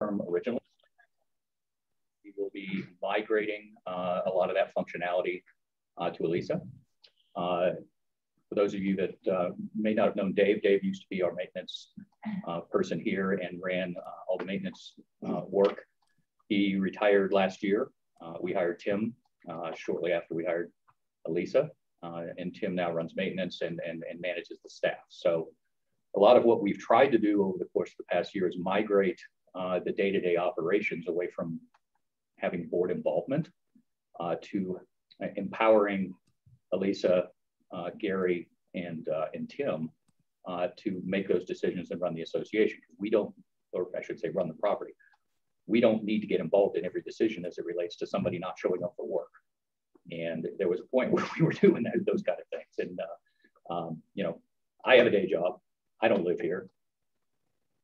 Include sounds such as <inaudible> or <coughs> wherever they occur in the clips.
term originally. We will be migrating uh, a lot of that functionality uh, to Elisa. Uh, for those of you that uh, may not have known Dave, Dave used to be our maintenance uh, person here and ran uh, all the maintenance work. He retired last year. we hired Tim shortly after we hired Elisa. and Tim now runs maintenance and, and, and manages the staff. So a lot of what we've tried to do over the course of the past year is migrate uh, the day-to-day operations away from having board involvement uh, to empowering Elisa, uh, Gary, and, uh, and Tim uh, to make those decisions and run the association. We don't, or I should say run the property. We don't need to get involved in every decision as it relates to somebody not showing up for work. And there was a point <laughs> where we were doing that, those kind of things. And, uh, um, you know, I have a day job. I don't live here.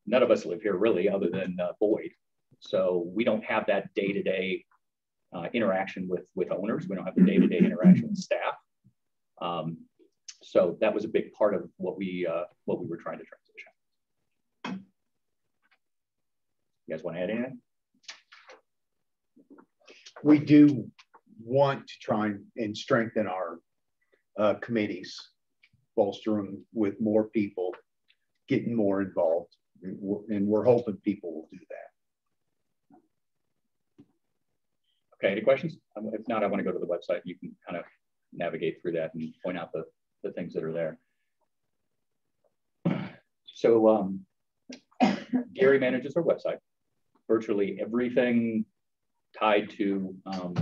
None of us live here really, other than uh, Boyd. So we don't have that day-to-day uh, interaction with with owners. We don't have the day-to-day interaction with staff. Um, so that was a big part of what we uh, what we were trying to transition. You guys want to add anything? We do want to try and strengthen our uh, committees, bolster them with more people getting more involved. And we're hoping people will do that. Okay, any questions? If not, I want to go to the website. You can kind of navigate through that and point out the, the things that are there. So um, Gary manages our website. Virtually everything tied to um,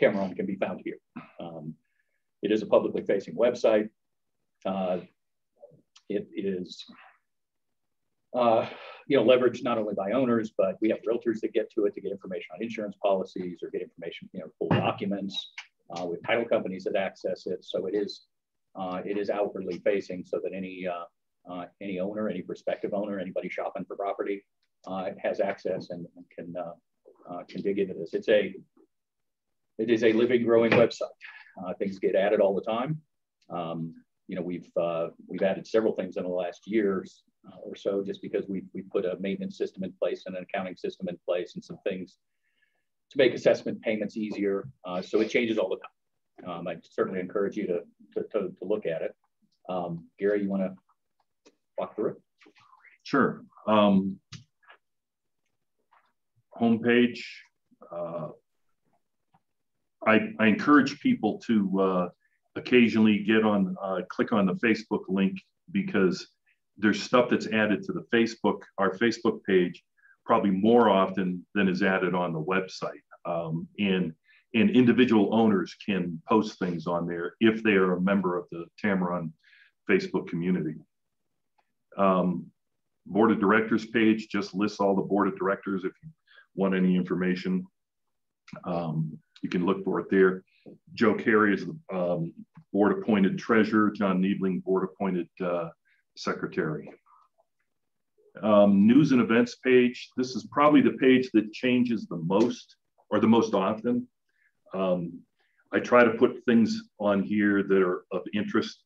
Tamarron can be found here. Um, it is a publicly facing website. Uh, it is, uh, you know, leveraged not only by owners, but we have realtors that get to it to get information on insurance policies or get information, you know, full documents. Uh, with title companies that access it, so it is uh, it is outwardly facing, so that any uh, uh, any owner, any prospective owner, anybody shopping for property uh, has access and, and can can dig into this. It's a it is a living, growing website. things get added all the time. Um, you know, we've uh, we've added several things in the last years uh, or so, just because we we put a maintenance system in place and an accounting system in place and some things to make assessment payments easier. Uh, so it changes all the time. Um, I certainly encourage you to to, to, to look at it. Um, Gary, you want to walk through it? Sure. Um, homepage. Uh, I, I encourage people to uh, occasionally get on, uh, click on the Facebook link because there's stuff that's added to the Facebook, our Facebook page, probably more often than is added on the website. Um, and, and individual owners can post things on there if they are a member of the Tamarron Facebook community. Um, board of directors page just lists all the board of directors if you want any information. Um, you can look for it there. Joe Carey is the um, board appointed treasurer, John Niebling, board appointed uh, secretary. Um, news and events page. This is probably the page that changes the most or the most often. Um, I try to put things on here that are of interest.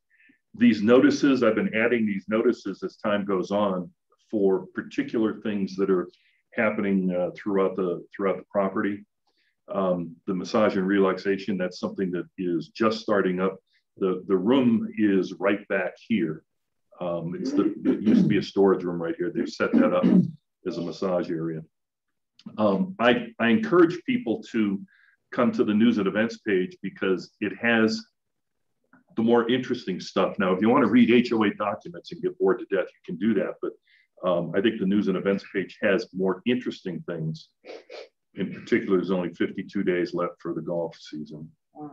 These notices, I've been adding these notices as time goes on for particular things that are happening uh, throughout the throughout the property. Um, the massage and relaxation, that's something that is just starting up. The, the room is right back here. Um, it's the, it used to be a storage room right here. They've set that up as a massage area. Um, I, I encourage people to come to the news and events page because it has the more interesting stuff. Now, if you want to read HOA documents and get bored to death, you can do that. But um, I think the news and events page has more interesting things in particular, there's only 52 days left for the golf season. Uh,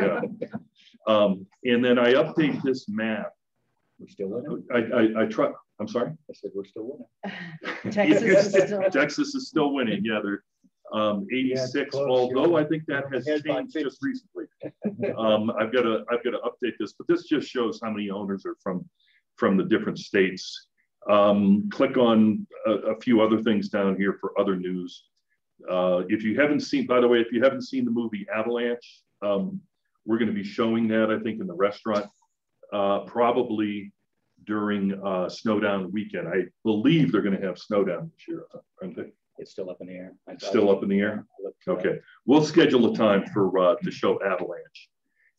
yeah. Um, and then I update this map. We're still winning. I, I, I try. I'm sorry. I said we're still winning. <laughs> Texas, is <laughs> still, Texas is still winning. Yeah, they're um, 86. Yeah, close, although I think that has changed just recently. Um, I've got to I've got to update this, but this just shows how many owners are from from the different states um, click on a, a, few other things down here for other news. Uh, if you haven't seen, by the way, if you haven't seen the movie Avalanche, um, we're going to be showing that, I think, in the restaurant, uh, probably during uh, Snowdown weekend. I believe they're going to have Snowdown this year, aren't they? It's still up in the air. I- Still up in the air? Okay, we'll schedule a time for uh, to show Avalanche.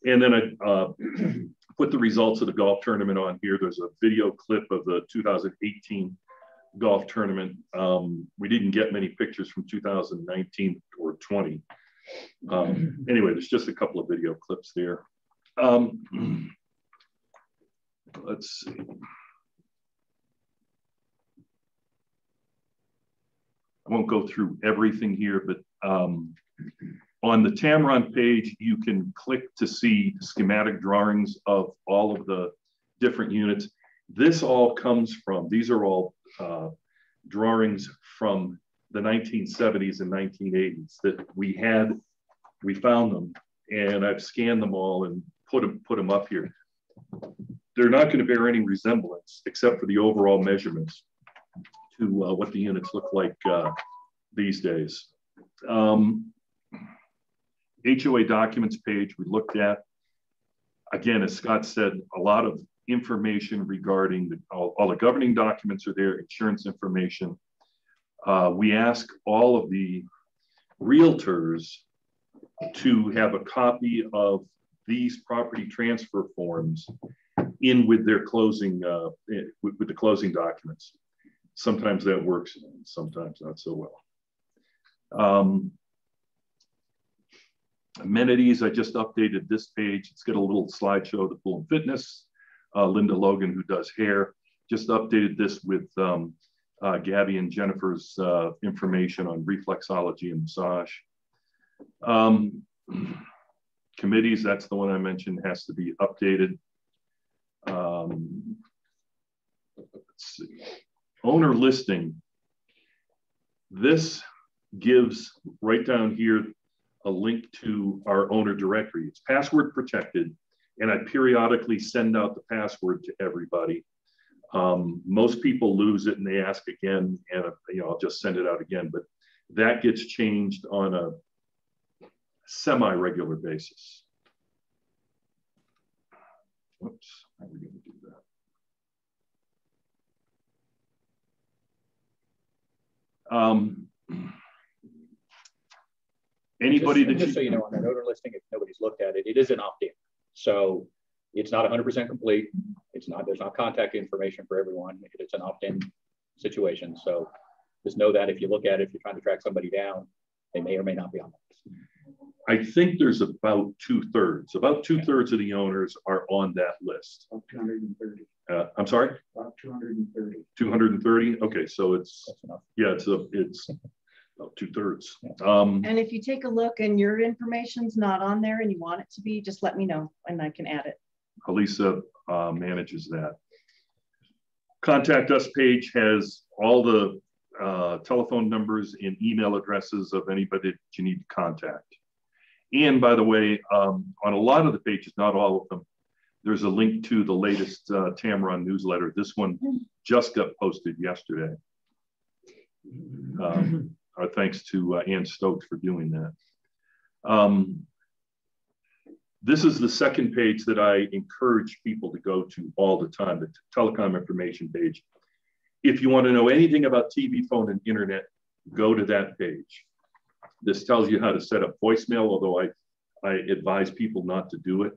And then I uh, <clears throat> put the results of the golf tournament on here. There's a video clip of the 2018 golf tournament. Um, we didn't get many pictures from 2019 or 20. Um, <laughs> anyway, there's just a couple of video clips there. Um, let's see. I won't go through everything here, but um, on the Tamarron page, you can click to see schematic drawings of all of the different units. This all comes from, these are all uh, drawings from the 1970s and 1980s that we had, we found them, and I've scanned them all and put them, put them up here. They're not going to bear any resemblance except for the overall measurements to uh, what the units look like uh, these days. Um, HOA documents page we looked at. Again, as Scott said, a lot of information regarding the, all, all, the governing documents are there, insurance information. Uh, we ask all of the realtors to have a copy of these property transfer forms in with their closing, uh, with, with the closing documents. Sometimes that works, sometimes not so well. Um, amenities, I just updated this page. It's got a little slideshow of the Pool and Fitness. Uh, Linda Logan, who does hair, just updated this with um, uh, Gabby and Jennifer's uh, information on reflexology and massage. Um, <clears throat> committees, that's the one I mentioned, has to be updated. Um. Owner listing. This gives right down here a link to our owner directory. It's password protected, and I periodically send out the password to everybody. Um, most people lose it and they ask again, and you know I'll just send it out again. But that gets changed on a semi-regular basis. Whoops, how are we going to do that? Um, Anybody just, that just you, so you know, on that order listing, if nobody's looked at it, it is an opt-in. So it's not 100% complete. It's not, there's not contact information for everyone. It's an opt-in situation. So just know that if you look at it, if you're trying to track somebody down, they may or may not be on that list. I think there's about two thirds, about two thirds of the owners are on that list. About 230. Uh, I'm sorry? About 230. 230. Okay. So it's, yeah, it's a, it's about two thirds. Um, And if you take a look and your information's not on there and you want it to be, just let me know and I can add it. Elisa uh, manages that. Contact us page has all the uh, telephone numbers and email addresses of anybody that you need to contact. And by the way, um, on a lot of the pages, not all of them, there's a link to the latest uh, Tamarron newsletter. This one just got posted yesterday. Um, <clears throat> our thanks to uh, Ann Stokes for doing that. Um, this is the second page that I encourage people to go to all the time, the telecom information page. If you want to know anything about TV, phone, and internet, go to that page. This tells you how to set up voicemail, although I, I advise people not to do it.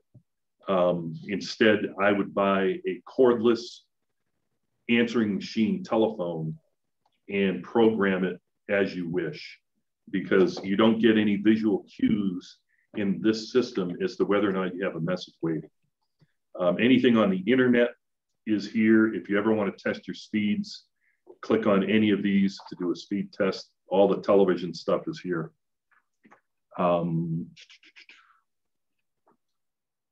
Um, instead, I would buy a cordless answering machine telephone and program it as you wish because you don't get any visual cues in this system as to whether or not you have a message waiting. Um, anything on the internet is here. If you ever want to test your speeds, click on any of these to do a speed test. All the television stuff is here. Um,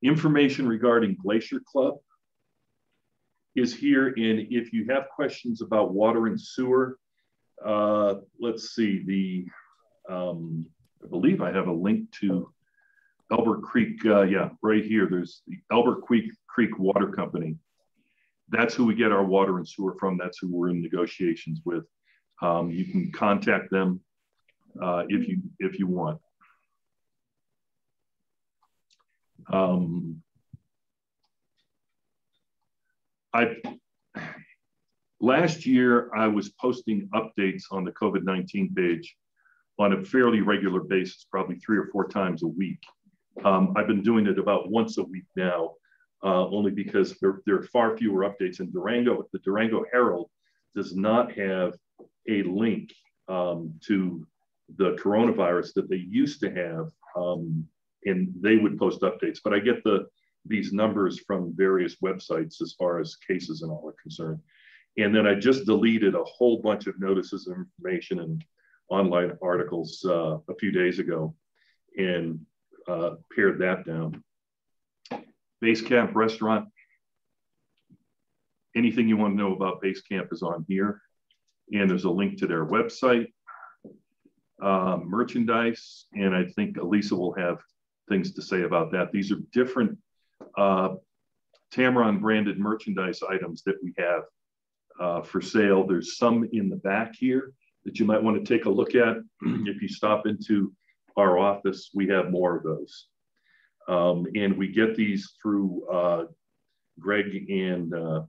information regarding Glacier Club is here. And if you have questions about water and sewer, uh, let's see, the, um, I believe I have a link to Elbert Creek. Uh, yeah, right here. There's the Elbert Creek, Creek Water Company. That's who we get our water and sewer from. That's who we're in negotiations with. Um, you can contact them uh, if you if you want. Um, I last year, I was posting updates on the COVID 19 page on a fairly regular basis, probably three or four times a week. Um, I've been doing it about once a week now, uh, only because there, there, are far fewer updates. in Durango, the Durango Herald does not have a link um, to the coronavirus that they used to have, um, and they would post updates. But I get the these numbers from various websites as far as cases and all are concerned. And then I just deleted a whole bunch of notices of information and online articles uh, a few days ago and uh, pared that down. Base Camp Restaurant. Anything you want to know about Base Camp is on here. And there's a link to their website, uh, merchandise, and I think Elisa will have things to say about that. These are different uh, Tamarron branded merchandise items that we have uh, for sale. There's some in the back here that you might want to take a look at. <clears throat> if you stop into our office, we have more of those. Um, and we get these through uh, Greg and uh,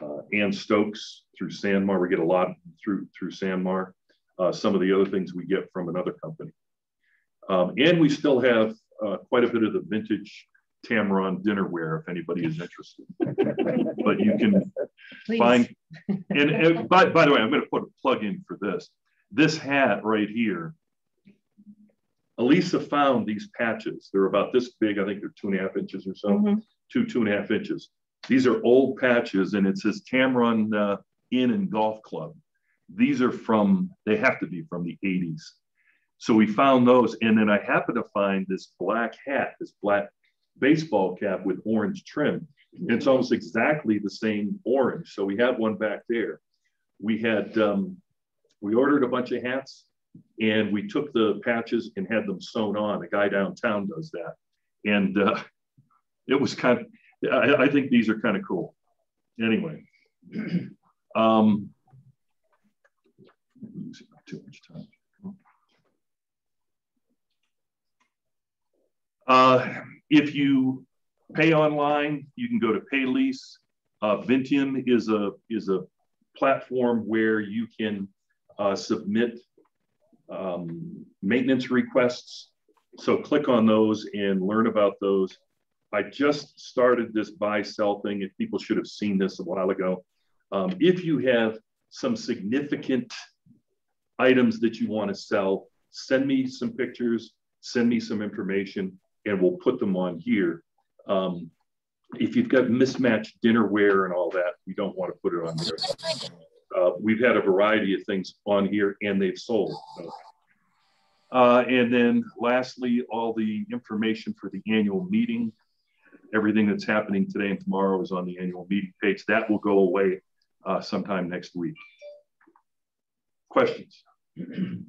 uh, Ann Stokes through Sanmar. We get a lot through through Sanmar. Uh, some of the other things we get from another company. Um, and we still have uh, quite a bit of the vintage Tamarron dinnerware if anybody is interested. <laughs> but you can Please. find, <laughs> and, and by, by the way, I'm going to put a plug in for this. This hat right here, Elisa found these patches. They're about this big. I think they're two and a half inches or so, mm-hmm. two, two and a half inches. These are old patches, and it says Tamarron uh, Inn and Golf Club. These are from, they have to be from the 80s. So we found those. And then I happened to find this black hat, this black baseball cap with orange trim. It's almost exactly the same orange. So we have one back there. We had, um, we ordered a bunch of hats and we took the patches and had them sewn on. A guy downtown does that. And uh, it was kind of, I, I think these are kind of cool. Anyway, <clears throat> um, too much time. Uh, if you pay online, you can go to Paylease. Uh, Vintium is a is a platform where you can uh, submit um, maintenance requests. So click on those and learn about those. I just started this buy sell thing. If people should have seen this a while ago. Um, if you have some significant items that you want to sell, send me some pictures, send me some information and we'll put them on here. Um, if you've got mismatched dinnerware and all that, we don't want to put it on there. Uh, we've had a variety of things on here and they've sold. Uh, and then lastly, all the information for the annual meeting, everything that's happening today and tomorrow is on the annual meeting page. That will go away uh, sometime next week. Questions? There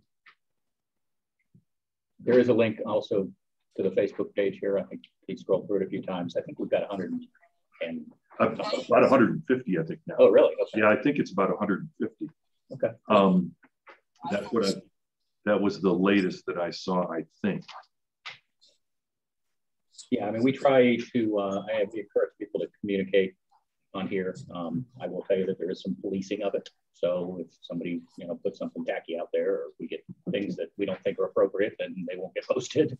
is a link also to the Facebook page here. I think he scrolled through it a few times. I think we've got 110. about 150, I think now. Oh, really? Okay. Yeah, I think it's about 150. Okay. Um, that's what I, that was the latest that I saw, I think. Yeah, I mean, we try to, uh, I have encourage people to communicate on here. Um, I will tell you that there is some policing of it. So if somebody, you know, puts something tacky out there, or we get things that we don't think are appropriate, then they won't get <laughs> posted.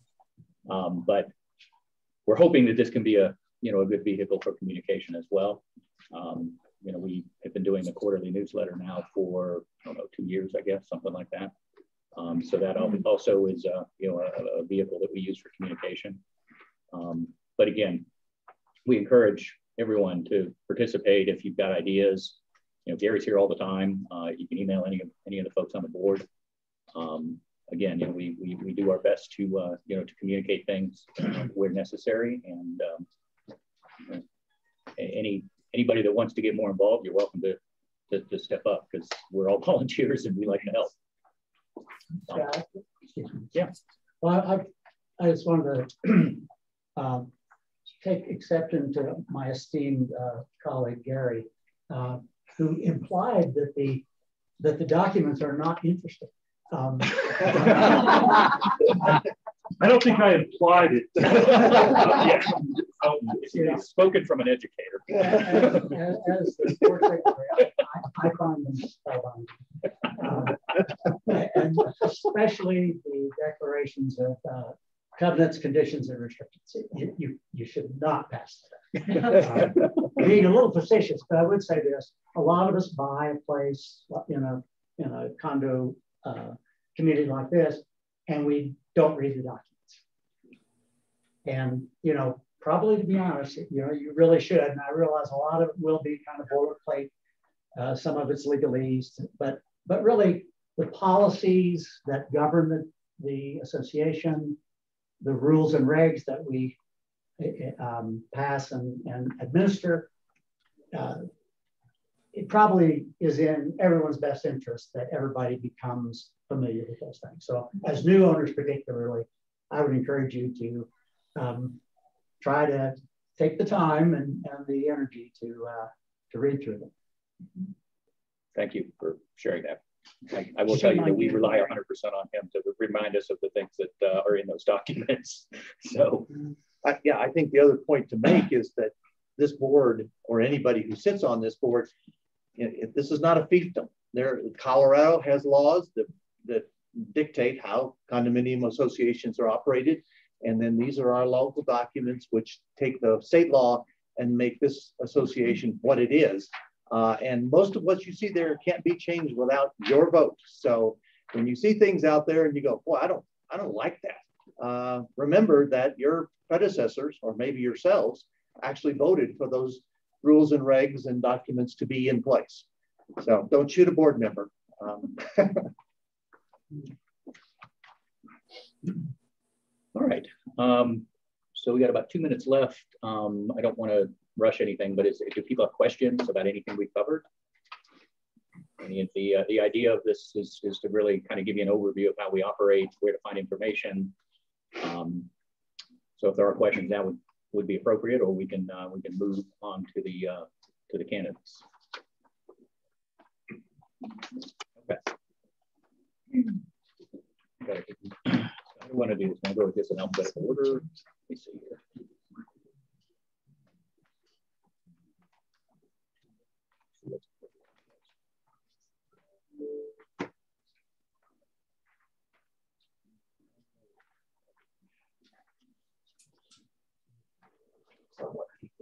Um, but we're hoping that this can be a you know a good vehicle for communication as well. Um, you know, we have been doing the quarterly newsletter now for I don't know two years, I guess, something like that. Um, so that also is uh, you know a, a, vehicle that we use for communication. Um, but again, we encourage everyone to participate if you've got ideas. You know, Gary's here all the time. Uh, you can email any of any of the folks on the board. Um, again, you know, we, we, we do our best to, uh, you know, to communicate things uh, <clears throat> where necessary. And um, any anybody that wants to get more involved, you're welcome to, to, to step up because we're all <laughs> volunteers and we like to help. Um, yeah. Well, I, I just wanted to <clears throat> um, take exception to my esteemed uh, colleague Gary, uh, who implied that the that the documents are not interesting. Um, <laughs> I don't think I implied it. <laughs> Oh, it's spoken from an educator. As, as the board I, I find them spellbinding. Uh, and especially the declarations of uh, covenants, conditions, and restrictions. You, you, you should not pass that. <laughs> Uh, being a little facetious, but I would say this: a lot of us buy a place in a in a condo uh, community like this, and we don't read the documents. And you know, probably to be honest, you know, you really should. And I realize a lot of it will be kind of boilerplate. Uh, some of it's legalese, but but really the policies that govern the, the association, the rules and regs that we um, pass and, and administer, uh, it probably is in everyone's best interest that everybody becomes familiar with those things. So as new owners particularly, I would encourage you to um, try to take the time and, and the energy to, uh, to read through them. Thank you for sharing that. I, I will tell you that we rely 100% on him to remind us of the things that uh, are in those documents. <laughs> So, I, yeah, I think the other point to make is that this board or anybody who sits on this board, if this is not a fiefdom. There, Colorado has laws that that dictate how condominium associations are operated, and then these are our local documents which take the state law and make this association what it is. Uh, and most of what you see there can't be changed without your vote. So when you see things out there and you go, boy, I don't, I don't like that. Uh, remember that your predecessors or maybe yourselves actually voted for those rules and regs and documents to be in place. So don't shoot a board member. Um, <laughs> All right. Um, so we got about two minutes left. Um, I don't want to rush anything, but is, do people have questions about anything we covered? And the, uh, the idea of this is, is to really kind of give you an overview of how we operate, where to find information. Um, so if there are questions, that would, would be appropriate, or we can uh, we can move on to the uh, to the candidates. Okay. Okay. I want to do this. I'm going to go with this in alphabetical order. Let me see here.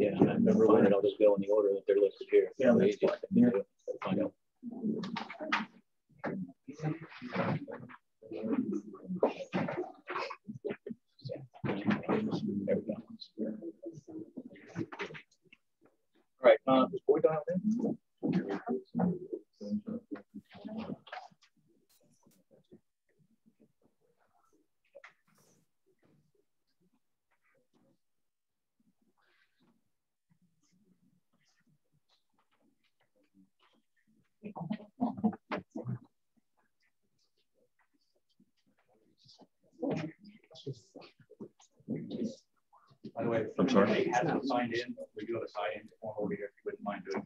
Yeah, I remember when it all just go in the order that they're listed here. Yeah, that's easiest thing to do. Find out. All right, uh, is Boyd dialed in? By the way, I'm sorry? They haven't signed in. But we do have a sign in form over here if you wouldn't mind doing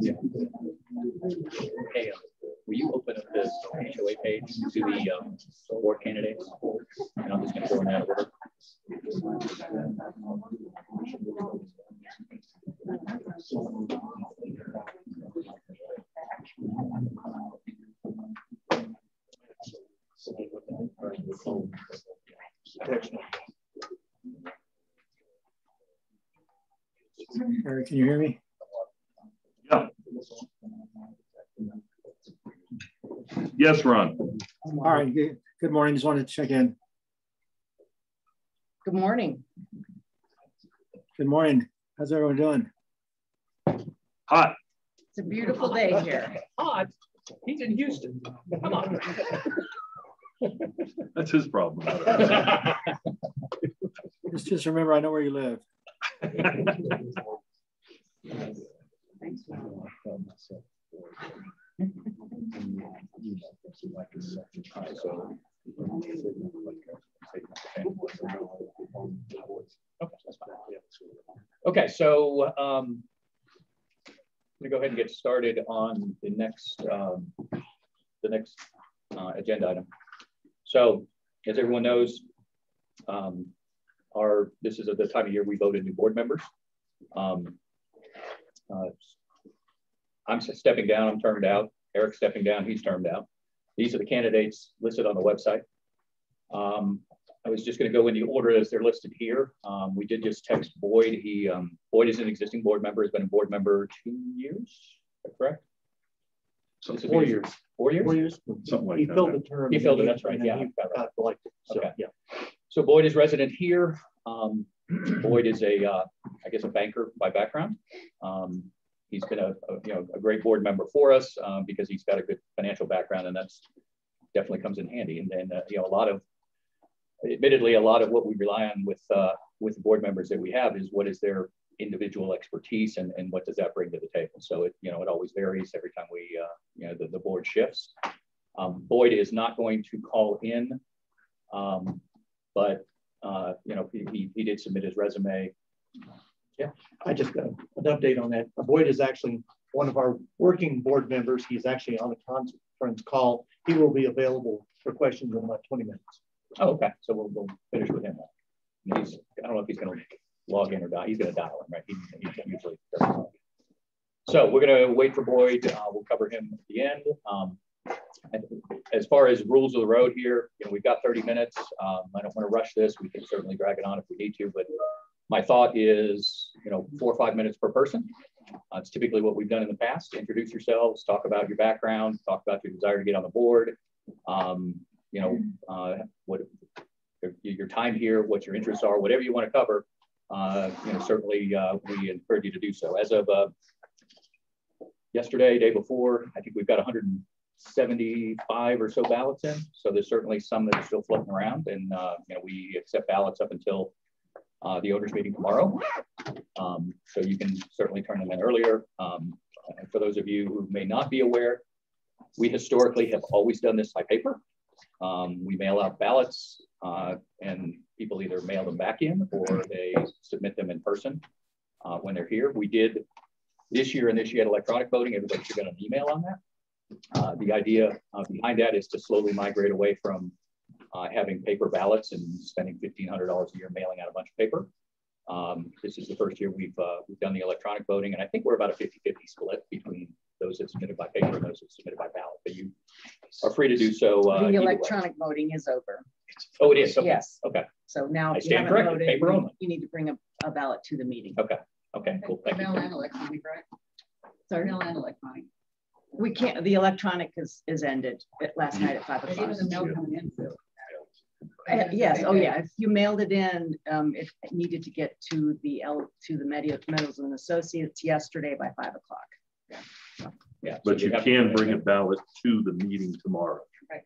Yeah. Hey, uh, will you open up the HOA page to the um, board candidates? And I'm just going to go in that order. Eric, can you hear me? Yeah. Yes, Ron. All right. Good, good morning. Just wanted to check in. Good morning. Good morning. How's everyone doing? Hot. It's a beautiful day here. Hot. He's in Houston. Come on. <laughs> That's his problem. Just, just remember, I know where you live. <laughs> Okay, so um, I'm gonna go ahead and get started on the next um, the next uh, agenda item. So, as everyone knows, um, our this is at the time of year we vote in new board members. Um, uh, I'm stepping down. I'm termed out. Eric's stepping down. He's termed out. These are the candidates listed on the website. Um, I was just going to go in the order as they're listed here. Um, we did just text Boyd. He um, Boyd is an existing board member. Has been a board member two years. Is correct? So This Four years. Four years. Four years. Something like He that, filled the term. He filled it, that's right, yeah, he got it. Got elected, so, Okay. yeah. So Boyd is resident here. Um, Boyd is a, uh, I guess, a banker by background. Um, he's been a, a, you know a great board member for us um, because he's got a good financial background, and that's definitely comes in handy. And then uh, you know a lot of, admittedly, a lot of what we rely on with uh, with the board members that we have is what is their individual expertise and, and what does that bring to the table. So it you know it always varies every time we uh, you know the, the board shifts. Um, Boyd is not going to call in, um, but uh, you know, he, he, he did submit his resume. I just got an update on that. Boyd is actually one of our working board members. He's actually on a conference call. He will be available for questions in about 20 minutes. Oh, okay. So we'll, we'll finish with him. He's, I don't know if he's going to log in or die. He's going to dial in, right? He, he usually does. So we're going to wait for Boyd. Uh, we'll cover him at the end. Um, and as far as rules of the road here, you know, we've got 30 minutes. Um, I don't want to rush this. We can certainly drag it on if we need to, but my thought is, you know, four or five minutes per person. Uh, it's typically what we've done in the past. Introduce yourselves, talk about your background, talk about your desire to get on the board. Um, you know, uh, what your, your time here, what your interests are, whatever you want to cover. Uh, you know, certainly uh, we encourage you to do so. As of uh, yesterday, day before, I think we've got 175 or so ballots in. So there's certainly some that are still floating around, and uh, you know, we accept ballots up until uh, the owners meeting tomorrow. Um, so you can certainly turn them in earlier. Um, for those of you who may not be aware, we historically have always done this by paper. Um, we mail out ballots uh, and people either mail them back in or they submit them in person uh, when they're here. We did this year year electronic voting. Everybody should get an email on that. Uh, the idea uh, behind that is to slowly migrate away from uh, having paper ballots and spending $1,500 a year mailing out a bunch of paper. Um, this is the first year we've, uh, we've done the electronic voting, and I think we're about a 50-50 split between those that submitted by paper and those that submitted by ballot. But you are free to do so. Uh, The either way. electronic voting is over. Oh, it is. Okay. Yes. Okay. So now I if you stand haven't corrected, voted, paper you- only. you need to bring a, a ballot to the meeting. Okay. Okay. Cool. Thank Mail you. and electronic, right? Sorry, Mail and electronic. we can't, the electronic is, is ended last night at five But o'clock. even the mail coming in too. Uh, Yes, oh yeah, if you mailed it in, um, it needed to get to the L, to the Meadows Meadows and Associates yesterday by five o'clock. Yeah. Yeah. But so you have- can bring a ballot to the meeting tomorrow. Right.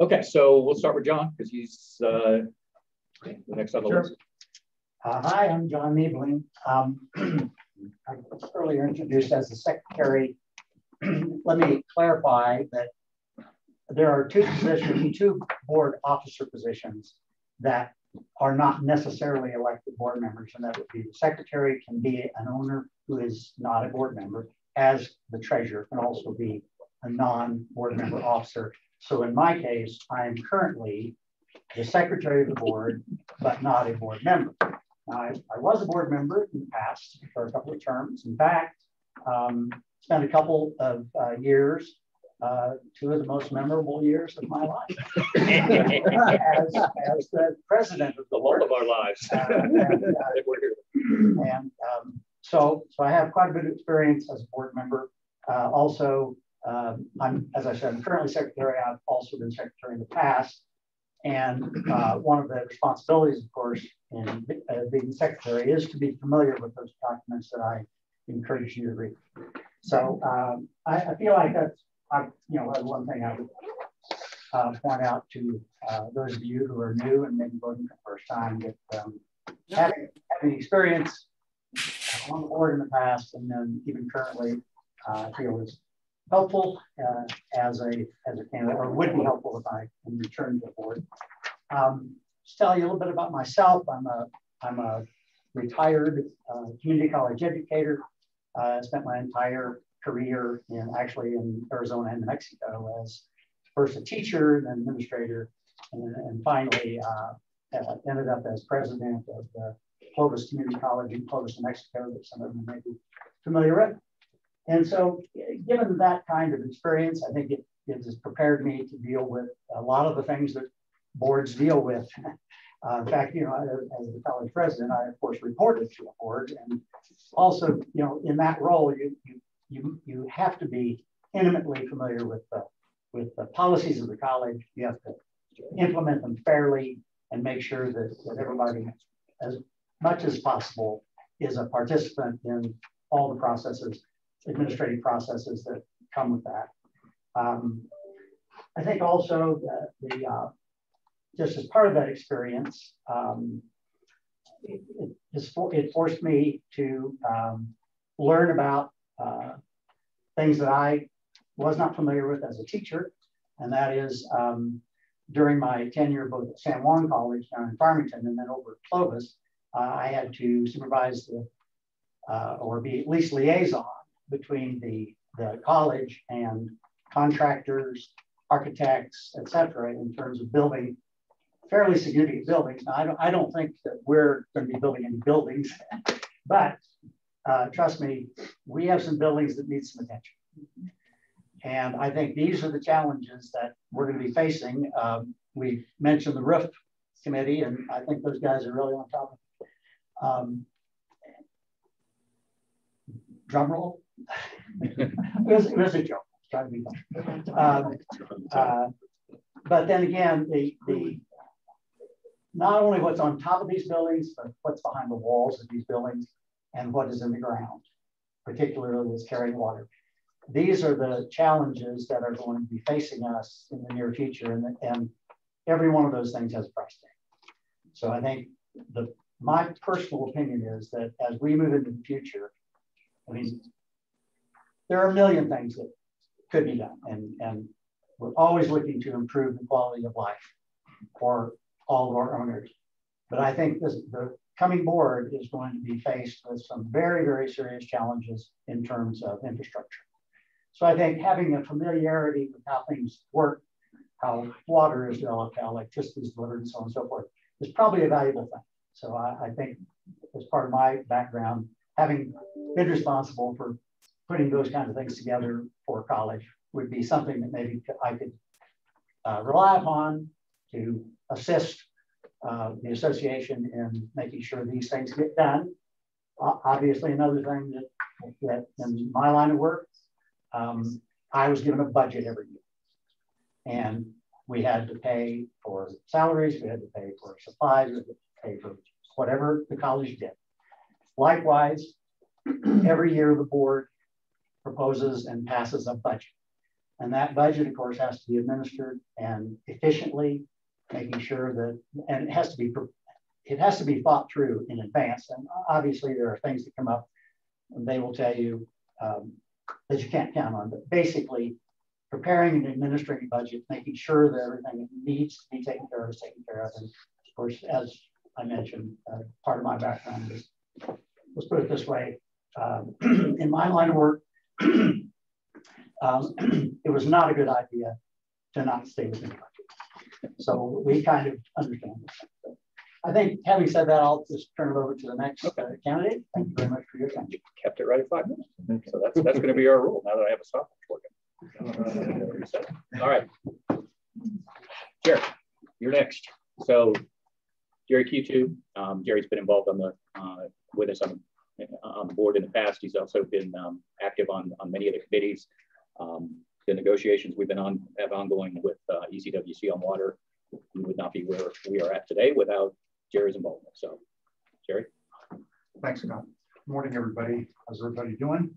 Okay. So we'll start with John because he's uh, the next on the Sure. list. Uh, hi, I'm John Niebling. Um, <clears throat> I was earlier introduced as the secretary. <clears throat> Let me clarify that there are two positions, two board officer positions that are not necessarily elected board members, and that would be the secretary can be an owner who is not a board member, as the treasurer can also be a non-board member officer. So in my case, I am currently the secretary of the board, but not a board member. Now, I, I was a board member in the past for a couple of terms. In fact, um, spent a couple of uh, years, uh, two of the most memorable years of my life <laughs> as, as the president of The board. of our lives. Uh, and, uh, <laughs> that we're here. and um, so, so I have quite a bit of experience as a board member. Uh, also, um, I'm, as I said, I'm currently secretary. I've also been secretary in the past. And uh, one of the responsibilities, of course, in uh, being secretary is to be familiar with those documents that I encourage you to read. So um, I, I feel like that's, I, you know, one thing I would uh, point out to uh, those of you who are new and maybe voting for the first time that um, having, having experience on the board in the past and then even currently uh, I feel is helpful uh, as a as a candidate, or would be helpful if I can return to the board. Um, just tell you a little bit about myself. I'm a I'm a retired uh, community college educator. I spent my entire career in actually in Arizona and New Mexico as first a teacher, and then administrator, and, and finally uh, ended up as president of the Clovis Community College in Clovis, New Mexico, that some of you may be familiar with. And so, given that kind of experience, I think it, it has prepared me to deal with a lot of the things that boards deal with. <laughs> Uh, in fact, you know, as the college president, I of course reported to a board, and also, you know, in that role, you you you you have to be intimately familiar with the with the policies of the college. You have to implement them fairly and make sure that, that everybody, as much as possible, is a participant in all the processes, administrative processes that come with that. Um, I think also that the uh, just as part of that experience, um, it, it, it, forced me to um, learn about uh, things that I was not familiar with as a teacher, and that is um, during my tenure both at San Juan College down in Farmington and then over at Clovis, uh, I had to supervise the, uh, or be at least liaison between the, the college and contractors, architects, et cetera, in terms of building fairly significant buildings. Now, I don't, I don't think that we're going to be building any buildings, <laughs> but uh, trust me, we have some buildings that need some attention. And I think these are the challenges that we're going to be facing. Um, we mentioned the roof committee, and I think those guys are really on top of it. Um, drum roll. <laughs> it, was, it was a joke. Trying to be fun. Um, uh, but then again, the, the not only what's on top of these buildings, but what's behind the walls of these buildings and what is in the ground, particularly is carrying water. These are the challenges that are going to be facing us in the near future, and, and every one of those things has a price tag. So I think the my personal opinion is that as we move into the future, I mean, there are a million things that could be done, and, and we're always looking to improve the quality of life for all of our owners. But I think this, the coming board is going to be faced with some very, very serious challenges in terms of infrastructure. So I think having a familiarity with how things work, how water is developed, how electricity is delivered, and so on and so forth, is probably a valuable thing. So I, I think as part of my background, having been responsible for putting those kinds of things together for college would be something that maybe I could uh, rely upon to assist uh, the association in making sure these things get done. Uh, obviously, another thing that, that in my line of work, um, I was given a budget every year. And we had to pay for salaries, we had to pay for supplies, we had to pay for whatever the college did. Likewise, <clears throat> every year the board proposes and passes a budget. And that budget, of course, has to be administered and efficiently making sure that, and it has to be, it has to be thought through in advance. And obviously there are things that come up and they will tell you um, that you can't count on, but basically preparing and administering budget, making sure that everything needs to be taken care of is taken care of. And of course, as I mentioned, uh, part of my background is, let's put it this way, um, <clears throat> in my line of work, <clears throat> um, <clears throat> it was not a good idea to not stay the budget. So we kind of understand this. I think having said that, I'll just turn it over to the next okay. uh, candidate. Thank you very much for your time. You kept it right at five minutes. So that's, that's going to be our rule now that I have a stopwatch working. All right. Jerry, you're next. So Jerry Q2, um, Jerry's been involved on the uh, with us on, on the board in the past. He's also been um, active on, on many of the committees. Um, the negotiations we've been on have ongoing with uh, ECWC on water. We would not be where we are at today without Jerry's involvement. So, Jerry. Thanks, Scott. Good morning, everybody. How's everybody doing?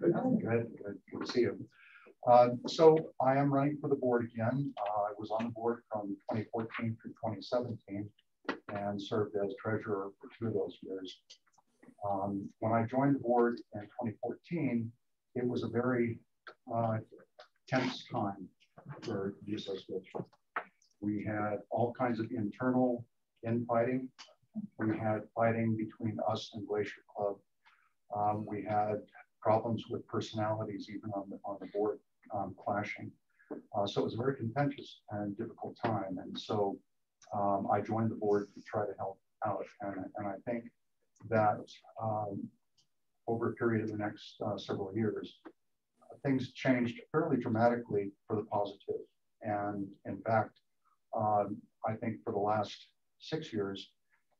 Good, good, good, good to see you. Uh, so I am running for the board again. Uh, I was on the board from 2014 through 2017 and served as treasurer for two of those years. Um, when I joined the board in 2014, it was a very uh, tense time for the association. We had all kinds of internal infighting. We had fighting between us and Glacier Club. Um, we had problems with personalities even on the, on the board um, clashing. Uh, so it was a very contentious and difficult time. And so um, I joined the board to try to help out. And, and I think that um, over a period of the next uh, several years, things changed fairly dramatically for the positive. And in fact, um, I think for the last six years,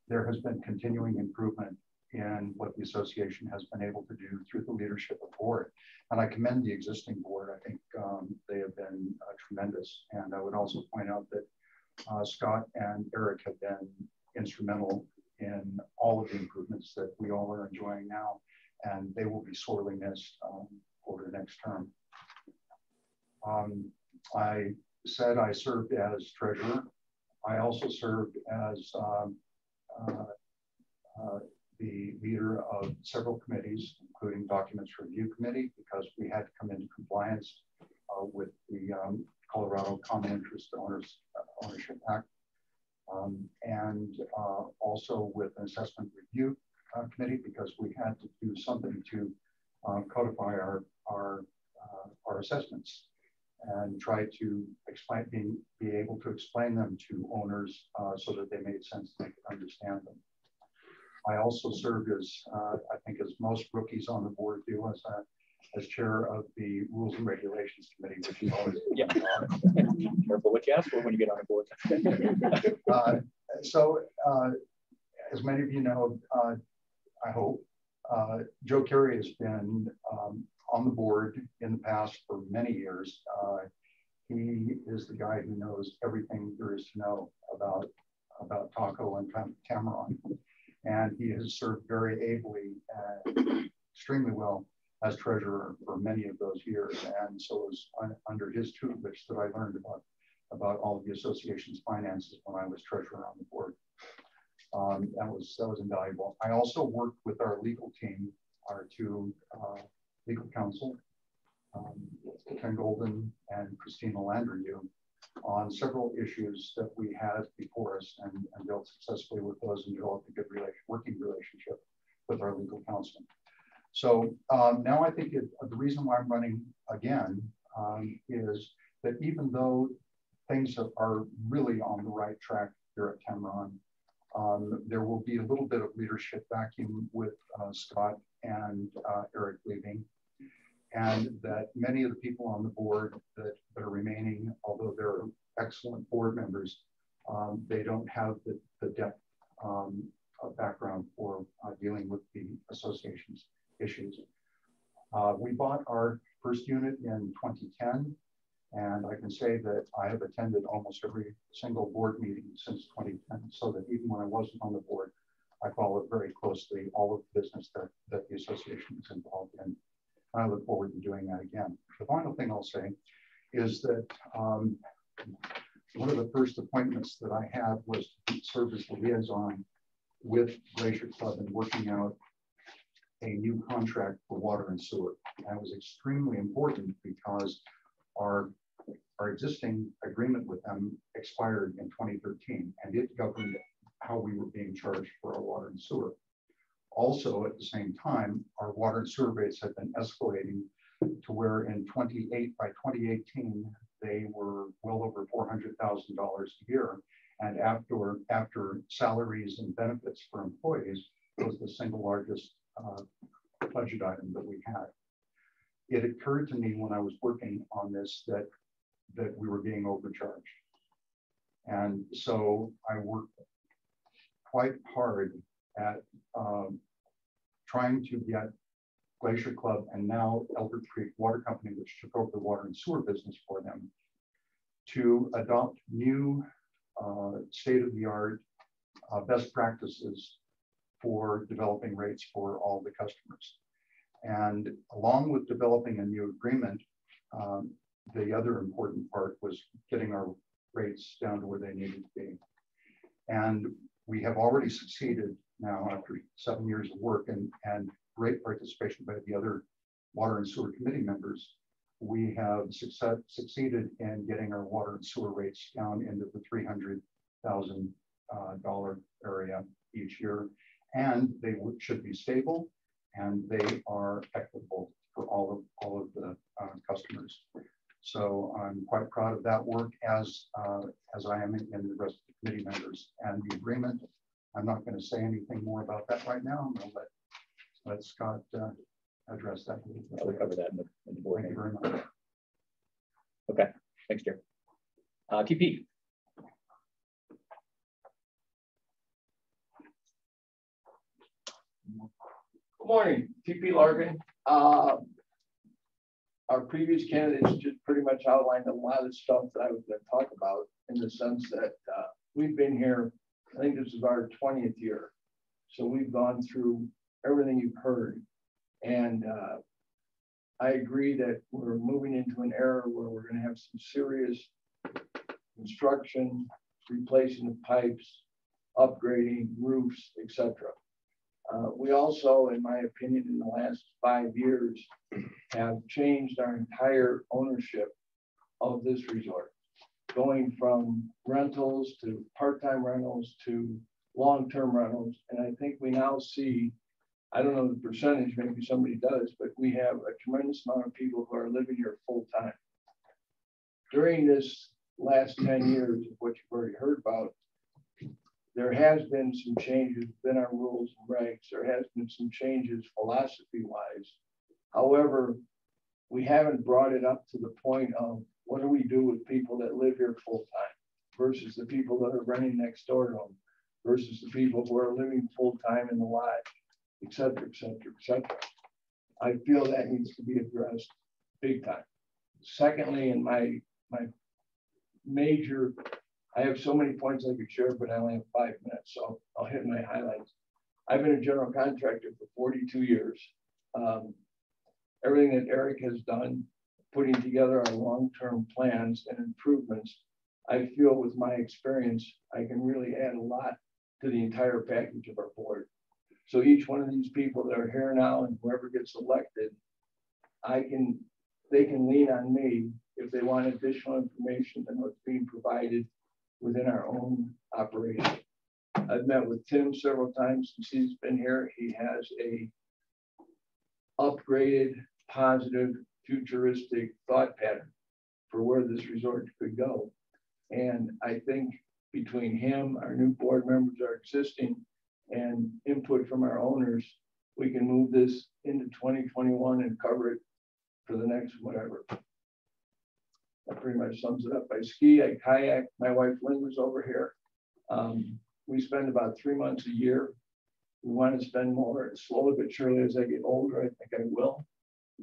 there has been continuing improvement in what the association has been able to do through the leadership of board. And I commend the existing board. I think um, they have been uh, tremendous. And I would also point out that uh, Scott and Eric have been instrumental in all of the improvements that we all are enjoying now. And they will be sorely missed um, the next term. Um, I said I served as treasurer. I also served as um, uh, uh, the leader of several committees, including Documents Review Committee, because we had to come into compliance uh, with the um, Colorado Common Interest Owners uh, Ownership Act, um, and uh, also with an Assessment Review uh, Committee, because we had to do something to codify our, our, our assessments and try to explain, being, be able to explain them to owners uh, so that they made sense, and they could understand them. I also served as, uh, I think as most rookies on the board do, as, a, as chair of the Rules and Regulations Committee, which is always <laughs> yeah. <laughs> Careful what you ask for when you get on a board. <laughs> uh, so, uh, as many of you know, uh, I hope, uh, Joe Carey has been um, on the board in the past for many years. Uh, he is the guy who knows everything there is to know about, about TACO and Tamarron. And he has served very ably and extremely well as treasurer for many of those years. And so it was un under his tutelage that I learned about, about all of the association's finances when I was treasurer on the board. Um, that was that was invaluable. I also worked with our legal team, our two uh, legal counsel, um, Ken Golden and Christina Landrieu, on several issues that we had before us and, and dealt successfully with those and developed a good relation, working relationship with our legal counsel. So um, now I think it, the reason why I'm running again um, is that even though things are really on the right track here at Tamarron, um, there will be a little bit of leadership vacuum with uh, Scott and uh, Eric leaving and that many of the people on the board that, that are remaining, although they're excellent board members, um, they don't have the, the depth um, background for uh, dealing with the association's issues. Uh, we bought our first unit in 2010, and I can say that I have attended almost every single board meeting since 2010, so that even when I wasn't on the board, I followed very closely all of the business that, that the association is involved in. And I look forward to doing that again. The final thing I'll say is that um, one of the first appointments that I had was to serve as the liaison with Glacier Club and working out a new contract for water and sewer. That was extremely important because our, our existing agreement with them expired in 2013 and it governed how we were being charged for our water and sewer. Also, at the same time, our water and sewer rates had been escalating to where in 28 by 2018 they were well over $400,000 a year. And after after salaries and benefits for employees was the single largest uh, budget item that we had. It occurred to me when I was working on this that that we were being overcharged. And so I worked quite hard at um, trying to get Glacier Club and now Elbert Creek Water Company, which took over the water and sewer business for them, to adopt new uh, state-of-the-art uh, best practices for developing rates for all the customers. And along with developing a new agreement, um, the other important part was getting our rates down to where they needed to be. And we have already succeeded now after seven years of work and, and great participation by the other water and sewer committee members, we have success, succeeded in getting our water and sewer rates down into the $300,000 uh, area each year. And they should be stable and they are equitable for all of all of the uh, customers. So I'm quite proud of that work as uh, as I am in, in, the rest of the committee members and the agreement. I'm not going to say anything more about that right now. I'm going to let let Scott uh, address that. I'll cover that in the, in the board. Thank you very much. Okay, thanks, Jerry. Uh, TP. Good morning, TP Larkin. Uh, our previous candidates just pretty much outlined a lot of stuff that I was going to talk about in the sense that uh, we've been here, I think this is our 20th year. So we've gone through everything you've heard. And uh, I agree that we're moving into an era where we're going to have some serious construction, replacing of pipes, upgrading roofs, etc. Uh, we also, in my opinion, in the last five years, have changed our entire ownership of this resort, going from rentals to part-time rentals to long-term rentals. And I think we now see, I don't know the percentage, maybe somebody does, but we have a tremendous amount of people who are living here full-time. During this last 10 years of what you've already heard about, there has been some changes within our rules and regs. There has been some changes philosophy-wise. However, we haven't brought it up to the point of what do we do with people that live here full-time versus the people that are renting next door to them versus the people who are living full-time in the lodge, et cetera, et cetera, et cetera. I feel that needs to be addressed big time. Secondly, in my, my major I have so many points I could share, but I only have five minutes, so I'll hit my highlights. I've been a general contractor for 42 years. Um, everything that Eric has done, putting together our long-term plans and improvements, I feel with my experience, I can really add a lot to the entire package of our board. So each one of these people that are here now and whoever gets elected, I can, they can lean on me if they want additional information than what's being provided within our own operation. I've met with Tim several times since he's been here. He has a upgraded, positive, futuristic thought pattern for where this resort could go. And I think between him, our new board members, our existing, and input from our owners, we can move this into 2021 and cover it for the next whatever, that pretty much sums it up. I ski, I kayak. My wife Lynn was over here. Um, we spend about three months a year. We want to spend more slowly but surely as I get older. I think I will.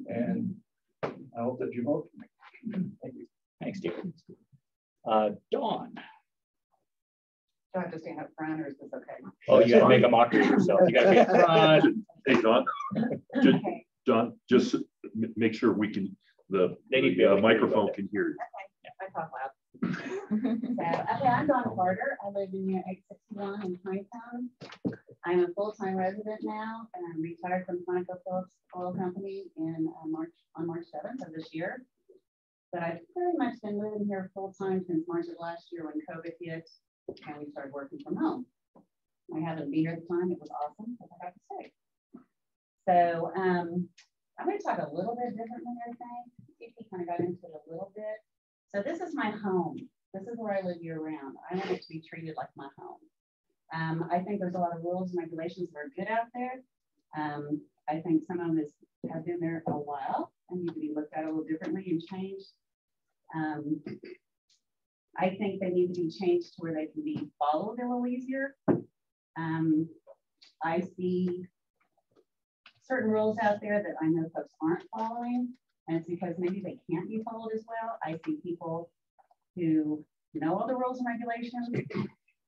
And I hope that you vote for me. Thank you. Thanks, Steve. Uh, Dawn. Do I have to stand up front or is this okay? Oh, you got to make a mockery of yourself. You got to be front. Hey, Don. <laughs> Just, okay. Don, just make sure we can the, the uh, microphone can hear you. Okay, I talk loud. <laughs> so, okay, I'm Donna Carter. I live in near 861 in Pinecone. I'm a full-time resident now, and I'm retired from ConocoPhillips Oil Company in uh, March on March 7th of this year. But I've pretty much been living here full-time since March of last year when COVID hit and we started working from home. I happened to be here at the time. It was awesome, as I have to say. So um, I'm going to talk a little bit different than everything. TP kind of got into it a little bit. So this is my home. This is where I live year round. I want it to be treated like my home. Um, I think there's a lot of rules and regulations that are good out there. Um, I think some of them have been there a while and need to be looked at a little differently and changed. Um, I think they need to be changed to where they can be followed a little easier. Um, I see certain rules out there that I know folks aren't following. And it's because maybe they can't be followed as well. I see people who know all the rules and regulations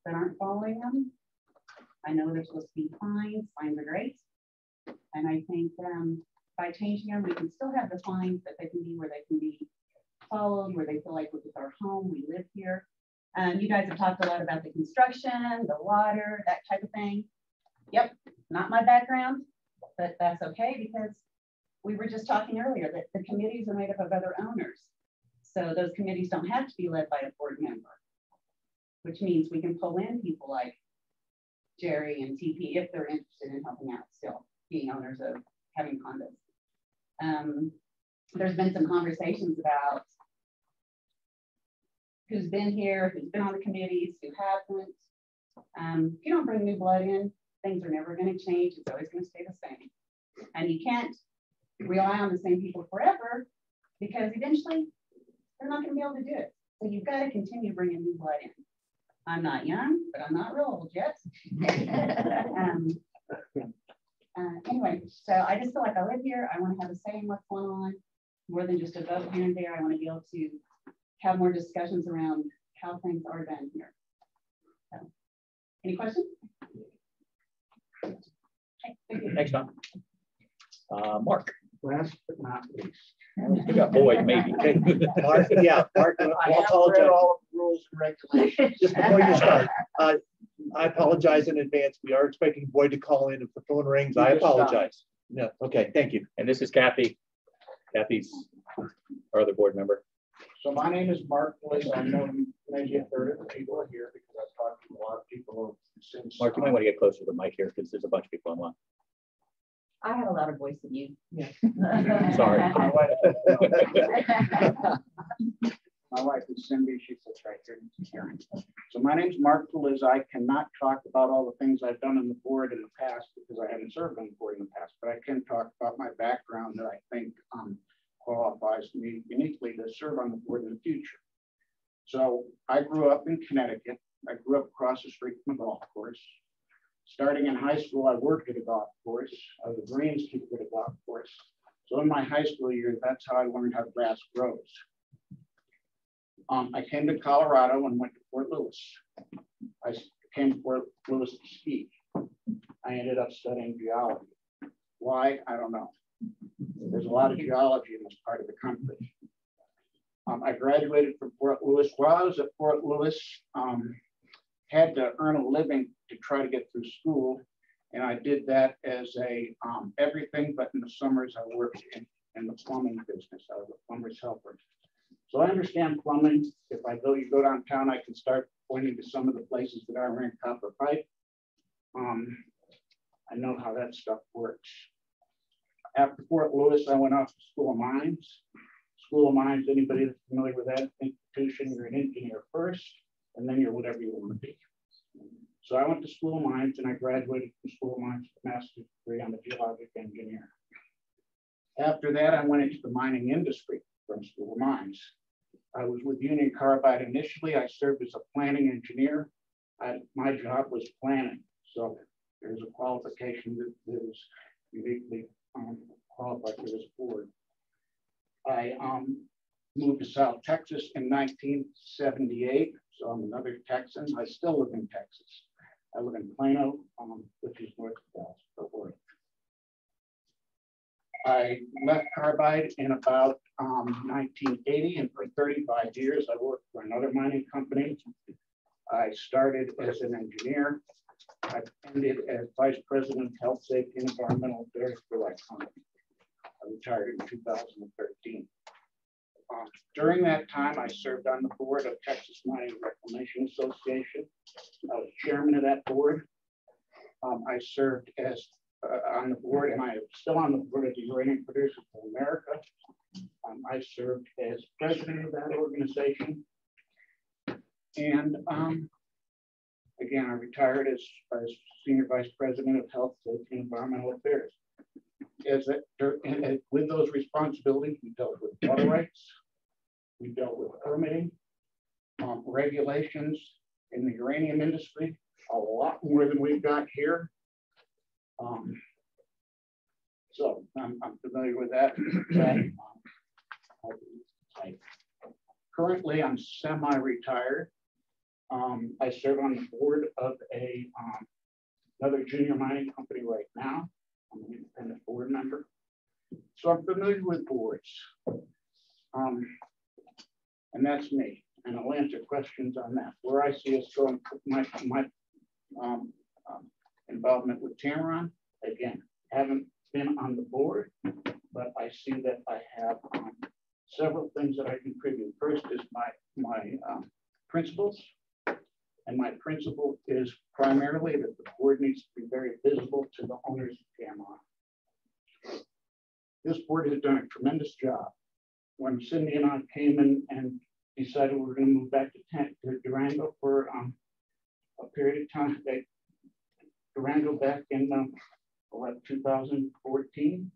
that aren't following them. I know they're supposed to be fines. Fines are great. And I think um, by changing them, we can still have the fines, but they can be where they can be followed, where they feel like this is our home, we live here. Um, you guys have talked a lot about the construction, the water, that type of thing. Yep, not my background but that's okay because we were just talking earlier that the committees are made up of other owners. So those committees don't have to be led by a board member, which means we can pull in people like Jerry and TP if they're interested in helping out still, being owners of having condos. Um, there's been some conversations about who's been here, who's been on the committees, who hasn't. Um, if you don't bring new blood in, things are never going to change. It's always going to stay the same. And you can't rely on the same people forever because eventually they're not going to be able to do it. So you've got to continue bringing new blood in. I'm not young, but I'm not real old yet. <laughs> um, uh, anyway, so I just feel like I live here. I want to have a say in what's going on more than just a vote here and there. I want to be able to have more discussions around how things are done here. So, any questions? Okay, Thanks, Tom. Uh, Mark. Last but not least. We got Boyd, maybe. <laughs> Mark, yeah, Mark, I I apologize. all of the rules and regulations. Just before you start, uh, I apologize in advance. We are expecting Boyd to call in if the phone rings. I You just stopped. apologize. No, okay, thank you. And this is Kathy. Kathy's our other board member. So my name is Mark Bliss. I know maybe a third of the people are here because I've talked to a lot of people since. Mark, you might want to get closer to the mic here because there's a bunch of people online. I have a louder voice than you. <laughs> Sorry. <laughs> My wife <laughs> my wife is Cindy. She sits right here. Karen. So my name's Mark Feliz. I cannot talk about all the things I've done in the board in the past because I haven't served on the board in the past, but I can talk about my background that I think um, qualifies me uniquely to serve on the board in the future. So I grew up in Connecticut. I grew up across the street from a golf course. Starting in high school, I worked at a golf course. I was a greenskeeper at a golf course. So in my high school years, that's how I learned how grass grows. Um, I came to Colorado and went to Fort Lewis. I came to Fort Lewis to ski. I ended up studying geology. Why? I don't know. There's a lot of geology in this part of the country. Um, I graduated from Fort Lewis. While I was at Fort Lewis, um, had to earn a living to try to get through school. And I did that as a um, everything, but in the summers I worked in, in the plumbing business. I was a plumber's helper. So I understand plumbing. If I go, you go downtown, I can start pointing to some of the places that I ran copper pipe. Um, I know how that stuff works. After Fort Lewis, I went off to School of Mines. School of Mines, anybody that's familiar with that institution, you're an engineer first, and then you're whatever you want to be. So I went to School of Mines and I graduated from School of Mines with a master's degree. I'm a geologic engineer. After that, I went into the mining industry from School of Mines. I was with Union Carbide initially. I served as a planning engineer. I, my job was planning. So there's a qualification that, that is uniquely um, qualified for this board. I um, moved to South Texas in 1978. So I'm another Texan. I still live in Texas. I live in Plano, um, which is north of Dallas, Fort Worth. I left Carbide in about um, 1980, and for 35 years, I worked for another mining company. I started as an engineer. I ended as vice president of health, safety, and environmental affairs for company. I retired in 2013. Um, during that time, I served on the board of Texas Mining Reclamation Association. I was chairman of that board. Um, I served as uh, on the board, and I am still on the board of the Uranium Producers of America. Um, I served as president of that organization. And um, again, I retired as, as senior vice president of health, and environmental affairs. As and with those responsibilities, we dealt with water rights, we dealt with permitting, um, regulations in the uranium industry, a lot more than we've got here. Um, so I'm, I'm familiar with that. that um, I, currently, I'm semi-retired. Um, I serve on the board of a um, another junior mining company right now. I'm an independent board member. So I'm familiar with boards. Um, and that's me. And I'll answer questions on that. Where I see us going, my, my um, um, involvement with Tamarron, again, haven't been on the board, but I see that I have um, several things that I contribute. First is my, my um, principles. And my principle is primarily that the board needs to be very visible to the owners of PMI. This board has done a tremendous job. When Cindy and I came in and decided we were going to move back to, Durango for um, a period of time, they, Durango back in um, 2014,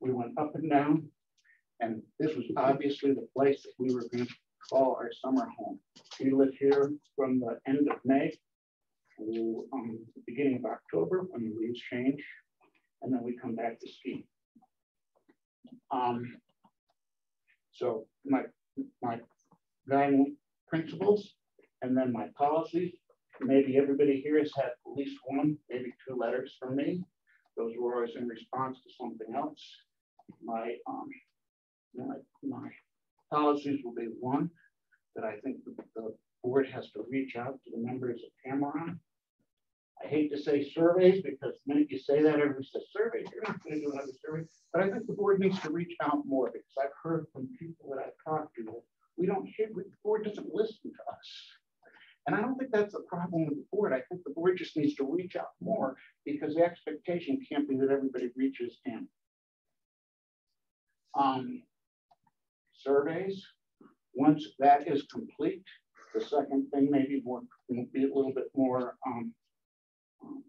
we went up and down. And this was obviously the place that we were going to call our summer home. We live here from the end of May to um, the beginning of October when the leaves change, and then we come back to ski. Um, so my, my guiding principles and then my policies, maybe everybody here has had at least one, maybe two letters from me. Those were always in response to something else. My, um, my, my policies will be one, that I think the, the board has to reach out to the members of Tamarron. I hate to say surveys because the minute you say that, everybody says surveys, you're not going to do another survey. But I think the board needs to reach out more because I've heard from people that I've talked to, we don't hear, the board doesn't listen to us. And I don't think that's a problem with the board. I think the board just needs to reach out more because the expectation can't be that everybody reaches in. Um, surveys, once that is complete, the second thing maybe more, be a little bit more um, um,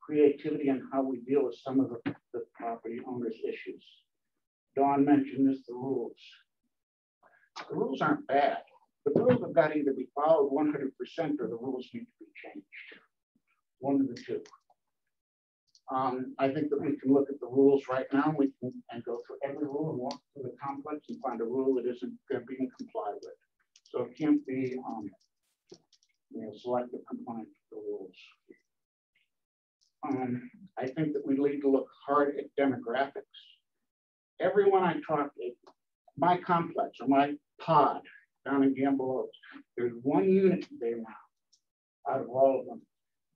creativity on how we deal with some of the, the property owners' issues. Don mentioned this, the rules. The rules aren't bad. The rules have got to either be followed 100% or the rules need to be changed. One of the two. Um, I think that we can look at the rules right now we can, and go through every rule and walk through the complex and find a rule that isn't being complied with. So it can't be um, you know, selective compliance with the rules. Um, I think that we need to look hard at demographics. Everyone I talk to, my complex or my pod down in Gamble Oaks, there's one unit there now out of all of them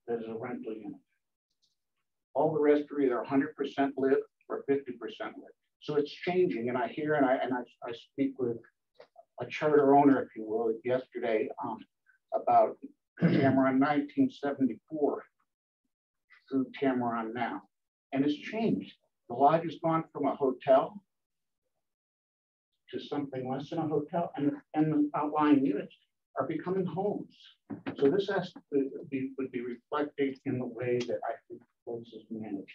that is a rental unit. All the rest are either 100% live or 50% live. So it's changing, and I hear and I and I, I speak with a charter owner, if you will, yesterday um, about Tamarron 1974 through Tamarron now. And it's changed. The lodge has gone from a hotel to something less than a hotel, and, and the outlying units are becoming homes. So this has to be, would be reflected in the way that I think is managed.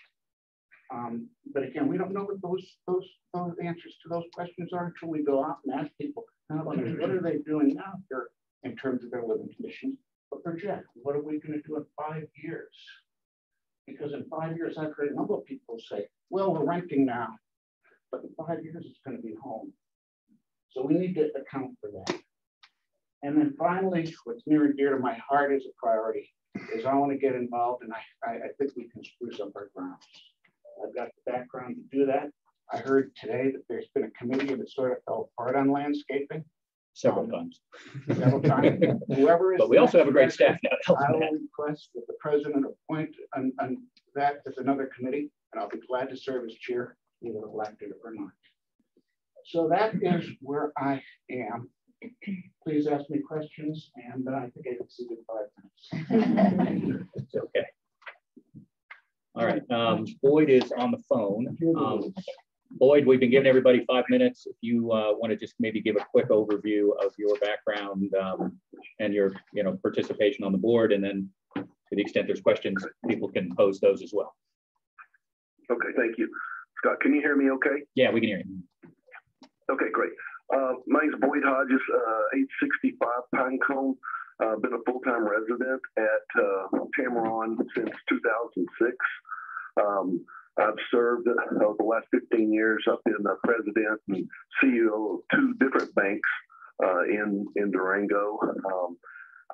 Um, but again, we don't know what those, those, those answers to those questions are until we go out and ask people, what are they doing now here in terms of their living conditions? But project, what are we going to do in five years? Because in five years, I've heard a number of people say, well, we're renting now, but in five years, it's going to be home. So we need to account for that. And then finally, what's near and dear to my heart is a priority is I want to get involved and I, I, I think we can spruce up our grounds. I've got the background to do that. I heard today that there's been a committee that sort of fell apart on landscaping. Several um, times. Several times. Whoever is <laughs> but we also have a great staff now. I will request that the president appoint and, and that as another committee, and I'll be glad to serve as chair, either elected or not. So that is where I am. Please ask me questions, and uh, I think I exceeded five minutes. <laughs> it's okay. All right, um, Boyd is on the phone. Um, Boyd, we've been giving everybody five minutes. If you uh, want to just maybe give a quick overview of your background um, and your you know participation on the board, and then to the extent there's questions, people can pose those as well. Okay, thank you. Scott, can you hear me okay? Yeah, we can hear you. Okay, great. Uh, my name's Boyd Hodges, uh, 865 Pinecone. Uh, been a full-time resident at uh, Tamarron since 2006. Um, I've served uh, the last 15 years. I've been the president and CEO of two different banks uh, in in Durango. Um,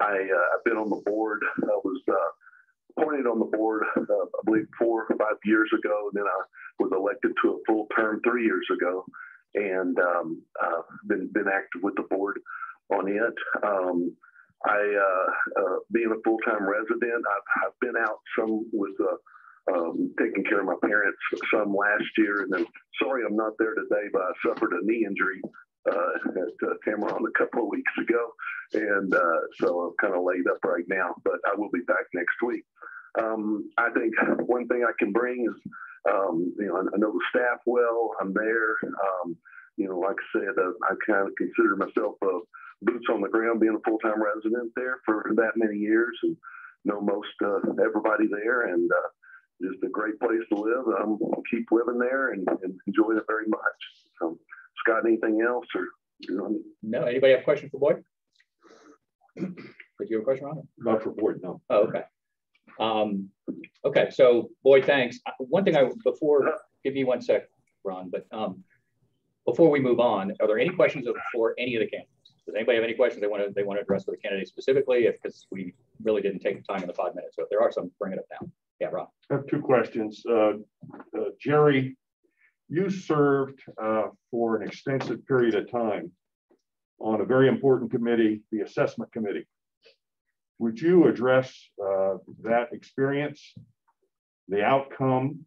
I, uh, I've been on the board. I was uh, appointed on the board, uh, I believe, four or five years ago, and then I was elected to a full term three years ago and um, uh, been been active with the board on it. Um, I, uh, uh, being a full time resident, I've, I've, been out some with uh, um, taking care of my parents some last year, and then sorry I'm not there today, but I suffered a knee injury uh, at uh, Tamarron a couple of weeks ago, and uh, so I'm kind of laid up right now. But I will be back next week. Um, I think one thing I can bring is Um, you know, I, I, know the staff well. I'm there. Um, you know, like I said, uh, I kind of consider myself a boots on the ground, being a full time resident there for that many years, and know most uh, everybody there, and uh, just a great place to live. I'm um, keep living there and, and enjoying it very much. So, Scott, anything else or? You know, no. Anybody have a question for Boyd? Did you have a question, Ron? Not for Boyd, no. Oh, okay. Um, okay, so Boyd, thanks. Uh, one thing I before give me one sec, Ron, but um, before we move on, are there any questions for any of the candidates? Does anybody have any questions they want to they want to address for the candidate specifically? If because we really didn't take the time in the five minutes. So if there are some, bring it up now. Yeah, Rob. I have two questions. Uh, uh, Jerry, you served uh, for an extensive period of time on a very important committee, the assessment committee. Would you address uh, that experience, the outcome,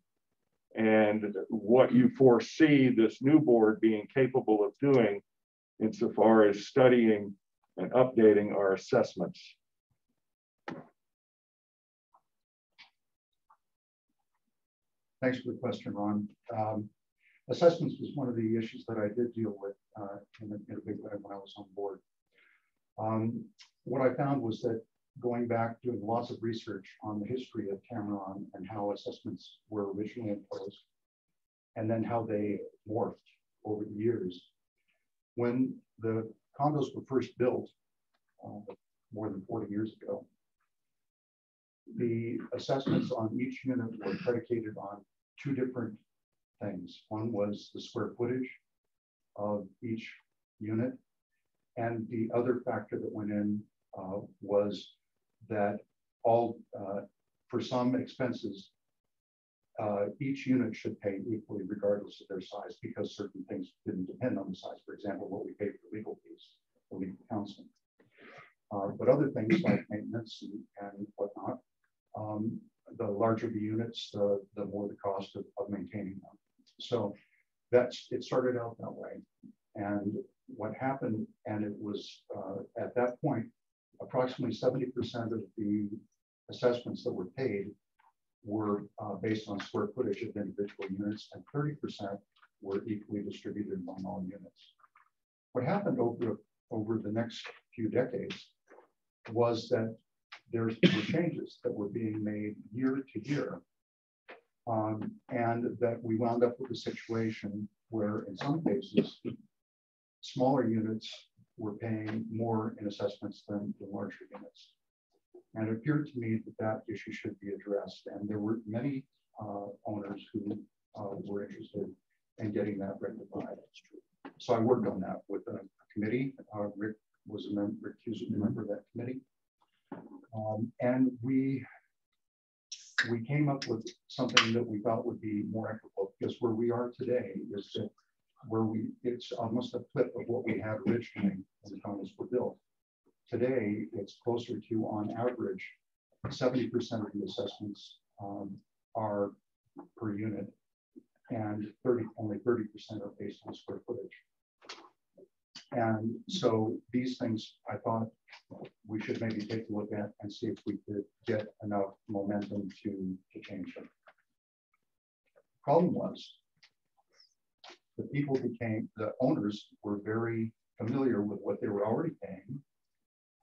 and what you foresee this new board being capable of doing insofar as studying and updating our assessments? Thanks for the question, Ron. Um, assessments was one of the issues that I did deal with uh, in, a, in, a, big way when I was on board. Um, what I found was that going back, doing lots of research on the history of Tamarron and how assessments were originally imposed, and then how they morphed over the years. When the condos were first built, uh, more than 40 years ago, the assessments on each unit were predicated on two different things. One was the square footage of each unit, and the other factor that went in uh, was that all, uh, for some expenses, uh, each unit should pay equally regardless of their size because certain things didn't depend on the size. For example, what we pay for legal fees, for legal counseling. Uh, but other things like maintenance and, and whatnot, um, the larger the units, the, the more the cost of, of maintaining them. So that's it started out that way. And what happened, and it was uh, at that point, approximately 70% of the assessments that were paid were uh, based on square footage of individual units, and 30% were equally distributed among all units. What happened over, over the next few decades was that there were changes that were being made year to year, um, and that we wound up with a situation where, in some cases, smaller units were paying more in assessments than the larger units. And it appeared to me that that issue should be addressed. And there were many uh, owners who uh, were interested in getting that rectified. So I worked on that with a, committee. Uh, Rick was a member, was a member of that committee. Um, and we we came up with something that we thought would be more equitable because where we are today is that where we it's almost a flip of what we had originally when the condos were built. Today, it's closer to, on average, 70% of the assessments um, are per unit, and 30, only 30% are based on square footage. And so these things I thought we should maybe take a look at and see if we could get enough momentum to, to change them. Problem was, the people became, the owners were very familiar with what they were already paying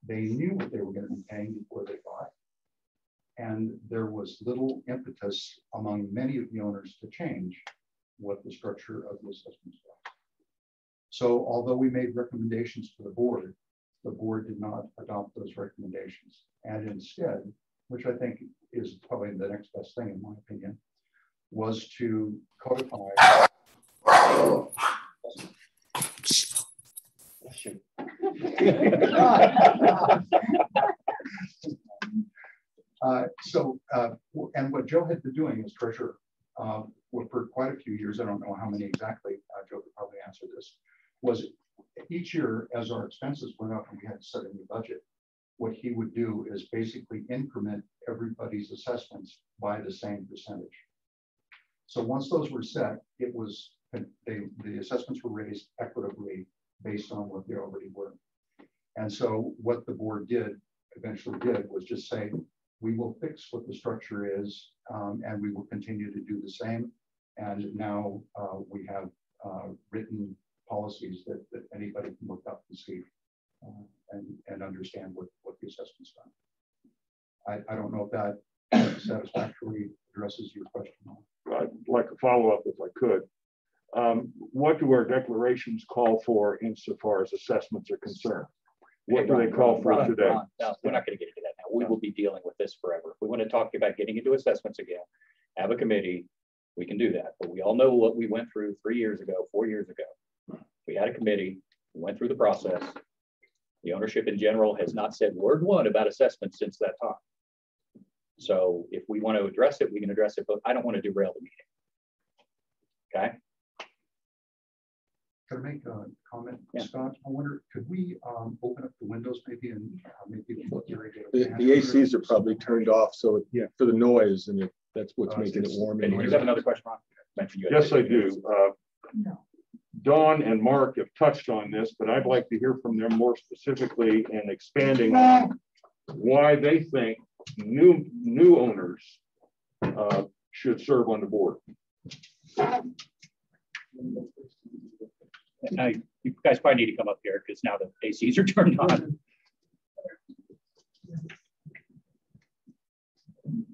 they knew what they were going to be paying before they bought. And there was little impetus among many of the owners to change what the structure of the assessments was. So although we made recommendations to the board, the board did not adopt those recommendations. And instead, which I think is probably the next best thing in my opinion, was to codify uh, so, uh, and what Joe had been doing as treasurer uh, for quite a few years, I don't know how many exactly, uh, Joe could probably answer this, was each year as our expenses went up and we had to set a new budget, what he would do is basically increment everybody's assessments by the same percentage. So once those were set, it was they, the assessments were raised equitably based on what they already were. And so what the board did, eventually did, was just say, we will fix what the structure is, um, and we will continue to do the same. And now uh, we have uh, written policies that, that anybody can look up and see uh, and, and understand what, what the assessment's done. I, I don't know if that satisfactorily addresses your question. I'd like a follow up if I could. Um, what do our declarations call for insofar as assessments are concerned? What do they call for today? No, we're not going to get into that now. We will be dealing with this forever. If we want to talk about getting into assessments again, have a committee, we can do that. But we all know what we went through three years ago, four years ago. We had a committee, we went through the process. The ownership in general has not said word one about assessments since that time. So if we want to address it, we can address it, but I don't want to derail the meeting. Okay, Could I make a comment, Yeah. Scott? I wonder, could we um, open up the windows maybe and uh, maybe look here? The, the ACs are probably turned off, so it- yeah, for the noise and it, that's what's Uh, making it warm. and in you have another question, Ron? Mentioned you had- Yes, I do. Uh, Don and Mark have touched on this, but I'd like to hear from them more specifically and expanding on why they think new, new owners uh, should serve on the board. Now, you guys probably need to come up here because now the ACs are turned on.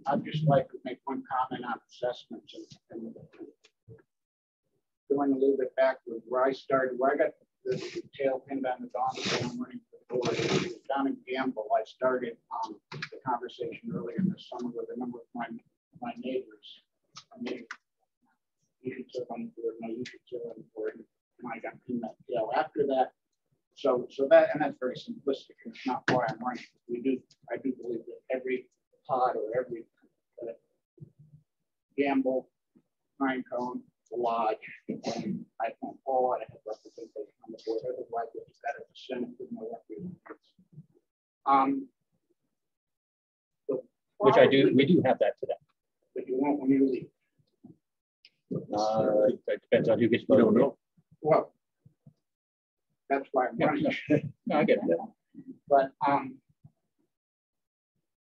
I'd just like to make one comment on assessments and, and going a little bit back to where I started, where I got the tail pinned on the donkey when I'm running the board. Down in Gamble, I started um, the conversation earlier in the summer with a number of my, my neighbors. I mean, you should serve on the board, no, you should serve on the board. And I got pinned that tail after that. So, so that, and that's very simplistic. and It's not why I'm running. We do, I do believe that every pod or every uh, gamble, pine cone, lodge, and I think all ought to have representation on the board. Otherwise, it's better to Senate with no representatives. Um, the Which I do, we do have that today. But you won't when you leave. Uh, It depends on who gets You don't voted. know. Well, that's why I'm running. <laughs> No, I get it. But um,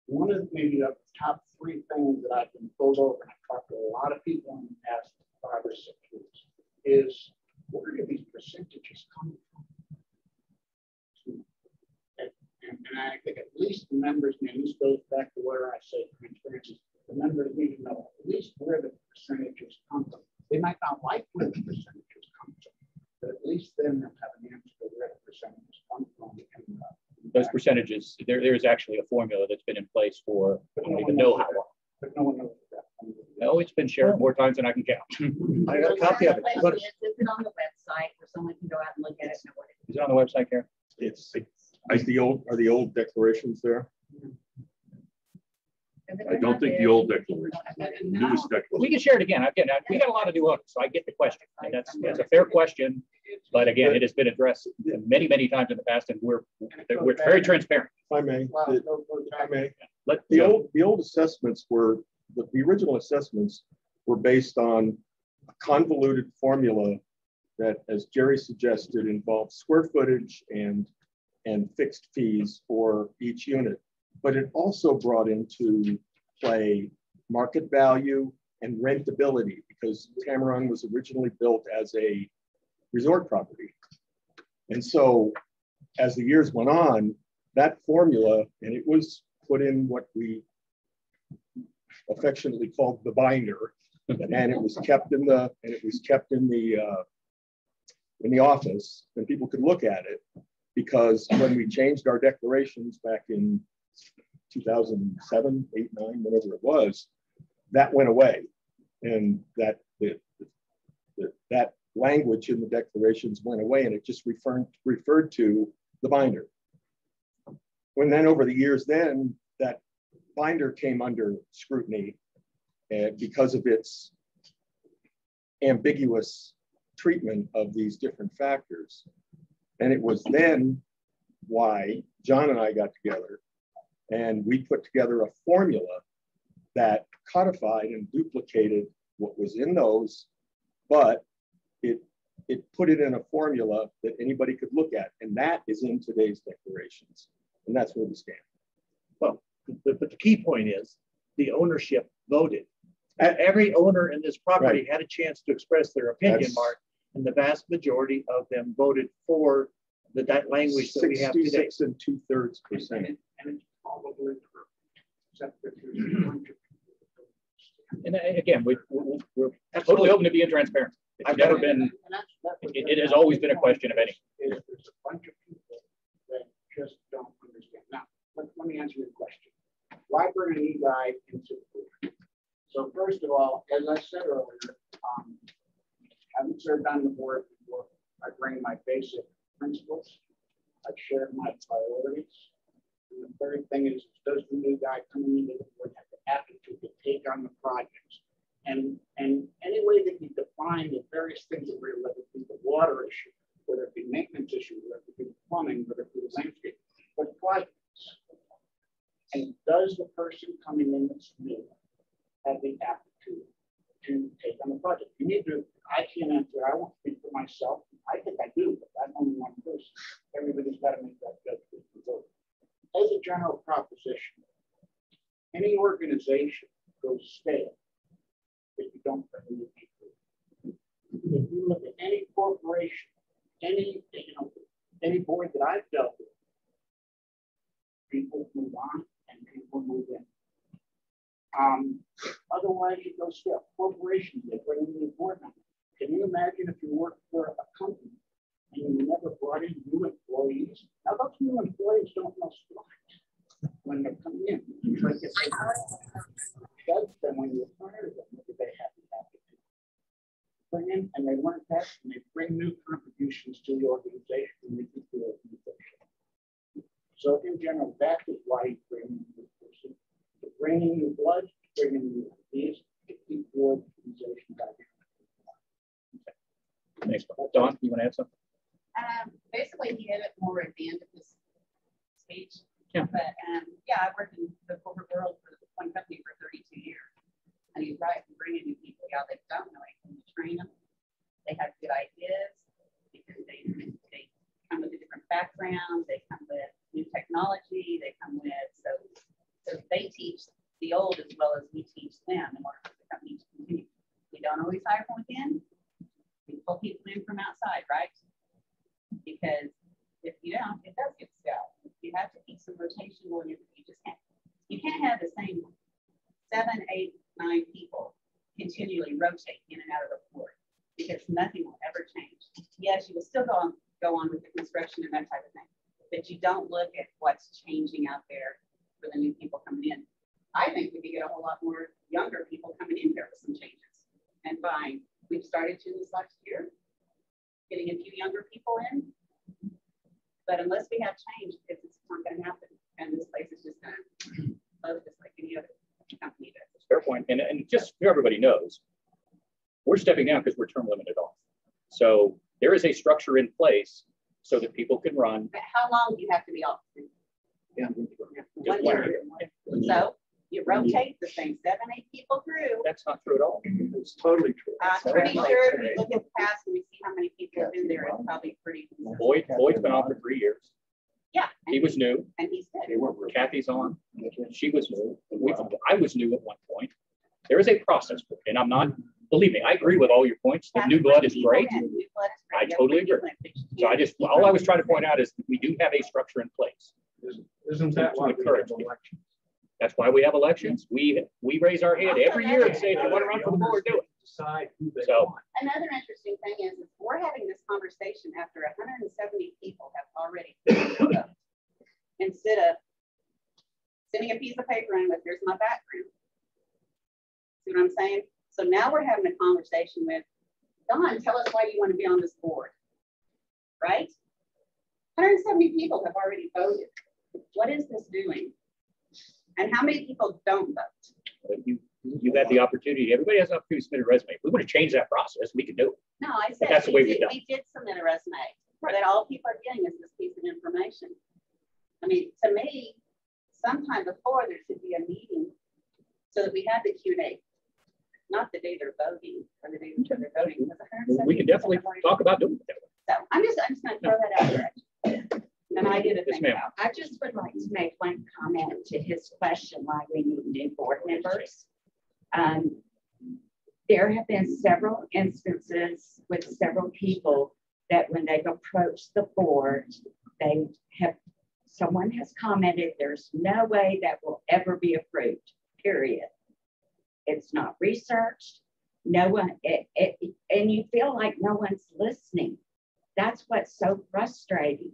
one of maybe the top three things that I've been pulled over and I've talked to a lot of people in the past five or six weeks is where do these percentages come from? And, and I think at least the members, and this goes back to where I say transparency, the members need to know at least where the percentages come from. They might not like where the percentages but at least then they'll have an answer to where the percentages come from. And, uh, Those percentages, there, there's actually a formula that's been in place for, I don't even know how long. But no one knows that. No, it's been shared more times than I can count. <laughs> I got a copy of it. Is But it on the website where someone can go out and look at it? and know what it Is it on the website, Karen? It's, is the old, are the old declarations there? is? I don't think the old declaration, newest We declaration. can share it again. Again, I- we got a lot of new owners, so I get the question. And that's, that's a fair question. But again, it has been addressed many, many times in the past and we're, we're very transparent. If I may, Well, the- those- those if I may, Let, the old, the old assessments were, the, the original assessments were based on a convoluted formula that, as Jerry suggested, involved square footage and, and fixed fees for each unit. But it also brought into play market value and rentability because Tamarron was originally built as a resort property. And so as the years went on, that formula, and it was put in what we affectionately called the binder, and it was kept in the, and it was kept in the, uh, in the office, and people could look at it, because when we changed our declarations back in 2007, 8, 9, whatever it was, that went away. And that, the, the, that language in the declarations went away, and it just referred, referred to the binder. When then over the years, then that binder came under scrutiny uh, because of its ambiguous treatment of these different factors. And it was then why John and I got together and we put together a formula that codified and duplicated what was in those, but it, it put it in a formula that anybody could look at. And that is in today's declarations. And that's where we stand. Well, the- but the key point is the ownership voted. Every owner in this property Right. had a chance to express their opinion, That's- Mark, and the vast majority of them voted for the that language that we have today. Sixty-six and two thirds percent. And it's probably. Except that there's a bunch of And again, we, we- we're totally open to being transparent. It's I've never been, it, it has always been a question of any. There's a bunch of people that just don't understand. Now, let, let me answer your question. Why bring a new guy into the board? So first of all, as I said earlier, um, having served on the board before, I bring my basic principles. I share my priorities. And the third thing is, does the new guy coming into the board have the aptitude to take on the projects? And, and any way that you define the various things that we're, whether it be the water issue, whether it be maintenance issue, whether it be plumbing, whether it be landscape, but projects. And does the person coming in that's new have the aptitude to take on the project? You need to, I can't answer, I won't speak for myself. I think I do, but I'm only one person. Everybody's got to make that judgment. As a general proposition, any organization goes stale if you don't bring new people. If you look at any corporation, any, you know, any board that I've dealt with, people move on and people move in. Um, otherwise, you go stale. Corporations, they bring in new board members. Can you imagine if you worked for a company and you never brought in new employees? Now, those new employees don't know squat when they're coming in. It's like if they judge them when you hire them, what do they have to have to do? Bring in, and they learn that, and they bring new contributions to the organization, and they keep the organization. So in general, that is why you bring in new person. To bring in new blood, to bring in new ideas, to keep the organization back. Thanks. Don, you want to add something? Um, basically, he hit it more at the end of his speech. Yeah. But um, yeah, I worked in the corporate world for one company for 32 years. And he's right, we bring in new people, yeah, they don't know anything, we train them. They have good ideas because they, they come with a different background, they come with new technology, they come with, so, so they teach the old as well as we teach them in order for the company to continue. We don't always hire from within, we pull people in from outside, right? Because if you don't, it does get stale. You have to keep some rotation going. You just can't. You can't have the same seven, eight, nine people continually rotate in and out of the board because nothing will ever change. Yes, you will still go on go on with the construction and that type of thing, but you don't look at what's changing out there for the new people coming in. I think we could get a whole lot more younger people coming in here with some changes. And fine, we've started to this last year, getting a few younger people in. But unless we have change, it's it's not going to happen. And this place is just going to flow just like any other company does. Fair point. And, and just so everybody knows, we're stepping down because we're term limited off. So there is a structure in place so that people can run. But how long do you have to be off? Yeah. One year. So you rotate the same seven, eight people through. That's not true at all. It's totally true. Uh, I'm pretty sure if we look at the past and we see how many people have been there, it's probably pretty. Boyd, Boyd's been on for three years. Yeah. He was new. And he's good. Kathy's on. She was new. We, I was new at one point. There is a process for it, and I'm not, believe me, I agree with all your points. The new blood is great. New blood is great. I You have to totally agree. in, but you So I just, all I was trying to point out is we do have a structure in place. Isn't To- that to why we encourage have people. Elections? That's why we have elections. We, we raise our hand every year and say, if you want to run for the board, do it. Decide who they So- want. Another interesting thing is, is we're having this conversation after hundred and seventy people have already. <coughs> Instead of sending a piece of paper in with, here's my background. See what I'm saying? So now we're having a conversation with, Don, tell us why you want to be on this board. Right? Hundred and seventy people have already voted. What is this doing? And how many people don't vote? You, you had the opportunity, everybody has an opportunity to submit a resume. If we want to change that process, we can do it. No, I But said, that's the we way we've did, done we did submit a resume, that all people are getting is this piece of information. I mean, to me, sometime before, there should be a meeting so that we have the Q and A. Not the day they're voting, or the day they're voting. because 170 We can definitely talk about doing it that way. So I'm just, I'm just gonna throw that out there. And I did a Yes, thing about. I just would like to make one comment to his question why we need new board members. Um, there have been several instances with several people that when they've approached the board, they have, someone has commented, there's no way that will ever be approved, period. It's not researched. No one, it, it, and you feel like no one's listening. That's what's so frustrating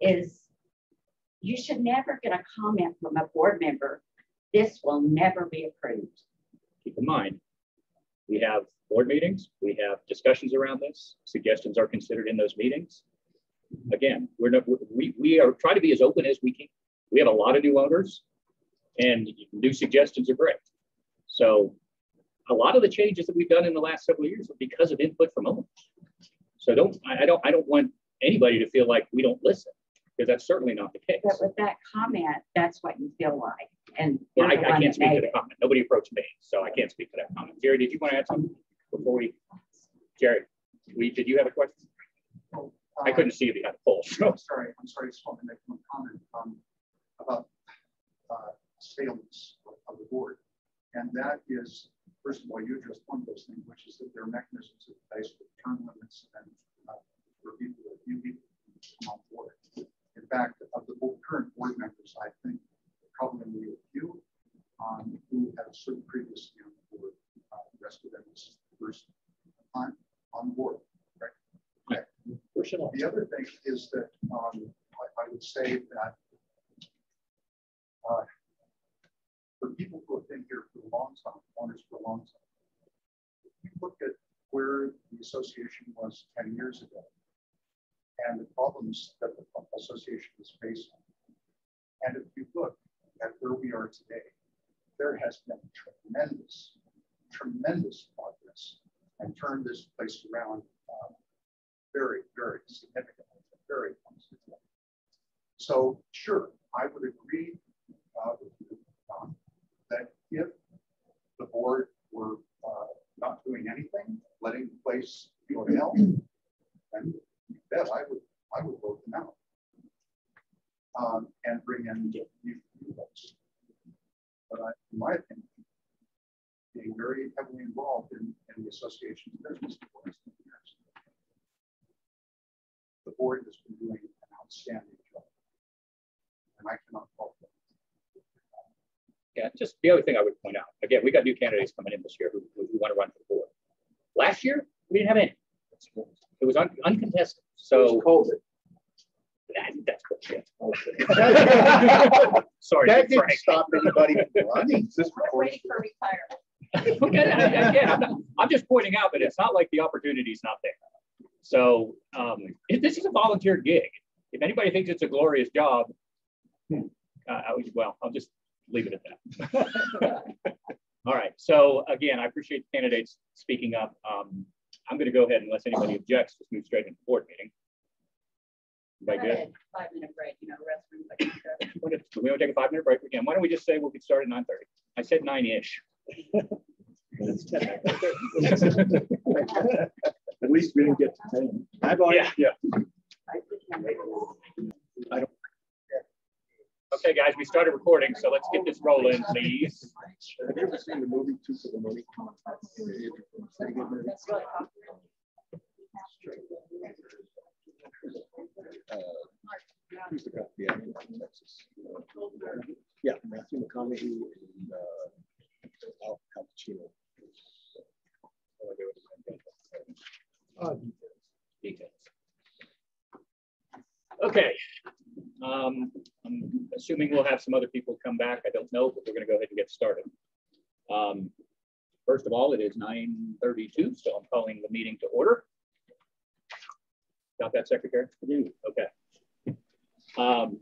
is you should never get a comment from a board member. This will never be approved. Keep in mind, we have board meetings, we have discussions around this, suggestions are considered in those meetings. Again, we're not, we, we are trying to be as open as we can. We have a lot of new owners and new suggestions are great. So a lot of the changes that we've done in the last several years are because of input from owners. So don't, I, I don't, I don't want anybody to feel like we don't listen because that's certainly not the case. But with that comment, that's what you feel like. And I, I can't speak to the comment. Nobody approached me, so I can't speak to that comment. Jerry, did you want to add something before we? Jerry, we did you have a question? Oh, uh, I couldn't see behind the pole. So. I'm sorry, I'm sorry. I just want to make one comment um, about uh, staleness of the board, and that is first of all, you addressed one of those things, which is that there are mechanisms in place with term limits and uh, for people, that new people come on board. In fact, of the current board members, I think probably only a few um, who have served previously on the board. Uh, the rest of them this is the first time on board. Right? Okay. The other thing is that um, I, I, would say that uh, for people who have been here for a long time, owners for a long time, if you look at where the association was 10 years ago and the problems that the association is facing, and if you look at where we are today, there has been tremendous, tremendous progress and turned this place around uh, very, very significantly, very significantly. So sure, I would agree uh, with you um, that if the board were uh, not doing anything, letting the place go to hell, bet I would I would vote them out um, and bring in new, votes. But I, in my opinion, being very heavily involved in, in the association's business for years, the board has been doing an outstanding job, and I cannot fault them. Yeah, just the other thing I would point out, again, we got new candidates coming in this year who, who want to run for the board. Last year, we didn't have any. It was un uncontested. So COVID. That, that's bullshit. <laughs> Sorry, that didn't Frank. stop anybody from running. Waiting for retirement. okay, again, I'm, not, I'm, just pointing out that it's not like the opportunity is not there. So um, it, this is a volunteer gig. If anybody thinks it's a glorious job, uh, I would, well, I'll just leave it at that. <laughs> All right. So again, I appreciate the candidates speaking up. Um, I'm going to go ahead unless anybody objects, just move straight into the board meeting. Everybody good? Five minute break, you know, restroom. <laughs> we want to take a five minute break again. Why don't we just say we'll get started at 9.30? I said nine-ish. <laughs> At least we didn't get to 10. I've already, yeah. yeah. I don't. Okay, guys, we started recording, so let's get this rolling, please. Have you ever seen the movie Two for the Money? Uh, who's the guy? Yeah, Texas. Yeah, Matthew McConaughey and uh, Al Pacino. Oh. Okay. Um, I'm assuming we'll have some other people come back. I don't know, but we're going to go ahead and get started. Um, first of all, it is 9.32, so I'm calling the meeting to order. Got that, Secretary? Okay. Um,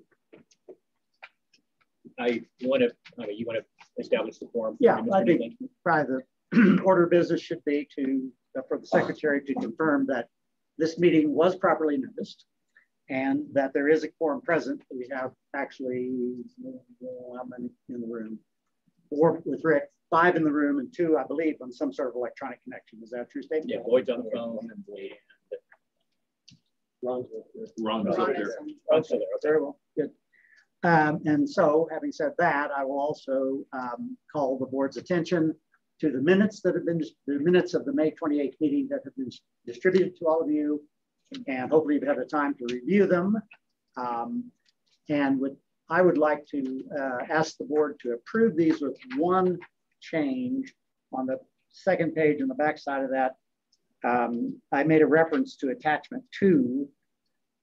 I want to, I mean, you want to establish the form? Yeah, I think the <clears throat> order of business should be to, uh, for the Secretary to confirm that this meeting was properly noticed and that there is a quorum present. We have actually, how many in the room? Four with Rick, five in the room, and two, I believe, on some sort of electronic connection. Is that a true statement? Yeah, Boyd's on the phone and Boyd. Ron's Ron's up there. Ron's there. Very well. Good. Um, and so, having said that, I will also um, call the board's attention to the minutes that have been, the minutes of the May 28th meeting that have been distributed to all of you. And hopefully you've had the time to review them. Um, and I would like to uh, ask the board to approve these with one change on the second page on the back side of that. Um, I made a reference to attachment two,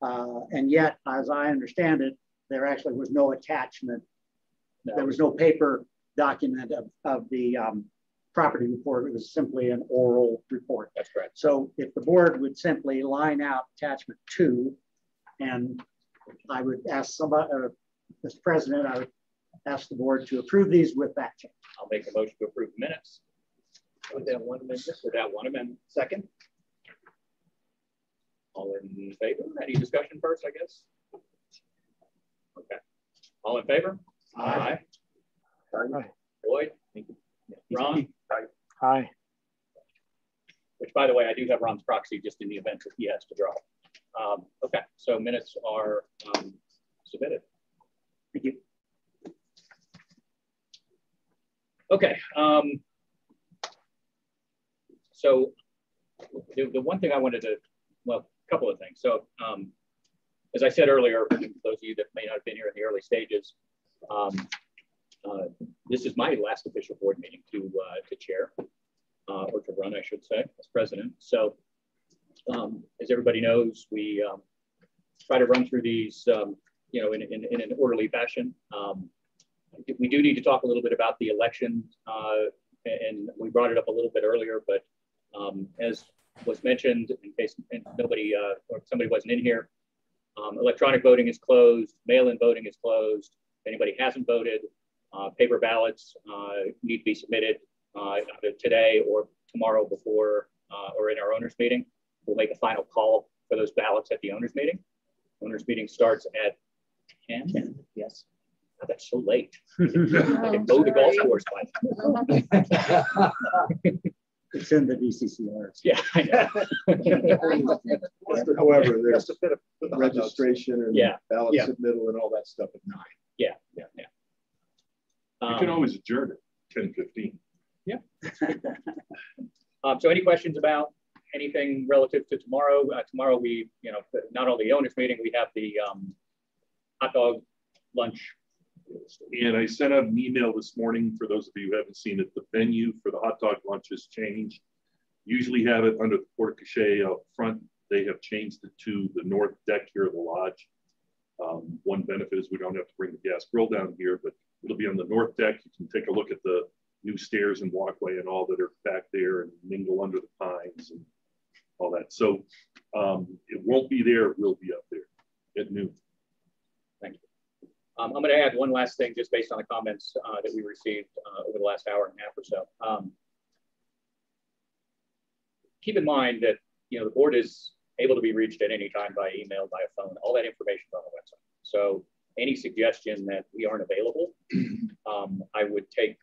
uh, and yet, as I understand it, there actually was no attachment. No. There was no paper document of, of the um, property report. It was simply an oral report. That's correct. So if the board would simply line out attachment two, and I would ask somebody, uh, Mr. President, I would ask the board to approve these with that change. I'll make a motion to approve the minutes. With that one amendment. With that one amendment. Second. All in favor? Any discussion first, I guess? Okay. All in favor? Aye. Aye. Aye. Lloyd? Ron? Aye. Which, by the way, I do have Ron's proxy just in the event that he has to draw. Um, okay, so minutes are um, submitted. Thank you. Okay. Um, so the, the one thing I wanted to, well, a couple of things. So um, as I said earlier, for those of you that may not have been here in the early stages, um, uh, this is my last official board meeting to uh, to chair uh, or to run, I should say, as president. So um, as everybody knows, we um, try to run through these, um, you know, in, in, in, an orderly fashion. Um, we do need to talk a little bit about the election, uh, and we brought it up a little bit earlier, but um, as was mentioned, in case nobody uh, or somebody wasn't in here, um, electronic voting is closed, mail-in voting is closed. If anybody hasn't voted, paper ballots uh, need to be submitted uh, either today or tomorrow before uh, or in our owners meeting. We'll make a final call for those ballots at the owners meeting. Owners meeting starts at 10. 10 yes. Oh, that's so late. <laughs> I can go to golf course by <laughs> It's in the DCCRs. Yeah, I know. However, there's a bit of registration and yeah. ballot yeah. submittal and all that stuff at nine. Yeah, yeah, yeah. You can always adjourn at 10 15. Yeah. <laughs> um, so, any questions about anything relative to tomorrow? Uh, tomorrow, we, you know, not only the owners meeting, we have the um, hot dog lunch and I sent out an email this morning for those of you who haven't seen it. The venue for the hot dog lunch has changed. Usually have it under the porte cochere out front. They have changed it to the north deck here of the lodge. Um, one benefit is we don't have to bring the gas grill down here, but it'll be on the north deck. You can take a look at the new stairs and walkway and all that are back there and mingle under the pines and all that. So um, it won't be there. It will be up there at noon. Thank you. Um, I'm going to add one last thing just based on the comments uh, that we received uh, over the last hour and a half or so. Um, keep in mind that you know the board is able to be reached at any time by email, by a phone. All that information is on the website. So any suggestion that we aren't available, <clears throat> um, I would take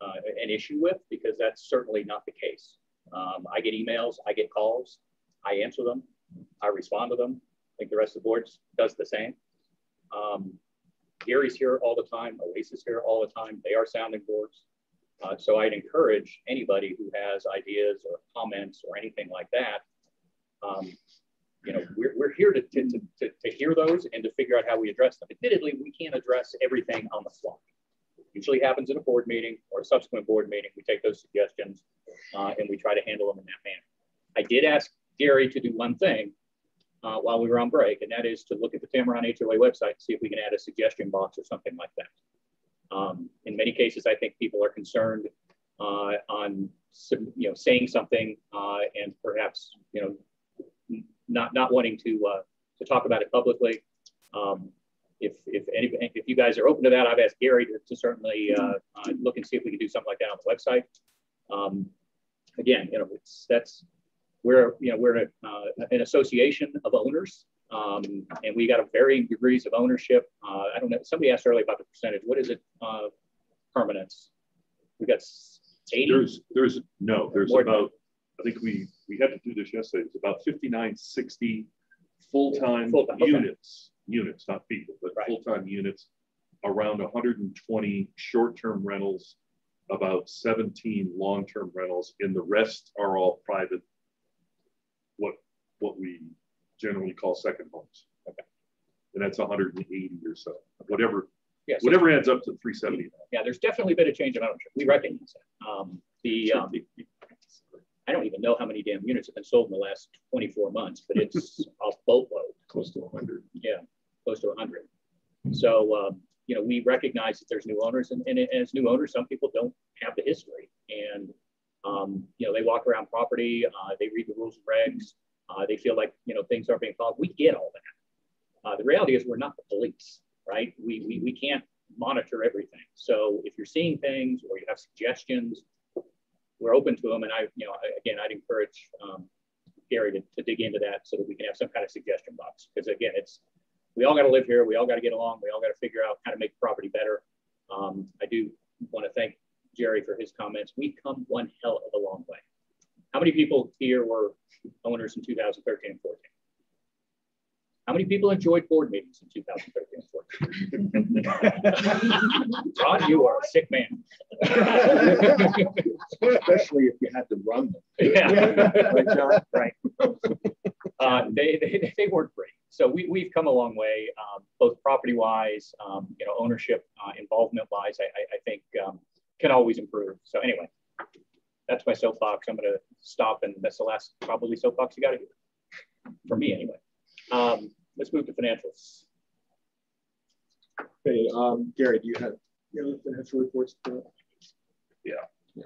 uh, an issue with because that's certainly not the case. Um, I get emails, I get calls, I answer them, I respond to them. I think the rest of the board does the same. Um, Gary's here all the time, Oasis here all the time. They are sounding boards. Uh, so I'd encourage anybody who has ideas or comments or anything like that. Um, you know, we're, we're here to, to, to, to, hear those and to figure out how we address them. Admittedly, we can't address everything on the fly. Usually happens in a board meeting or a subsequent board meeting. We take those suggestions uh, and we try to handle them in that manner. I did ask Gary to do one thing, uh, while we were on break, and that is to look at the Tamarron HOA website and see if we can add a suggestion box or something like that. Um, in many cases, I think people are concerned uh, on you know saying something uh, and perhaps you know not not wanting to uh, to talk about it publicly. Um, if if any if you guys are open to that, I've asked Gary to, to certainly uh, uh, look and see if we can do something like that on the website. Um, again, you know, that's we're, you know, we're a, uh, an association of owners, um, and we got a varying degrees of ownership. Uh, I don't know. Somebody asked earlier about the percentage. What is it? Uh, permanence. We got 80. There's, there's no. There's about. I think we we had to do this yesterday. It's about 59, 60 full-time Full units. Okay. Units, not people, but right. full-time units. Around 120 short-term rentals, about 17 long-term rentals, and the rest are all private, what what we generally call second homes. Okay. And that's 180 or so, whatever, yeah, so, whatever adds up to 370. Yeah, there's definitely been a change of ownership. We recognize that. Um, the um, I don't even know how many damn units have been sold in the last 24 months, but it's <laughs> a boatload. Close to 100. Yeah, close to 100. So, um, you know, we recognize that there's new owners, and, and as new owners, some people don't have the history. And, um, you know, they walk around property, uh, they read the rules and regs, uh, they feel like, you know, things aren't being followed. We get all that. Uh, the reality is we're not the police, right? We, we, we can't monitor everything. So if you're seeing things or you have suggestions, we're open to them. And I, you know, again, I'd encourage um, Gary to, to dig into that so that we can have some kind of suggestion box. Because again, it's we all got to live here. We all got to get along. We all got to figure out how to make the property better. Um, I do want to thank Jerry for his comments. We've come one hell of a long way. How many people here were owners in 2013 and 14? How many people enjoyed board meetings in 2013 and <laughs> 14? Ron, you are a sick man. Especially if you had to run them. Yeah. right, John? Right. Uh, they, they, they weren't great. So we, we've come a long way, um, both property wise, um, you know, ownership, uh, involvement wise, I, I, I think um, can always improve. So anyway, that's my soapbox. I'm going to stop, and that's the last probably soapbox you got to hear for me anyway. Um, let's move to financials. Okay, um, Gary, do you have you have financial reports? Yeah. yeah.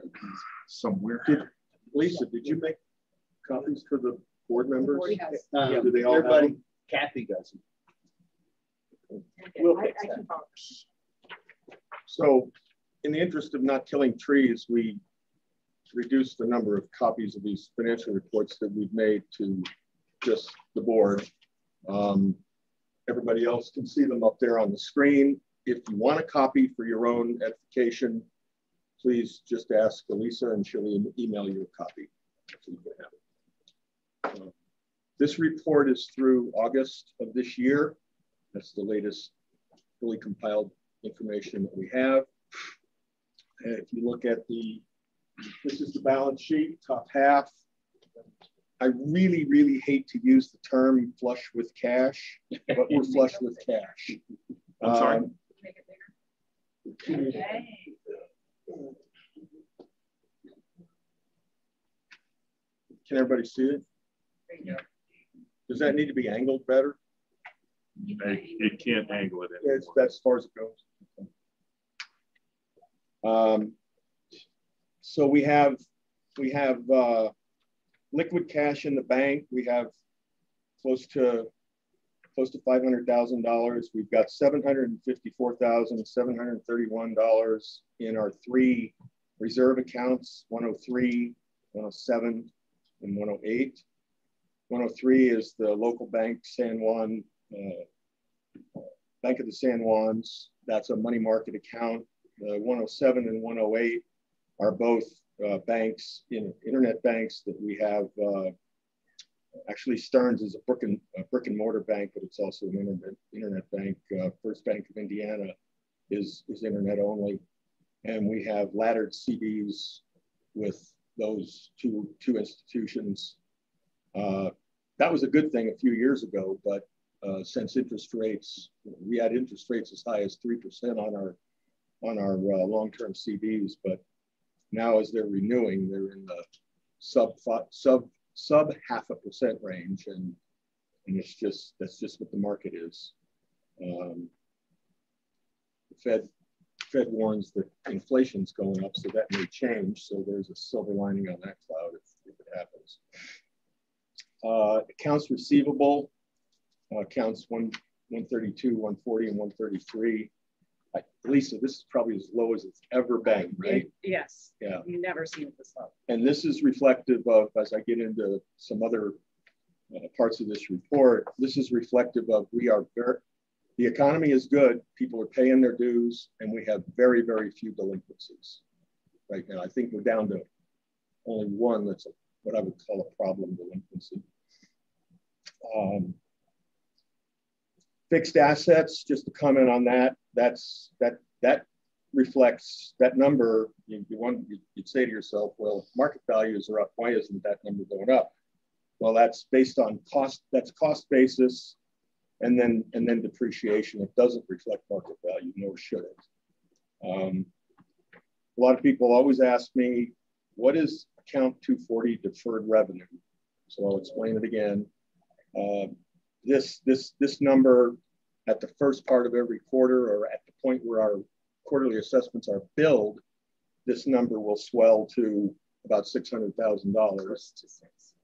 Somewhere. Did, Lisa, did you make copies for the board members? Uh, yeah, do they all everybody? Kathy doesn't. We'll fix that. So, in the interest of not killing trees, we reduced the number of copies of these financial reports that we've made to just the board. Um, everybody else can see them up there on the screen. If you want a copy for your own edification, please just ask Elisa and she'll email you a copy so you can have it. Uh, this report is through August of this year. That's the latest fully compiled information that we have. And if you look at the, this is the balance sheet, top half. I really, really hate to use the term flush with cash, but we're flush with cash. I'm sorry. Um, can everybody see it? Does that need to be angled better? It can't angle it anymore. It's, that's as far as it goes. Um, so we have we have uh, liquid cash in the bank. We have close to close to five hundred thousand dollars. We've got seven hundred and fifty-four thousand seven hundred thirty-one dollars in our three reserve accounts: 103, 107, and 108. 103 is the local bank, San Juan, uh, Bank of the San Juans. That's a money market account. The 107 and 108 are both uh, banks, you know, internet banks that we have. Uh, actually, Stearns is a brick and, a brick and mortar bank, but it's also an internet, internet bank. Uh, First Bank of Indiana is, is internet only. And we have laddered CDs with those two, two institutions. Uh, that was a good thing a few years ago, but uh, since interest rates, we had interest rates as high as 3% on our, on our uh, long-term CDs, but now as they're renewing, they're in the sub, sub, sub half a percent range. And, and it's just, that's just what the market is. Um, the Fed, Fed warns that inflation's going up, so that may change. So there's a silver lining on that cloud if, if it happens. Uh, accounts receivable, uh, accounts one, 132, 140, and 133. Lisa, this is probably as low as it's ever been, right? yes. Yeah. You've never seen it this low. And this is reflective of, as I get into some other uh, parts of this report, this is reflective of we are very, the economy is good, people are paying their dues, and we have very, very few delinquencies right now. I think we're down to only one that's a, what I would call a problem delinquency. Um, fixed assets, just to comment on that, that's that that reflects that number. You, you want you'd say to yourself, well, market values are up. Why isn't that number going up? Well, that's based on cost. That's cost basis, and then and then depreciation. It doesn't reflect market value, nor should it. Um, a lot of people always ask me, what is account 240 deferred revenue? So I'll explain it again. Uh, this this this number at the first part of every quarter or at the point where our quarterly assessments are billed, this number will swell to about $600,000.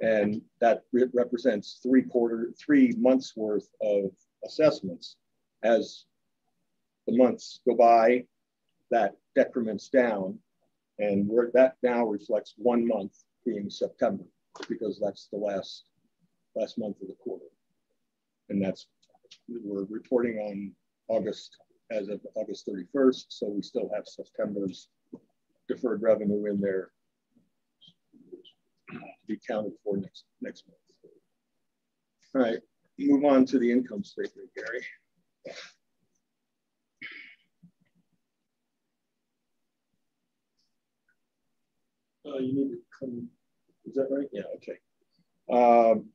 And that re represents three quarter, three months worth of assessments. As the months go by, that decrements down. And where that now reflects one month being September, because that's the last, last month of the quarter. And that's, we're reporting on August as of August 31st. So we still have September's deferred revenue in there to be counted for next, next month. All right, move on to the income statement, Gary. Uh, you need to come, is that right? Yeah, okay. Um,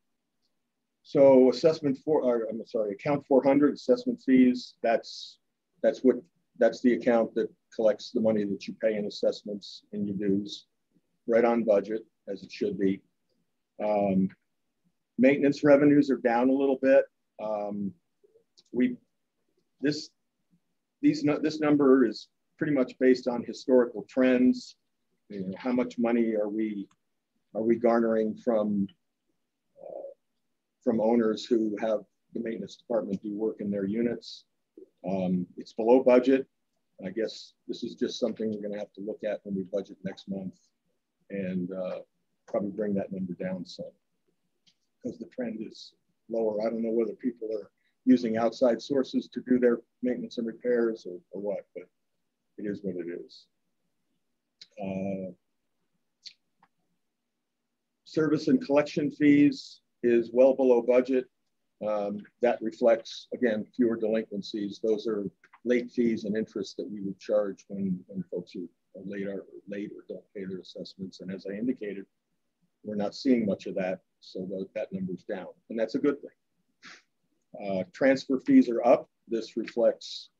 so assessment for, I'm sorry, account 400 assessment fees, that's that's what that's the account that collects the money that you pay in assessments and your dues, right on budget as it should be. Um, maintenance revenues are down a little bit. Um, we this these this number is pretty much based on historical trends. You know, how much money are we are we garnering from from owners who have the maintenance department do work in their units? Um, it's below budget. I guess this is just something we're going to have to look at when we budget next month and uh, probably bring that number down some because the trend is lower. I don't know whether people are using outside sources to do their maintenance and repairs or, or what, but it is what it is. Uh, service and collection fees is well below budget. Um, that reflects, again, fewer delinquencies. Those are late fees and interest that we would charge when, when folks are late or, late or don't pay their assessments. And as I indicated, we're not seeing much of that, so the, that number's down, and that's a good thing. Uh, transfer fees are up. This reflects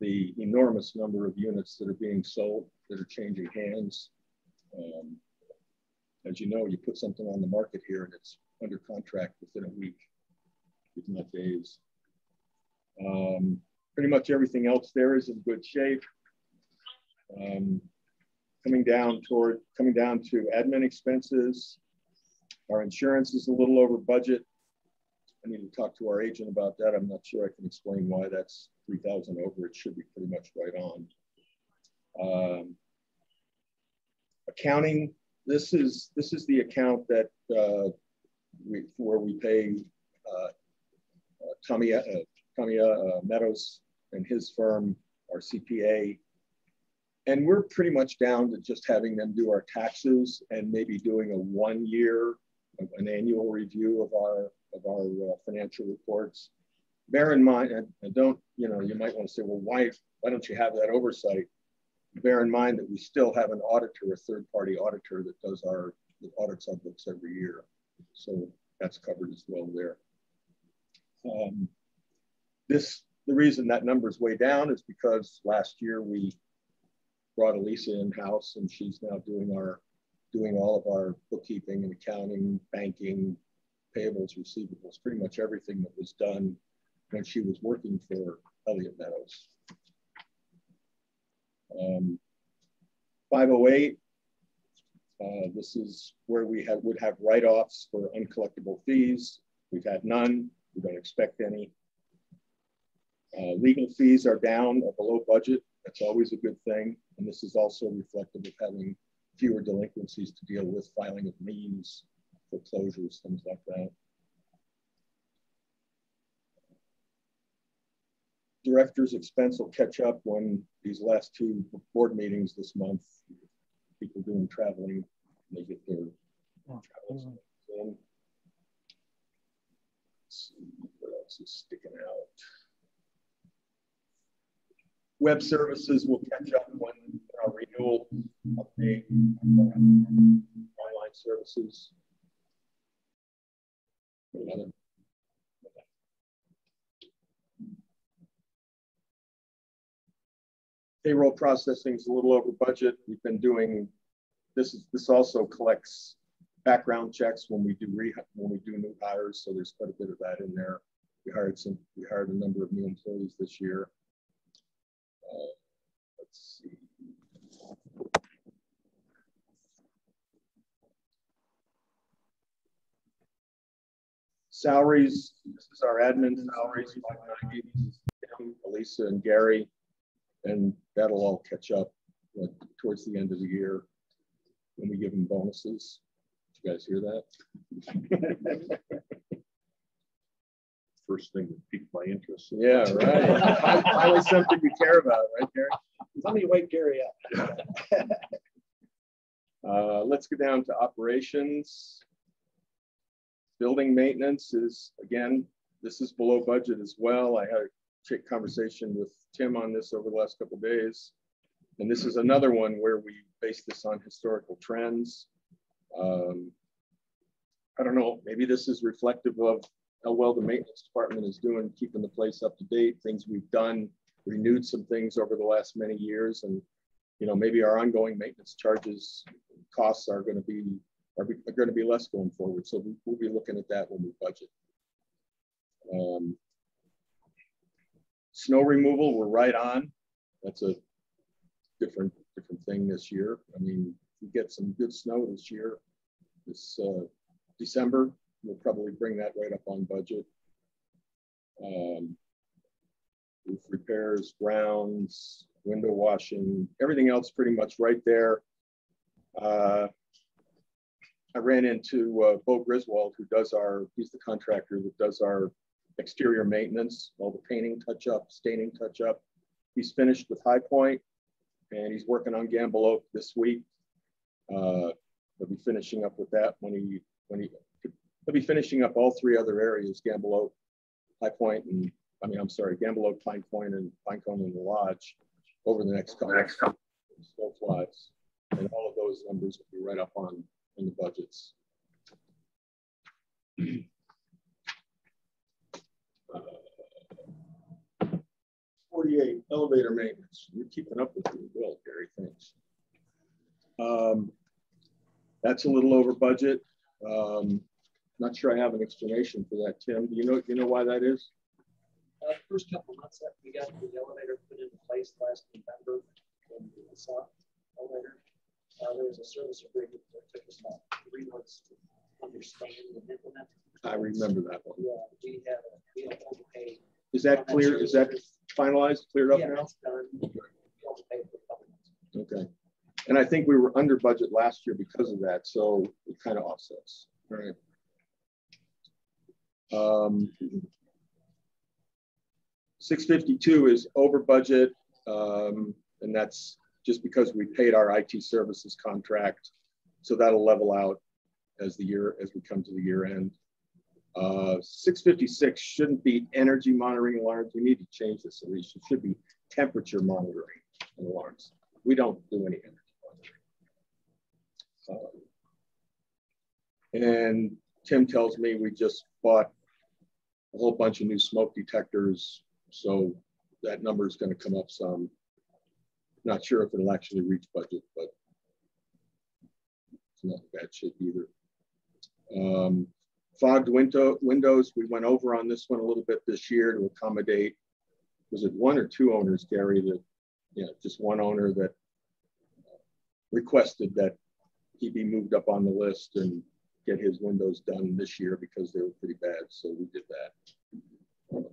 the enormous number of units that are being sold that are changing hands. Um, as you know, you put something on the market here and it's under contract within a week if not days. Um, pretty much everything else there is in good shape. Um, coming down toward, coming down to admin expenses. Our insurance is a little over budget. I need to talk to our agent about that. I'm not sure I can explain why that's 3,000 over. It should be pretty much right on. Um, accounting, this is this is the account that uh, we, where we pay uh, Tamiya, uh, Tamiya uh, Meadows and his firm, our CPA. And we're pretty much down to just having them do our taxes and maybe doing a one year, an annual review of our, of our uh, financial reports. Bear in mind, and don't, you know, you might want to say, well, why, why don't you have that oversight? Bear in mind that we still have an auditor, a third party auditor that does our, audits our books every year. So that's covered as well there. Um, this, the reason that number is way down is because last year we brought Elisa in-house and she's now doing our, doing all of our bookkeeping and accounting, banking, payables, receivables, pretty much everything that was done when she was working for Elliott Meadows. Um, 508, uh, this is where we have, would have write-offs for uncollectible fees. We've had none. We don't expect any. Uh, legal fees are down or below budget. That's always a good thing. And this is also reflective of having fewer delinquencies to deal with, filing of liens, foreclosures, things like that. Director's expense will catch up when these last two board meetings this month, people doing traveling, they get their travels in see what else is sticking out. web services will catch up when our renewal update online services. Payroll processing is a little over budget. We've been doing this. Is this also collects background checks when we do rehab when we do new hires. So there's quite a bit of that in there. We hired some. We hired a number of new employees this year. Uh, let's see. Salaries. This is our admin salaries. Elisa and Gary and that'll all catch up like, towards the end of the year when we give them bonuses. Did you guys hear that? <laughs> First thing that piqued my interest. Yeah, right. Finally, something we care about, right, Gary? Let me wake Gary up. <laughs> uh, let's go down to operations. Building maintenance is, again, this is below budget as well. I had a conversation with Tim on this over the last couple days. And this is another one where we base this on historical trends. Um, I don't know, maybe this is reflective of how well the maintenance department is doing, keeping the place up to date, things we've done, renewed some things over the last many years. And, you know, maybe our ongoing maintenance charges costs are going to be are, are going to be less going forward. So we, will be looking at that when we budget. Um, Snow removal, we're right on. That's a different different thing this year. I mean, we get some good snow this year. This uh, December, we'll probably bring that right up on budget. Um, roof repairs, grounds, window washing, everything else pretty much right there. Uh, I ran into uh, Bo Griswold, who does our, he's the contractor that does our exterior maintenance, all the painting touch up, staining touch up. He's finished with High Point and he's working on Gamble Oak this week. Uh, he'll be finishing up with that when he, when he, he'll be finishing up all three other areas, Gamble Oak, High Point, and I mean, I'm sorry, Gamble Oak, Pine Point, and Pinecone and the Lodge over the next couple of snow flies. And all of those numbers will be right up on in the budgets. 48, elevator maintenance. You're keeping up with me well, Gary, thanks. Um, that's a little over budget. Um, not sure I have an explanation for that, Tim. Do you know, you know why that is? Uh, first couple months that we got the elevator put into place last November when we saw elevator, uh, there was a service agreement that took us about three months to understand and implement. I remember that one. Yeah, we had a, we had pay. Is that clear? Is that finalized, cleared up yeah, now? Okay. And I think we were under budget last year because of that, so it kind of offsets. All right. Um, 652 is over budget, um, and that's just because we paid our IT services contract. So that'll level out as the year as we come to the year end. Uh, 656 shouldn't be energy monitoring alarms. We need to change this at least. It should be temperature monitoring alarms. We don't do any energy monitoring. Um, and Tim tells me we just bought a whole bunch of new smoke detectors. So that number is going to come up some. Not sure if it'll actually reach budget, but it's not in bad shape either. Um, fogged window windows, we went over on this one a little bit this year to accommodate, was it one or two owners, Gary, that, you know, just one owner that requested that he be moved up on the list and get his windows done this year because they were pretty bad. So we did that.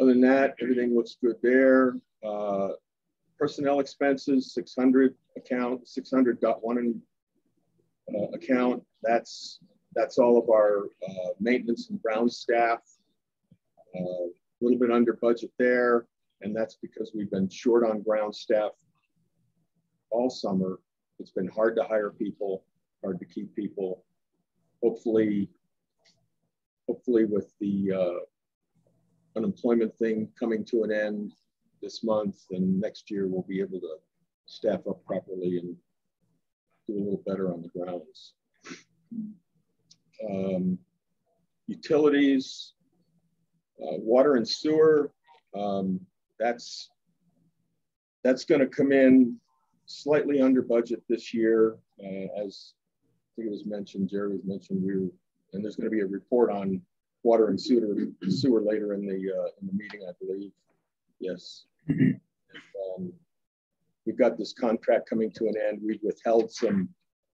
Other than that, everything looks good there. Uh, personnel expenses, 600 account, 600.1 uh, account. That's that's all of our uh, maintenance and ground staff. Uh, a little bit under budget there, and that's because we've been short on ground staff all summer. It's been hard to hire people, hard to keep people. Hopefully, hopefully with the uh, unemployment thing coming to an end this month, and next year we'll be able to staff up properly and do a little better on the grounds. Um, utilities, uh, water and sewer, um, that's that's going to come in slightly under budget this year, uh, as I think it was mentioned, Jerry was mentioned, we were, and there's going to be a report on water and sewer, sewer later in the uh, in the meeting, I believe. Yes. um, we've got this contract coming to an end. We've withheld some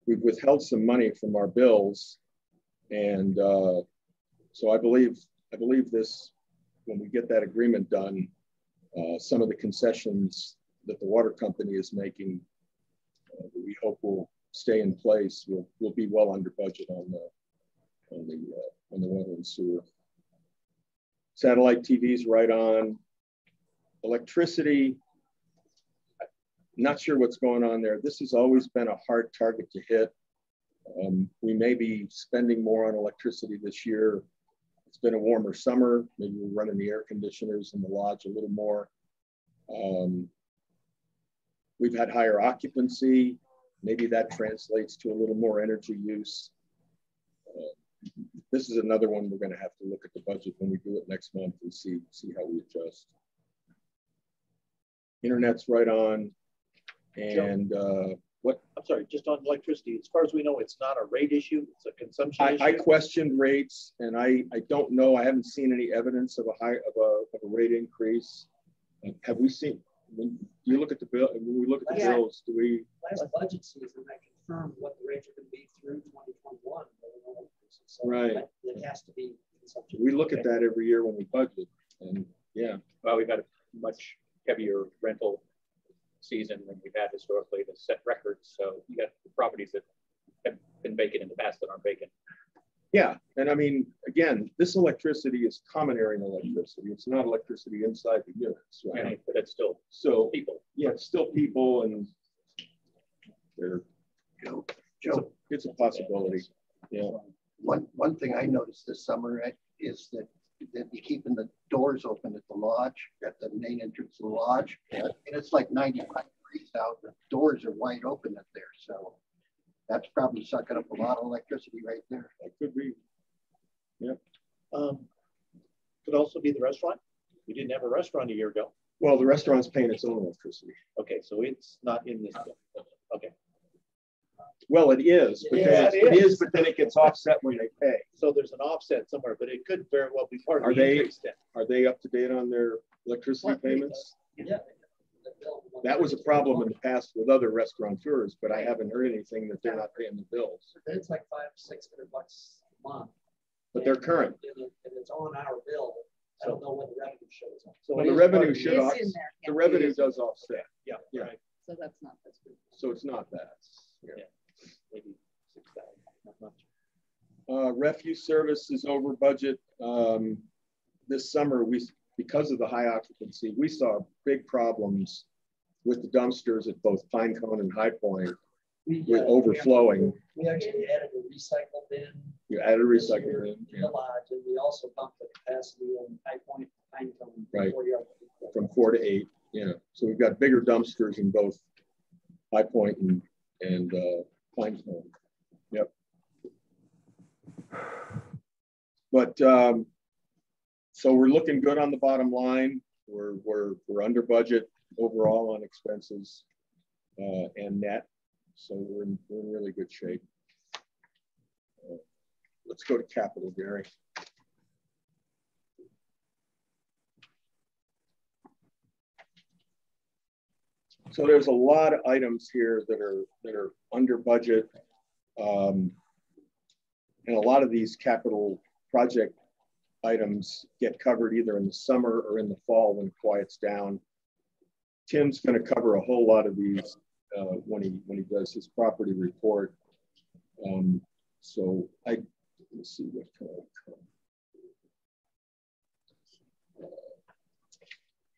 we've withheld some money from our bills, and uh, so I believe I believe this when we get that agreement done, uh, some of the concessions that the water company is making, uh, we hope will stay in place. We'll, we'll be well under budget on the on the uh, on the water and sewer. Satellite TVs right on. Electricity, not sure what's going on there. This has always been a hard target to hit. Um, we may be spending more on electricity this year. It's been a warmer summer. Maybe we're running the air conditioners in the lodge a little more. Um, we've had higher occupancy. Maybe that translates to a little more energy use. Uh, this is another one we're going to have to look at the budget when we do it next month and see see how we adjust. Internet's right on. And uh, what? I'm sorry, just on electricity. As far as we know, it's not a rate issue. It's a consumption I, issue. I questioned rates, and I I don't know. I haven't seen any evidence of a high of a, of a rate increase. Have we seen? When you look at the bill, when we look at the Yeah. bills, do we? Last budget season, I confirmed what the rates are going to be through 2021. So Right. It has to be consumption. We look at that every year when we budget, and yeah. Well, we've had a much heavier rental season than we've had historically to set records. So you got properties that have been vacant in the past that aren't vacant. Yeah, and I mean, again, this electricity is common area electricity. It's not electricity inside the units, right? Right, but it's still so people. Yeah, it's still people, and they're Joe, it's a, Joe, it's a possibility. Yeah. one, one thing I noticed this summer is that, that you're keeping the doors open at the lodge, at the main entrance of the lodge. And it's like 95 degrees out, the doors are wide open up there, so that's probably sucking up a lot of electricity right there. That could be. Yep. Um, could also be the restaurant. We didn't have a restaurant a year ago. Well, the restaurant's paying its own electricity. Okay, so it's not in this. Okay. Well, it is, Yeah, because it it is. is, but then it gets offset when they pay. So there's an offset somewhere, but it could very well be part of Are the they, increase then. are they up to date on their electricity payments? Yeah. That was a problem in the past with other restaurateurs, but I haven't heard anything that they're not paying the bills. It's like five, six hundred bucks a month. But they're current. And it- and it's on our bill. I don't know what the revenue shows. up. So Well, it the is revenue part of should, the- off- the revenue does offset. Yeah, Yeah. right. So that's not, that's good. So it's not that. Yeah, maybe six thousand, not much. Uh, refuse service is over budget. Um, this summer, we, because of the high occupancy, we saw big problems with the dumpsters at both Pinecone and High Point We, with uh, overflowing. We actually added a recycle bin. You added a recycle year bin, In the lodge, and we also bumped the capacity on High Point, Pinecone. Right. from four to eight. Yeah, so we've got bigger dumpsters in both High Point and and uh, Pinecone. Yep. But um, so we're looking good on the bottom line. We're we're we're under budget overall on expenses uh, and net. So we're in, we're in really good shape. Uh, let's go to capital, Gary. So there's a lot of items here that are that are under budget. Um, and a lot of these capital project items get covered either in the summer or in the fall when it quiets down. Tim's going to cover a whole lot of these uh, when he when he does his property report. Um, so I let's see what can I come.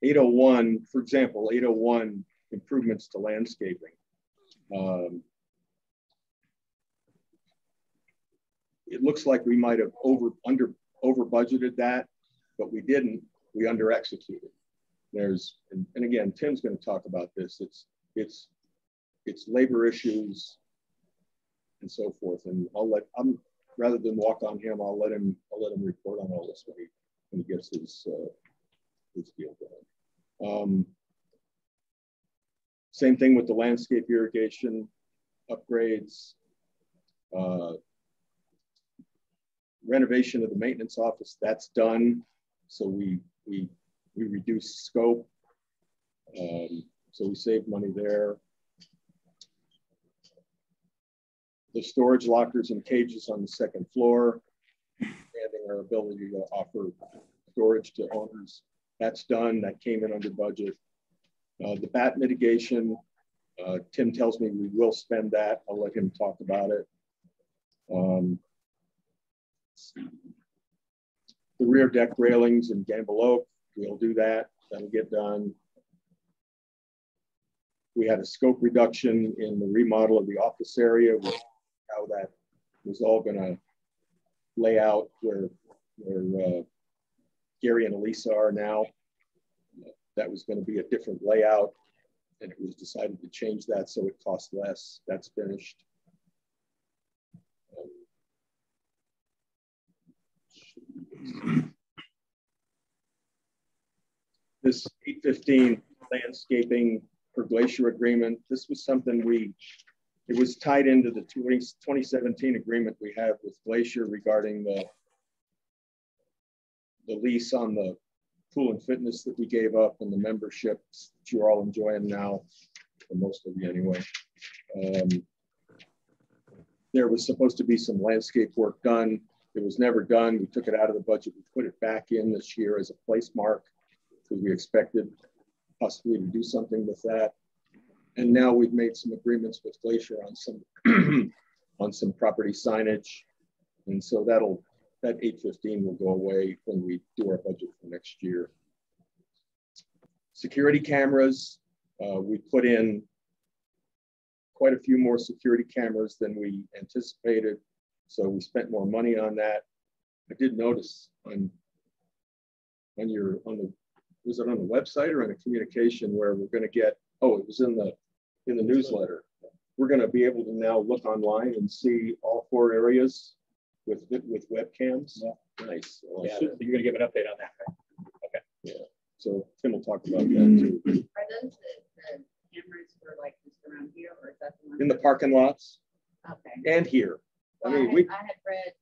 801, for example, 801 improvements to landscaping. Um, it looks like we might have over under over budgeted that, but we didn't. we under executed. There's, and, and again, Tim's going to talk about this. It's, it's, it's labor issues and so forth. And I'll let, I'm, rather than walk on him, I'll let him, I'll let him report on all this when he, when he gets his, uh, his deal done. Um, same thing with the landscape irrigation upgrades, uh, renovation of the maintenance office, that's done. So we, we, we reduce scope. Um, so we save money there. The storage lockers and cages on the second floor, adding our ability to offer storage to owners. That's done, that came in under budget. Uh, the bat mitigation, uh, Tim tells me we will spend that. I'll let him talk about it. Um, the rear deck railings in Gamble Oak, we'll do that. That'll get done. We had a scope reduction in the remodel of the office area, how that was all going to lay out where, where uh, Gary and Elisa are now. That was going to be a different layout, and it was decided to change that so it cost less. That's finished. This 815 landscaping per glacier agreement, this was something we, it was tied into the 20, 2017 agreement we have with Glacier regarding the, the lease on the pool and fitness that we gave up and the memberships that you're all enjoying now, for most of you anyway. Um, there was supposed to be some landscape work done. It was never done. We took it out of the budget. We put it back in this year as a place mark because we expected possibly to do something with that. And now we've made some agreements with Glacier on some <clears throat> on some property signage. And so that'll that 815 will go away when we do our budget for next year. Security cameras, uh, we put in quite a few more security cameras than we anticipated. So we spent more money on that. I did notice on on your on the was it on the website or on a communication where we're going to get oh it was in the in the newsletter we're going to be able to now look online and see all four areas with with webcams yeah. nice well, yeah, you're going to give an update on that right okay yeah so tim will talk about that too are those the, the cameras for like just around here or is that the in the parking lots okay and here well, I mean, I had, we, I had read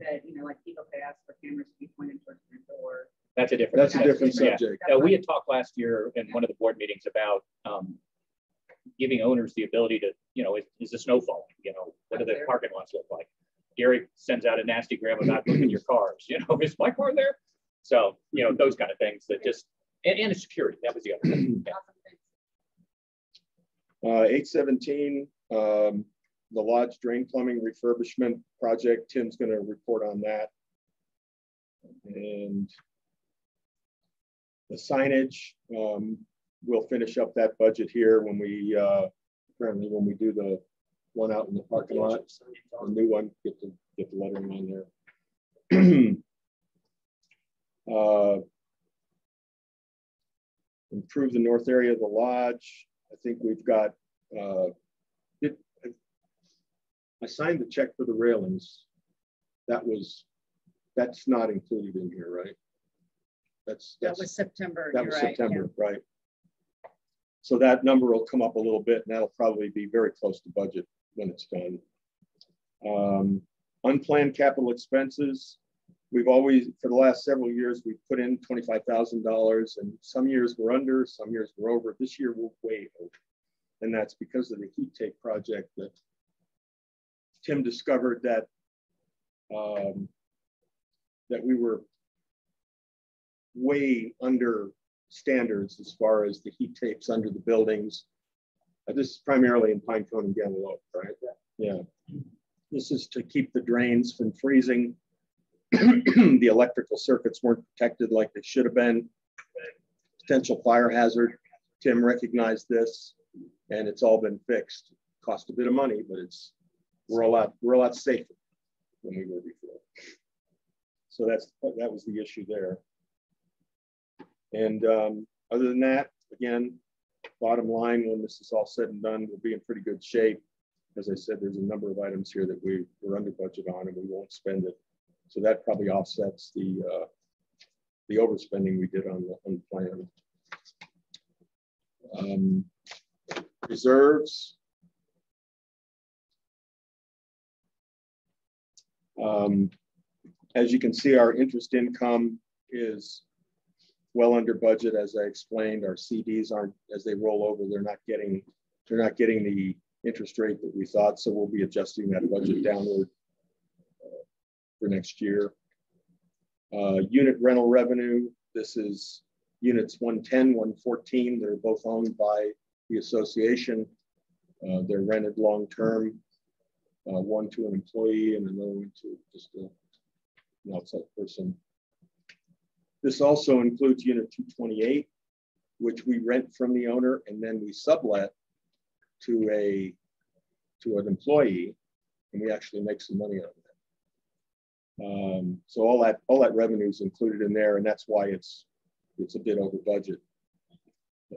that, you know, like people could ask for cameras to be pointed towards their door. That's a different. That's a different subject. Yeah. we had talked last year in one of the board meetings about um, giving owners the ability to, you know, is, is the snow falling? You know, what do the parking lots look like? Gary sends out a nasty gram about looking your cars. You know, <laughs> is my car there? So, you know, those kind of things that just and, and security. That was the other thing. <clears throat> Yeah. Uh, 817, um, the lodge drain plumbing refurbishment project. Tim's going to report on that. And the signage, um, we'll finish up that budget here when we, uh, apparently when we do the one out in the parking lot, the new one, get the, get the lettering on there. <clears throat> uh, improve the north area of the lodge. I think we've got uh, I signed the check for the railings. That was, that's not included in here, right? That's, that's that was September. That was right, September, yeah. right? So that number will come up a little bit, and that'll probably be very close to budget when it's done. Um, unplanned capital expenses. We've always, for the last several years, we've put in $25,000 and some years we're under, some years we're over. This year we're way over. And that's because of the heat tape project that Tim discovered that um, that we were way under standards as far as the heat tapes under the buildings. This is primarily in Pinecone and Gamble Oak, right? Yeah. This is to keep the drains from freezing. <clears throat> the electrical circuits weren't protected like they should have been. Potential fire hazard. Tim recognized this and it's all been fixed. Cost a bit of money, but it's we're a lot we're a lot safer than we were before. So that's that was the issue there. And um, other than that, again, bottom line, when this is all said and done, we'll be in pretty good shape. As I said, there's a number of items here that we, we're under budget on and we won't spend it. So that probably offsets the uh, the overspending we did on the, plan. Um, reserves. Um, as you can see, our interest income is well under budget. As I explained, our CDs aren't, as they roll over, they're not getting, they're not getting the interest rate that we thought. So we'll be adjusting that budget downward uh, for next year. Uh, unit rental revenue, this is units 110, 114. They're both owned by the association. Uh, they're rented long-term, uh, one to an employee and another one to just a, an outside person. This also includes unit 228, which we rent from the owner and then we sublet to a to an employee, and we actually make some money on that. Um, so all that all that revenue is included in there, and that's why it's it's a bit over budget.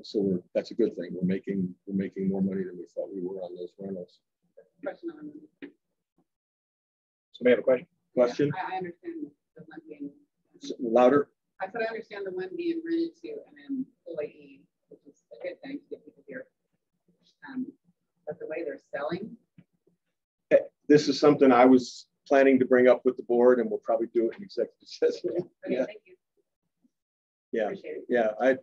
So we're, that's a good thing. We're making we're making more money than we thought we were on those rentals. Somebody have a question? Question? I, I understand the one being. Louder. I said I understand the one being rented to an employee, which is a good thing to get people here. Um, but the way they're selling. Eh, This is something I was planning to bring up with the board, and we'll probably do it in executive <laughs> session. Okay, Yeah, thank you. yeah, it. yeah. I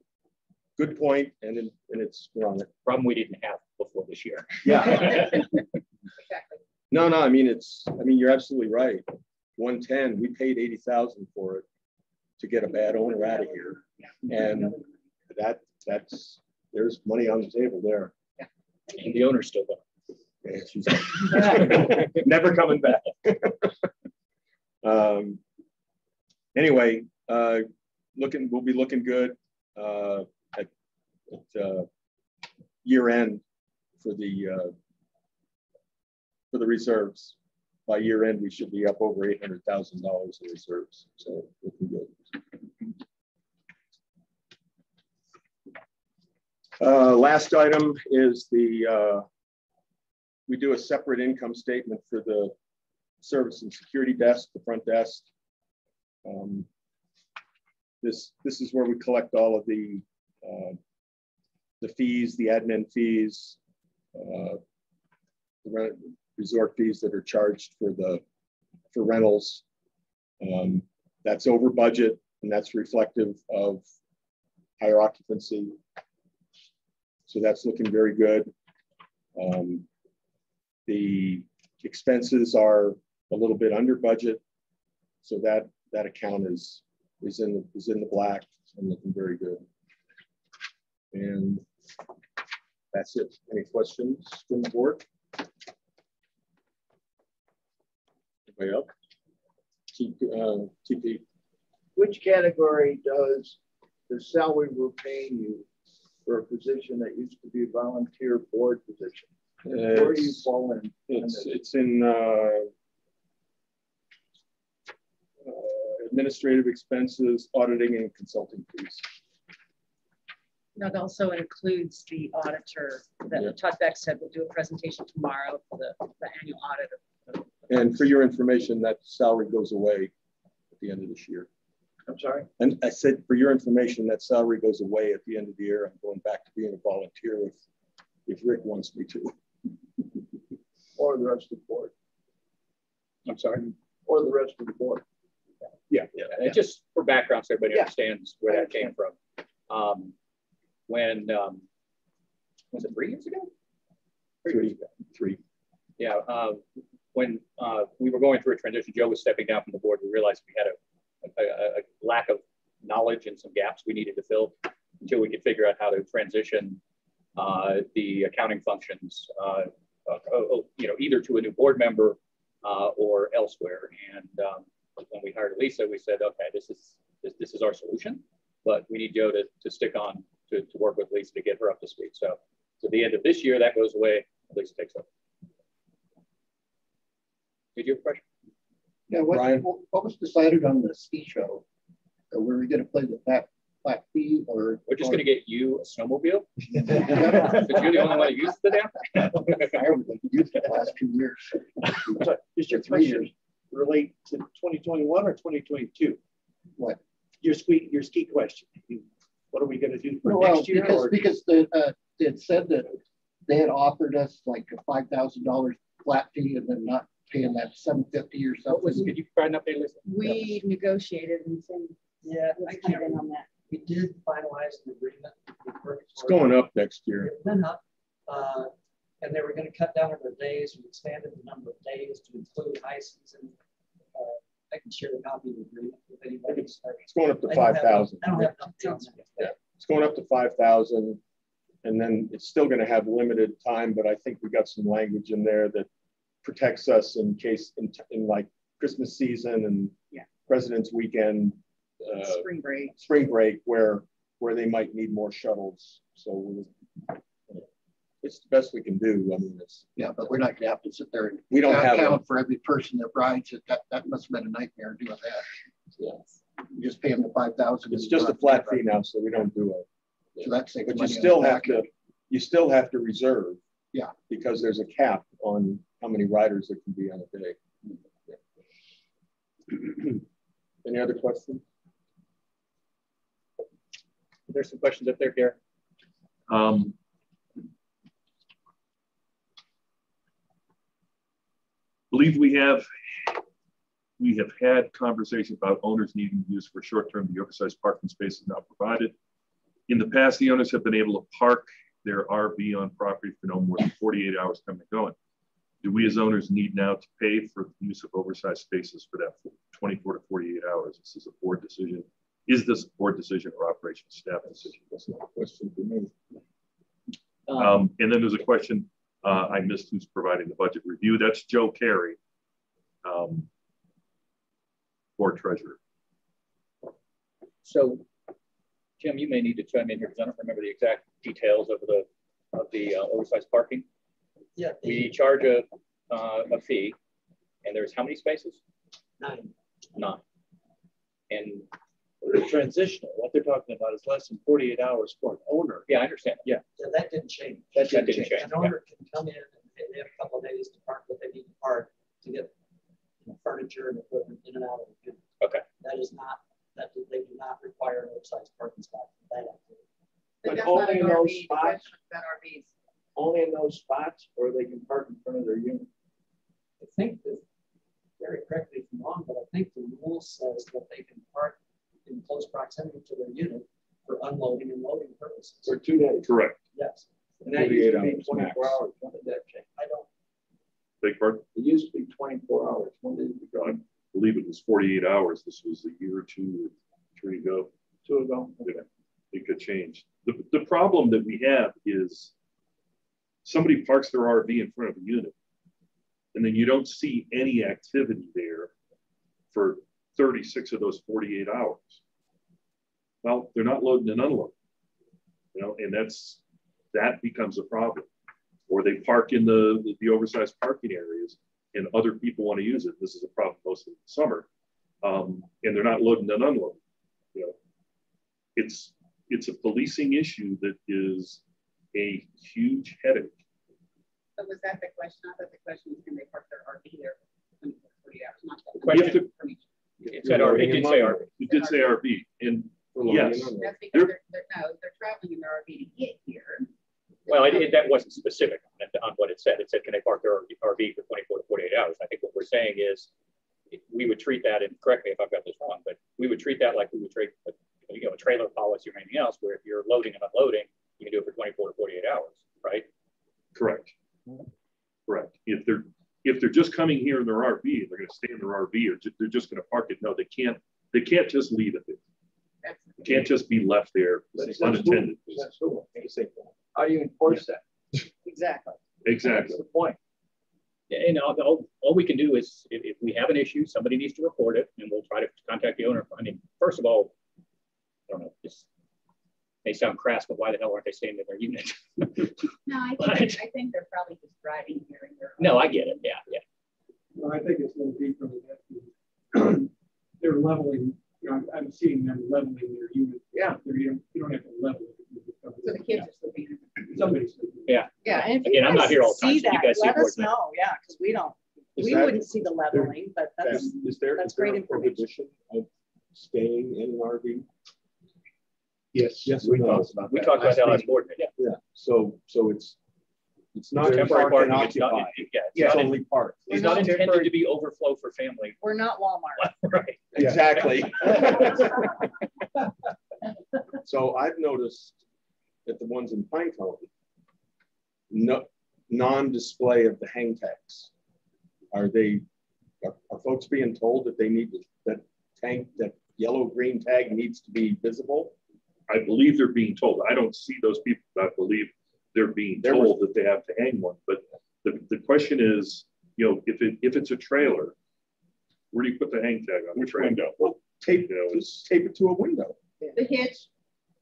good point, and it- and it's wrong. Problem we didn't have before this year. Yeah. <laughs> Exactly. No, no, I mean, it's, I mean, you're absolutely right. 110, we paid 80,000 for it to get a bad owner out of here. And that, that's, there's money on the table there. And the owner's still she's <laughs> never coming back. <laughs> um, anyway, uh, looking, we'll be looking good uh, at, at uh, year end for the uh, for the reserves. By year end, we should be up over eight hundred thousand dollars in reserves. So looking good. Uh, last item is the uh, we do a separate income statement for the service and security desk, the front desk. Um, this this is where we collect all of the uh, the fees, the admin fees, uh, the rent, resort fees that are charged for the for rentals. Um, that's over budget, and that's reflective of higher occupancy. So that's looking very good. Um, the expenses are a little bit under budget, so that that account is is in the is in the black and looking very good. And that's it. Any questions from the board? Anybody else? T, uh, TP. Which category does the salary we're paying you for a position that used to be a volunteer board position? Where do you fall in? in It's this? it's in uh, uh, administrative expenses, auditing, and consulting fees. That also includes the auditor Yeah. that Todd Beck said will do a presentation tomorrow for the, the annual audit. of- And for your information, that salary goes away at the end of this year. I'm sorry? And I said, for your information, that salary goes away at the end of the year. I'm going back to being a volunteer if, if Rick wants me to. <laughs> Or the rest of the board? I'm sorry? Or the rest of the board? Yeah, yeah. And just for background, so everybody Yeah. understands where that came from. Um, when, um, was it three years ago? Three, years ago. three. Yeah, uh, when uh, we were going through a transition, Joe was stepping down from the board. We realized we had a, a, a lack of knowledge and some gaps we needed to fill until we could figure out how to transition uh, the accounting functions, uh, uh, oh, you know, either to a new board member uh, or elsewhere. And um, when we hired Lisa, we said, okay, this is this, this is our solution, but we need Joe to, to stick on to, to work with Lisa to get her up to speed. So, to the end of this year, that goes away. Lisa takes over. Did you have a question? Yeah, what, Brian? what what was decided on the ski show? Uh, Were we gonna play the back flat fee or? We're just gonna get you a snowmobile? <laughs> But you're the only one who uses the damn I haven't used it the last two years. So Does your Three question relate to 2021 or 2022? What? Your ski, your ski question. What are we gonna do for Well, next year? because, or- because the, uh, it said that they had offered us like a five thousand dollars flat fee and then not paying that seven fifty or What was, something. could you provide an update, Lisa? We negotiated and said, Yeah, I let's can't in on that. We did finalize an agreement. It's going up next year. It went up, uh, and they were gonna cut down on the days, we expanded the number of days to include high season. Uh, I can share a copy of the agreement with anybody. It's going up to I don't have- 5,000. I don't have an update that. Yeah, it's going up to five thousand. And then it's still gonna have limited time, but I think we got some language in there that protects us in case, in, in like Christmas season and Yeah. President's Weekend, uh, Spring break. spring break, where, where they might need more shuttles. So we- it's the best we can do. I mean, it's, Yeah, but we're not gonna have to sit there and. We don't have Count for every person that rides it. That, that must have been a nightmare doing that. Yes. You just pay them the five thousand. it's just a flat fee now, so we don't do it. So that saves But you still have to, you still have to reserve. Yeah. Because there's a cap on how many riders there can be on a day. Any other questions? There's some questions up there, Gary. Um, believe we have we have had conversations about owners needing to use for short-term the oversized parking spaces not provided. In the past, the owners have been able to park their RV on property for no more than 48 hours coming and going. Do we as owners need now to pay for the use of oversized spaces for that 24 to 48 hours? This is a board decision. Is this a board decision or operations staff decision? That's not a question for me. Um, and then there's a question uh, I missed who's providing the budget review. That's Joe Carey, um, board treasurer. So, Jim, you may need to chime in here because I don't remember the exact details of the of the uh, oversized parking. Yeah. We charge a uh, a fee, and there's how many spaces? Nine. Nine. And It's transitional. What they're talking about is less than 48 hours for an owner. yeah, I understand. Yeah, Yeah, that didn't change. That didn't change, An owner can come in and they have a couple of days to park what they need to park to get you know, furniture and equipment in and out of the unit. Okay. That is not, that they do not require an oversized parking spot for that activity. But that's only not an in those RV, spots, That RVs. Only in those spots, or they can park in front of their unit. I think that, very correctly if I'm wrong, but I think the rule says that they can park in close proximity to their unit for unloading and loading purposes. For two days. Correct. Yes. And that used to be twenty-four max. hours. When did that change? I don't, Big pardon? It used to be twenty-four hours. When did it go? I believe it was 48 hours. This was a year or two, three ago. Two ago? Yeah, it could change. The, the problem that we have is somebody parks their RV in front of a unit and then you don't see any activity there for 36 of those 48 hours. Well, they're not loading and unloading, you know, and that's, that becomes a problem. Or they park in the, the, oversized parking areas and other people want to use it. This is a problem mostly in the summer. Um, and they're not loading and unloading, you know. It's, it's a policing issue that is a huge headache. So was that the question? I thought the question was, can they park their RV there for 40 hours? Not that. Question- It said RV, it did say RV. It did say RV, and yes, That's because they're, they're, no, they're traveling in their RV to get here. Well, it, it- that wasn't specific on, it- on what it said. It said, can they park their RV for 24 to 48 hours? I think what we're saying is we would treat that, and correct me if I've got this wrong, but we would treat that like we would treat a, you know, a trailer policy or anything else, where if you're loading and unloading, you can do it for 24 to 48 hours, right? correct. Correct. If they're, if they're just coming here in their RV, they're gonna stay in their RV, or ju- they're just gonna park it, no, they can't, they can't just leave it there. It can't just be left there That's- that's unattended. who- that's. How do you enforce that? <laughs> Exactly. Exactly. That's the point. Yeah, And all, all, all we can do is, if, if we have an issue, somebody needs to report it, and we'll try to contact the owner. I mean, first of all, I don't know, this may sound crass, but why the hell aren't they staying in their unit? No, I <laughs> But- think, I think they're probably just driving here and there. No, I get it. Yeah, yeah. Well, I think it's a little deeper than that. <clears throat> They're leveling You know, I'm, I'm seeing them leveling their unit. Yeah. You don't, you don't have to level it. So the kids are sleeping. Somebody's sleeping. Yeah. Yeah, and if Again, you I'm not here all the time, see so you guys see let more us than that. know, yeah, because we don't, Is we that- wouldn't see the leveling, but that's, Is there, that's is there great a information. prohibition of staying in an RV? Yes. Yes, we we talked about We that talked about that last meeting. board meeting. Yeah, so, so it's, it's not Temporary park parking, it's not, occupied. it- yeah, It's it's not, only park. it's not intended to be overflow for family. we're not Walmart. <laughs> Right. Exactly. <laughs> <laughs> So I've noticed that the ones in Pinecone, no, non-display of the hang tags. Are they, are, are folks being told that they need to, that tank, that yellow green tag needs to be visible? I believe they're being told. I don't see those people. but I believe they're being There was- told that they have to hang one. But the, the question is, you know, if it if it's a trailer, where do you put the hang tag on? Which the trailer? window? Well, tape, You know, just tape it to a window. The hitch,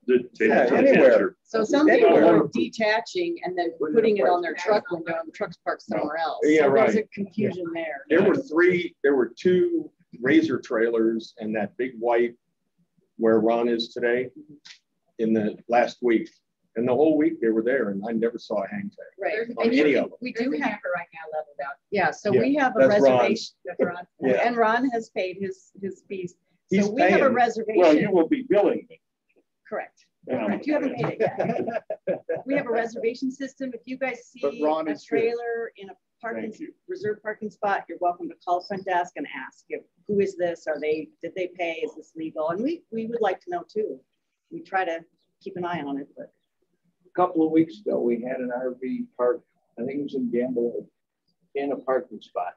The, tape Yeah, it to the anywhere. hitch So some Anywhere. people are detaching and then putting it on their truck window and the truck's parked somewhere else. Yeah, So There's a right. confusion there. There were three, there were two razor trailers and that big white where Ron is today in the last week. And the whole week they were there and I never saw a hang tag. Right, There's- on and any can- of them. we there's do a have, hamper right now leveled out. yeah, so Yeah, we have a that's reservation. Ron. <laughs> Yeah. And Ron has paid his, his fees. He's So we have a reservation. Well, you will be billing me. correct. And Correct, you haven't paid it yet. <laughs> We have a reservation system. If you guys see a trailer in a parking, Thank reserved parking spot, you're welcome to call front desk and ask, if, who is this? Are they, did they pay? Is this legal? And we, we would like to know too. We try to keep an eye on it, but A couple of weeks ago, we had an RV park, I think it was in Gamble, in a parking spot.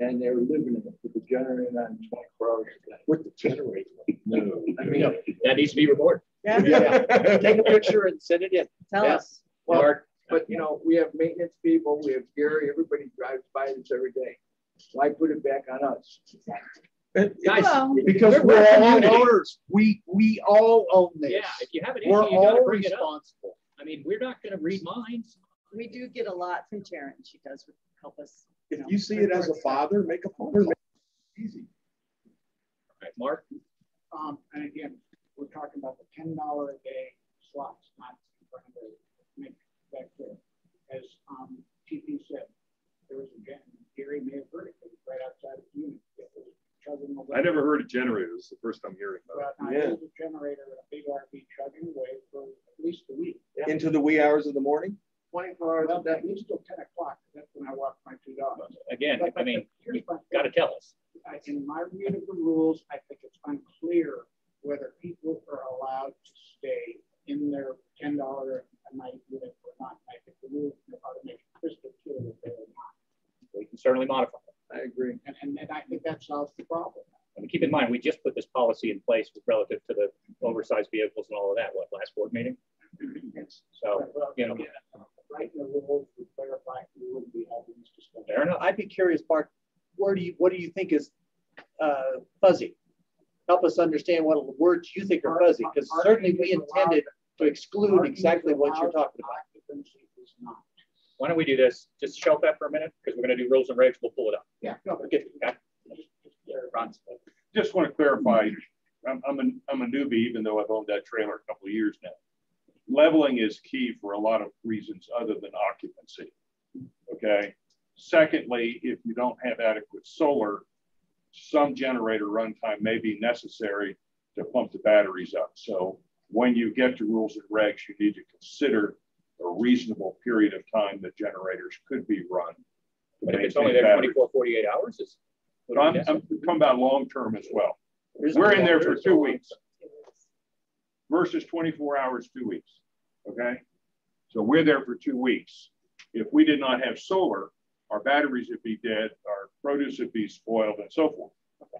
And they were living in it with the generator on twenty-four hours a day. With the generator. No. I mean, That needs to be reported. yeah, yeah, take a picture and send it in. tell Yeah. us. Well, Mark, but you know, we have maintenance people, we have Gary, everybody drives by this every day. Why put it back on us? guys, Well, Because We're- we're we're all community. owners. We, we all own this. yeah, if you have an We're you gotta all bring it up. responsible. I mean, we're not gonna read minds. we do get a lot from Sharon. She does help us. If know, you see it as a report stuff. father, make a phone call. Easy. Right, Mark, Um, and again, we're talking about the ten dollar a day slots, not trying to make that clear. As, um, TP said, there was a, gen- Gary may have heard it, it was right outside of the unit. It was chugging away. I never heard of generators. It's the first I'm hearing about Well, it. Yeah. there's a generator, in a big RV chugging away for at least a week. Yeah. Into the wee hours of the morning? Twenty-four hours, well, at least till ten o'clock, that's when I walk my two dogs. again, But- I mean, you my- gotta tell us. I- in my read of the rules, I think it's unclear whether people are allowed to stay in their ten dollar a night unit or not. I think the rules know how to make it crystal clear that they are not. We can certainly modify it. I agree. And, and, and I think that solves the problem. And keep in mind, we just put this policy in place with relative to the oversized vehicles and all of that, what, last board meeting? <clears throat> Yes. So, Well, you know, yeah, Right in the rules, we clarify, we wouldn't be having this discussion. fair enough. I'd be curious, Mark, where do you, what do you think is uh, fuzzy? Help us understand what words you think are fuzzy, because certainly we intended to exclude exactly what you're talking about. Occupancy is not. Why don't we do this? Just shelf that for a minute, because we're gonna do rules and regs, we'll pull it up. Yeah, no, but Okay, okay. Just want to clarify, I'm, I'm a, I'm a newbie, even though I've owned that trailer a couple of years now. Leveling is key for a lot of reasons other than occupancy. Okay. Secondly, if you don't have adequate solar, some generator runtime may be necessary to pump the batteries up. So when you get to rules and regs, you need to consider a reasonable period of time that generators could be run. But if it's only there battery. 24, 48 hours, is. But I'm, I'm talking about long-term as well. We're in there for two weeks versus 24 hours, two weeks. Okay. So we're there for two weeks. If we did not have solar, our batteries would be dead, our produce would be spoiled and so forth.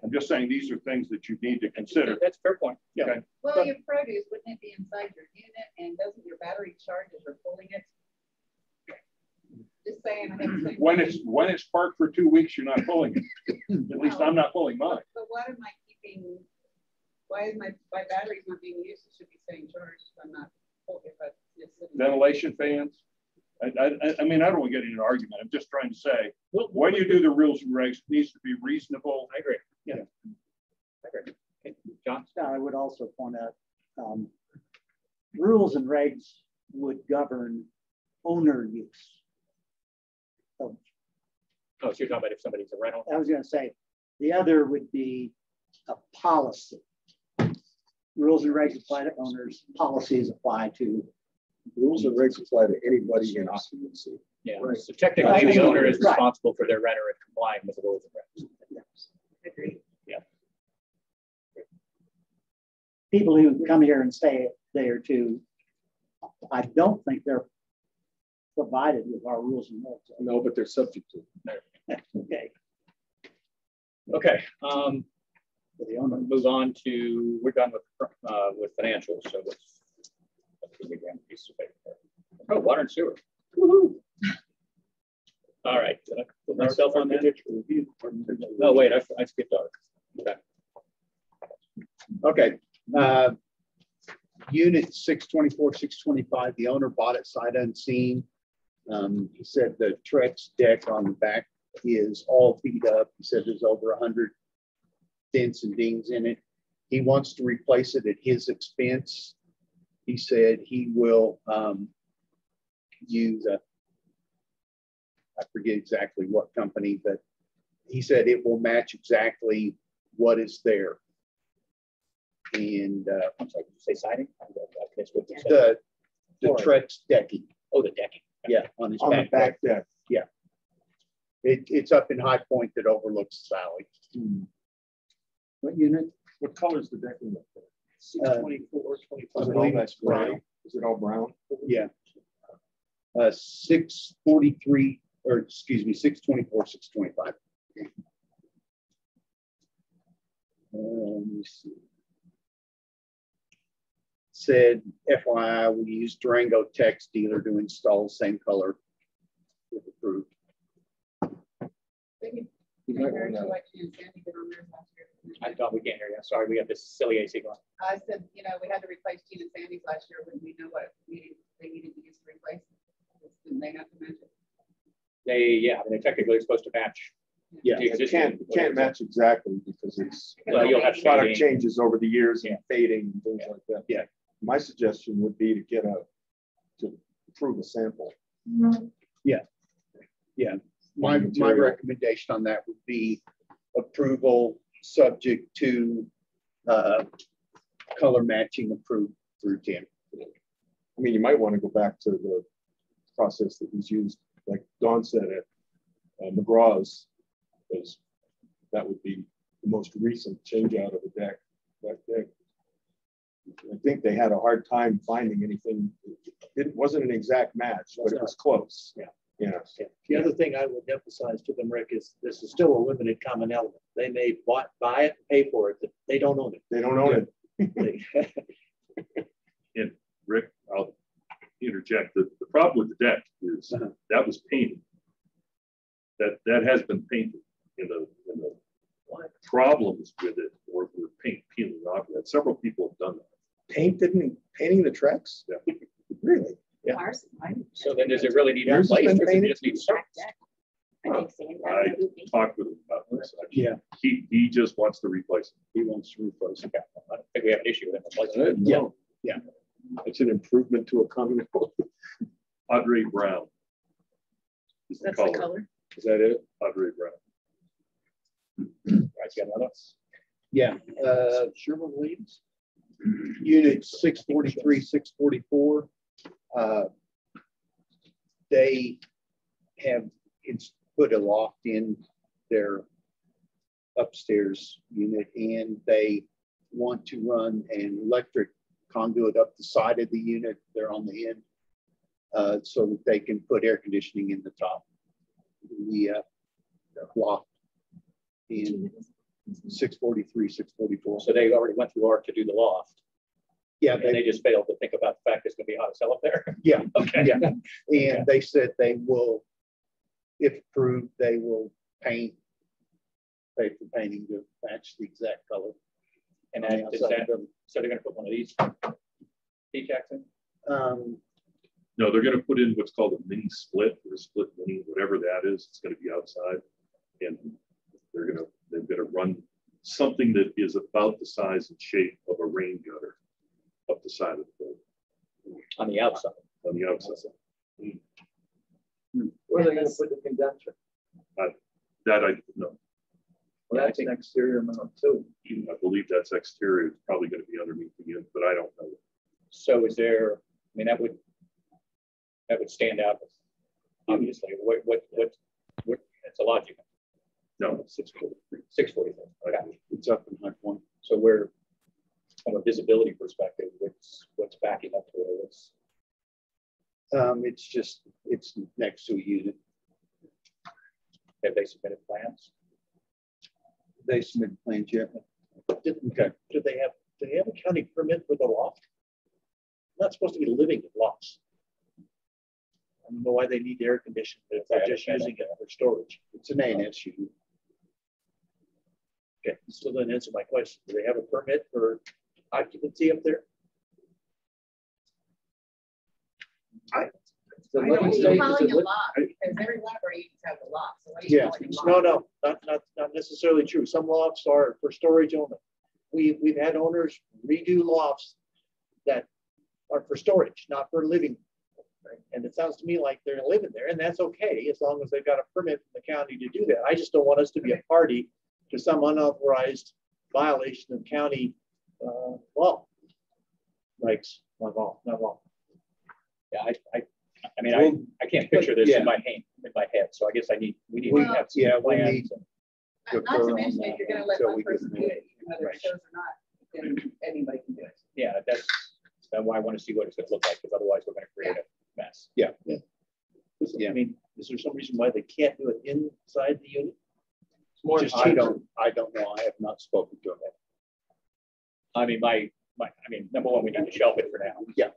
I'm just saying these are things that you need to consider. That's a fair point. Yeah. Okay. Well, your produce, wouldn't it be inside your unit and doesn't your battery charge as you're pulling it? Just saying. I have the same When it's when it's parked for two weeks, you're not pulling it. At least I'm not pulling mine. But what am I keeping, why is my, my battery's not being used? It should be saying charged. I'm not, if I, it's. Ventilation fans. I, I, I mean, I don't want to get into an argument. I'm just trying to say, when you do the rules and regs, it needs to be reasonable. I agree. Yeah. I agree. Okay, John? Yeah, I would also point out, um, rules and regs would govern owner use. of- Oh, so you're talking about if somebody's a rental? I was gonna say, the other would be a policy. Rules and regs apply to owners, policies apply to. Rules and regs apply to anybody in occupancy. Yeah, Right. so technically the owner is Right. responsible for their renter and complying with the rules and regs. Agreed. Yeah. People who come here and stay a day or two, I don't think they're provided with our rules and regs. No, but they're subject to. Them. <laughs> Okay. Okay, um, For the owner. move on to, we're done with, uh, with financials, so let's. Piece of paper. Oh, water and sewer. Woo-hoo. All right, did I put myself on that? No, wait, I, I skipped ours. Okay. Okay, uh, unit six twenty-four, six twenty-five, the owner bought it sight unseen. Um, he said the Trex deck on the back is all beat up. He said there's over a hundred dents and dings in it. He wants to replace it at his expense he said he will um, use a, I forget exactly what company, but he said it will match exactly what is there. And uh, I'm sorry, did you say siding? I what the the Trex decking. Oh, the decking. Yeah, on his on back, the back deck. deck. Yeah, it, it's up in High Point that overlooks the valley. Mm. What unit? What color is the decking up there? 624, 25. Brown. Is it all brown? Yeah. Uh, 643, or excuse me, 624, 625. Um, uh, let me see. Said, FYI, we use Durango Trex dealer to install same color if approved. Thank you can might wanna- to what you and Sandy did on theirs last year. I thought we can't hear you. Sorry, we have this silly AC going. I said, you know, we had to replace Gene and Sandy's last year when we know what needed, they needed to use to replace. it. Didn't they have to mention? They, yeah, I mean, they're technically supposed to match. Yeah, the It existing- can't, can't match exactly because it's. Well, you'll have Product shading. changes over the years Yeah. and fading and things like that. Yeah. My suggestion would be to get a, to prove a sample. Mm-hmm. Yeah yeah. My, my recommendation on that would be approval subject to, uh, color matching approved through Tim. I mean, you might want to go back to the process that was used, like Don said at uh, McGraw's, because that would be the most recent change out of the deck, that deck. I think they had a hard time finding anything. It wasn't an exact match, but it was close. Yeah. Yeah. The other thing I would emphasize to them, Rick, is this is still a limited common element. They may buy, buy it, pay for it, but they don't own it. They don't own it. <laughs> And Rick, I'll interject. The, the problem with the deck is Uh-huh. that was painted. That, that has been painted in the, in the problems with it or with paint peeling off. That several people have done that. Painted, painting the Trex? Yeah. Really? Yeah. Ours, mine. So then does it really need Yours has replaced been or does it painted? just need service? I think Sandy- I talked with him about this. I- Yeah. He, he just wants to replace it. He wants to replace it. Okay, I don't think we have an issue with it. replacing it. Yeah. No. Yeah. It's an improvement to a common. <laughs> Audrey Brown. Is the That's the color. color. Is that it? Audrey Brown. Right, you got another? Yeah, uh, Sherman Williams? unit six forty-three, six forty-four. Uh, They have, it's put a loft in their upstairs unit and they want to run an electric conduit up the side of the unit. They're on the end. Uh, so that they can put air conditioning in the top. The, uh, loft. In six forty-three, six forty-four. So they already went through ARC to do the loft. Yeah, And they they just failed to think about the fact it's gonna be hot as hell up there. <laughs> Yeah, Okay. yeah. And they said they will, if approved, they will paint, pay for painting to match the exact color. And on the then, is outside that, the so they're gonna put one of these. T Jackson? Um, No, they're gonna put in what's called a mini split or a split mini, whatever that is. It's gonna be outside. And they're gonna, they're gonna run something that is about the size and shape of a rain gutter up the side of the building. On the outside. On the outside. Hmm. Hmm. Where are they gonna put the condenser? Uh, That I, no, Well, that's an exterior mount too. Hmm, I believe that's exterior, it's probably gonna be underneath the unit, but I don't know. So is there, I mean, that would, that would stand out, obviously, what, what, what, what, it's a lot, you No, six forty. six forty. Okay. It's up in High Point. So we're, from a visibility perspective, what's, what's backing up to it, what's, Um, it's just, it's next to a unit. have they submitted plans? They submitted plans yet. Did, do they have, do they have a county permit for the loft? Not supposed to be living in lofts. I don't know why they need air conditioning, if they're just using it for storage. It's an ANSU. Okay, still doesn't answer my question. Do they have a permit for occupancy up there? I The don't living think space you're is calling a loft, because every one of our units has a loft, so what are you Yeah, no, no, not, not, not necessarily true. Some lofts are for storage only. We, we've had owners redo lofts that are for storage, not for living. right? And it sounds to me like they're living there, and that's okay, as long as they've got a permit from the county to do that. I just don't want us to be a party to some unauthorized violation of county, uh, law. Regs, not law, not law. Yeah, I, I, I mean, I, I can't picture this Yeah. in my hand, in my head, so I guess I need, we need to have some yeah, we plans. need- Not not to mention, that if you're gonna let until one person do it, whether Right. it shows or not, then anybody can do it. Yeah, that's, that's why I want to see what it's gonna look like, because otherwise we're gonna create a mess. Yeah. Is- I mean, is there some reason why they can't do it inside the unit? It's more Just I don't, I don't know. I have not spoken to them. I mean, my, my, I mean, number one, we need to shelve it for now. Yeah.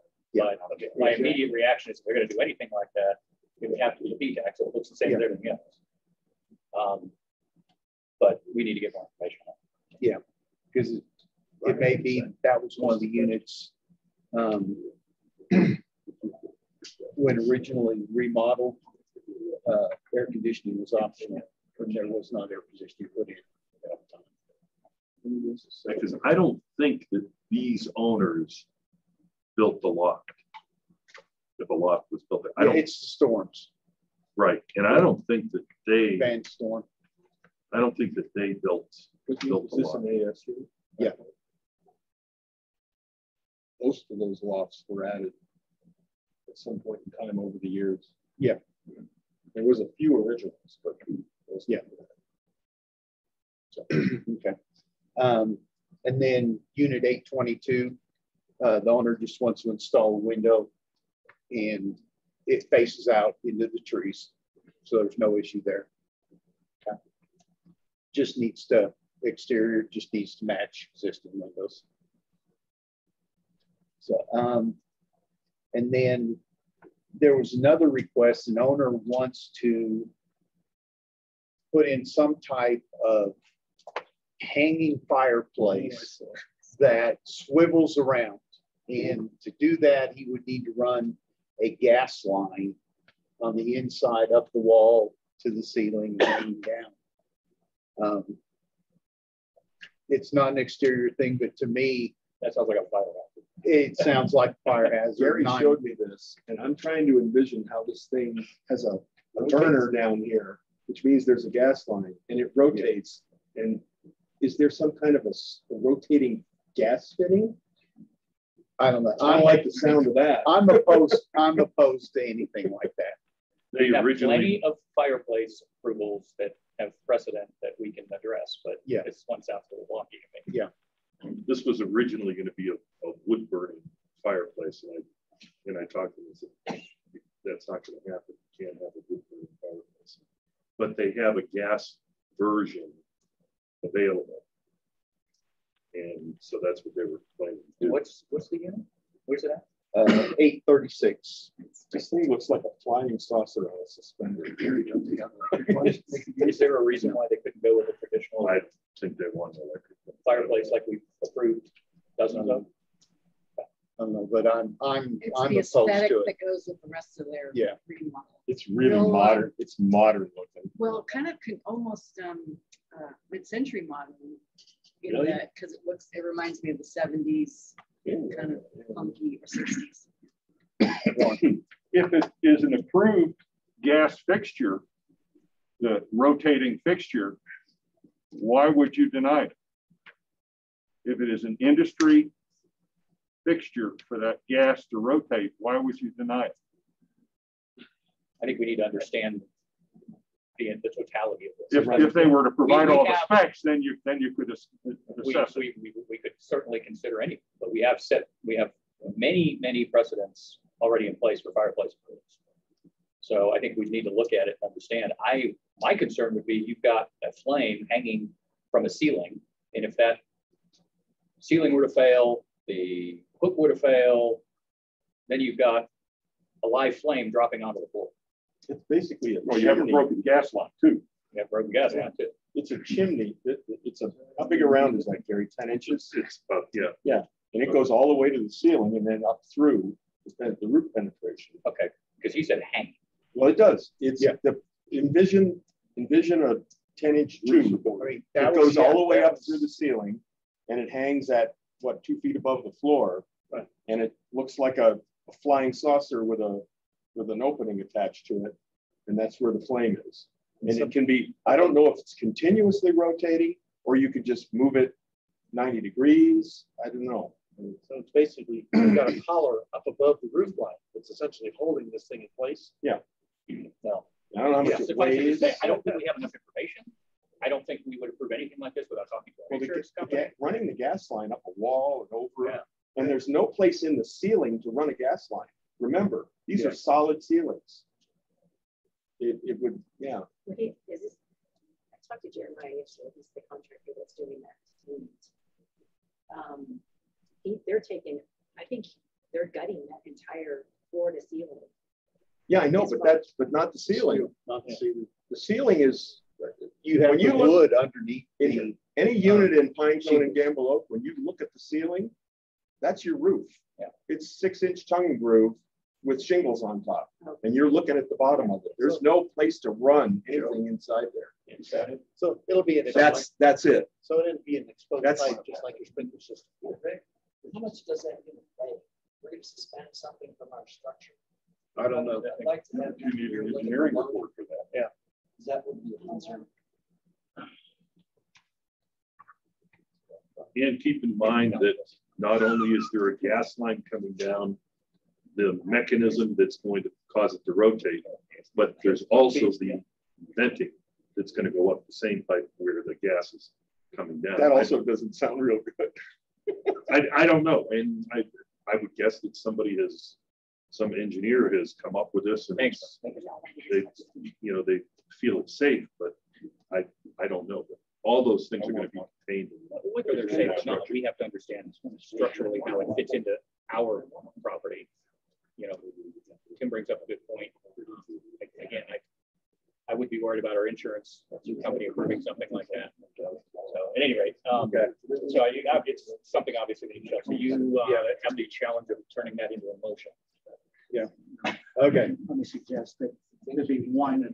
But my immediate reaction is if they're gonna do anything like that, it would have to be a VTAC, so it looks the same as everything else. Um, But we need to get more information on it. Yeah, because it- it may be that was one of the units um, <clears throat> when originally remodeled, uh, air conditioning was optional, and there was not air conditioning put in. At that time. Because I don't think that these owners built the loft. If a loft was built, I don't, It's storms, right, and I don't think that they, van storm. I don't think that they built, built Is the this loft. an ASU? Yeah. Most of those lofts were added at some point in time over the years. Yeah. There was a few originals, but. most of Yeah. So, <clears throat> okay. Um, and then unit eight twenty-two, uh, the owner just wants to install a window and it faces out into the trees. So there's no issue there. Okay. Just needs to, exterior just needs to match existing windows. So, um, and then there was another request, an owner wants to put in some type of hanging fireplace that swivels around. And to do that, he would need to run a gas line on the inside up the wall to the ceiling and hanging down. Um, it's not an exterior thing, but to me, That sounds like a fire hazard. it sounds like fire <laughs> hazard. And showed me this, and I'm trying to envision how this thing has a, a burner down here, which means there's a gas line, and it rotates. And is there some kind of a rotating gas fitting? I don't know. I don't like the sound of that. I'm opposed, I'm opposed to anything like that. They We have originally, plenty of fireplace approvals that have precedent that we can address, but Yeah. this one sounds a little wonky to me. Yeah. this was originally gonna be a, a wood burning fireplace, and I, and I talked to them, and said, that's not gonna happen, you can't have a wood burning fireplace. But they have a gas version available. And so that's what they were planning to do. What's, what's the unit? Where's it at? Uh, eight thirty-six. This thing looks like a flying saucer on a suspender. Is there a reason why they couldn't go with a traditional I think they want electric. fireplace like we approved dozens of them? I don't know, but I'm, I'm, It's I'm the opposed aesthetic to it. that goes with the rest of their Yeah. remodel. It's really Real, uh, modern, it's modern looking. Well, kind of can almost um, uh, mid-century modern in that, because it looks, it reminds me of the seventies, kind of funky or sixties. If it is an approved gas fixture, the rotating fixture, why would you deny it? If it is an industry fixture for that gas to rotate, why would you deny it? I think we need to understand the, the totality of this. If, if they were to provide We- we all the specs, then you, then you could assess we, we, we could certainly consider any, but we have set, we have many, many precedents already in place for fireplace approvals. So I think we need to look at it and understand. I, my concern would be you've got a flame hanging from a ceiling. And if that ceiling were to fail, the hook were to fail, then you've got a live flame dropping onto the floor. It's basically a Well, you have a broken gas line too. You have broken gas line too. It's a chimney. It- It's a, how big around is that, Gary? Ten inches? It's about, yeah. Yeah, and it goes all the way to the ceiling and then up through the the roof penetration. Okay, because he said hang. Well, it does. It's the, envision, envision a ten inch tube. that It was- goes all the way up was- through the ceiling and it hangs at, what, two feet above the floor? Right. And it looks like a a flying saucer with a, with an opening attached to it. And that's where the flame is. And it can be, I don't know if it's continuously rotating or you could just move it ninety degrees. I don't know. So it's basically, you've got a collar up above the roof line that's essentially holding this thing in place. Yeah. No. I don't know how much Yeah, it weighs. say, I don't think we have enough information. I don't think we would approve anything like this without talking to Well, the, insurance the company. running the gas line up a wall and over, Yeah. it, and there's no place in the ceiling to run a gas line. Remember, these Yeah. are solid ceilings. It, it would, yeah. Would he, is this, I talked to Jeremiah yesterday, he's the contractor that's doing that. Um, he, they're taking, I think they're gutting that entire floor to ceiling. Yeah, I know, It's but fine. that's, but not the ceiling. Not the ceiling. The ceiling is, You have When you the look- wood underneath. any, the- any unit in Pinecone and Gamble Oak, when you look at the ceiling, that's your roof. Yeah. It's six inch tongue and groove with shingles on top. And you're looking at the bottom of it. There's no place to run anything inside there. So it'll be an. That's, that's it. So it'll be an exposed That's- pipe, just like your sprinkler system. How much does that even weigh? We're gonna suspend something from our structure. I don't know. I'd like to have. You need an engineering report for that. Yeah. That would be a concern. And keep in mind that not only is there a gas line coming down, the mechanism that's going to cause it to rotate, but there's also the venting that's gonna go up the same pipe where the gas is coming down. That also doesn't sound real good. <laughs> I, I don't know, and I, I would guess that somebody has, some engineer has come up with this and Thanks. they, you know, they feel it's safe, but I, I don't know. But All those things are gonna be contained. in- Whether they're safe or not, we have to understand structurally how it fits into our property. You know, Tim brings up a good point. Again, I, I would be worried about our insurance company approving something like that. So at any rate, um, so you have, it's something obviously we need to check. So you, uh, have the challenge of turning that into a motion. Yeah. Okay. Let me suggest that there be one,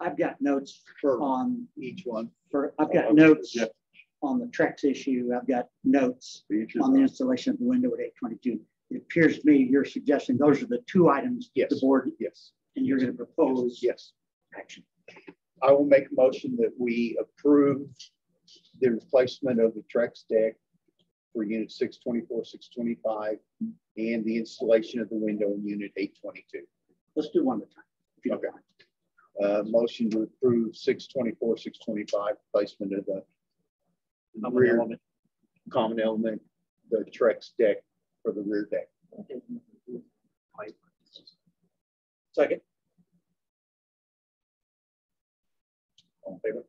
I've got notes on Each one. for, I've got notes on the Trex issue. I've got notes on the installation of the window at eight twenty-two. It appears to me you're suggesting those are the two items yes. the board, Yes. and you're gonna propose Yes. action. I will make a motion that we approve the replacement of the Trex deck for unit six twenty-four, six twenty-five, and the installation of the window in unit eight twenty-two. Let's do one at a time. if you Okay. Uh, motion to approve six twenty-four, six twenty-five, placement of the rear common element, the Trex deck for the rear deck. Second. All in favor?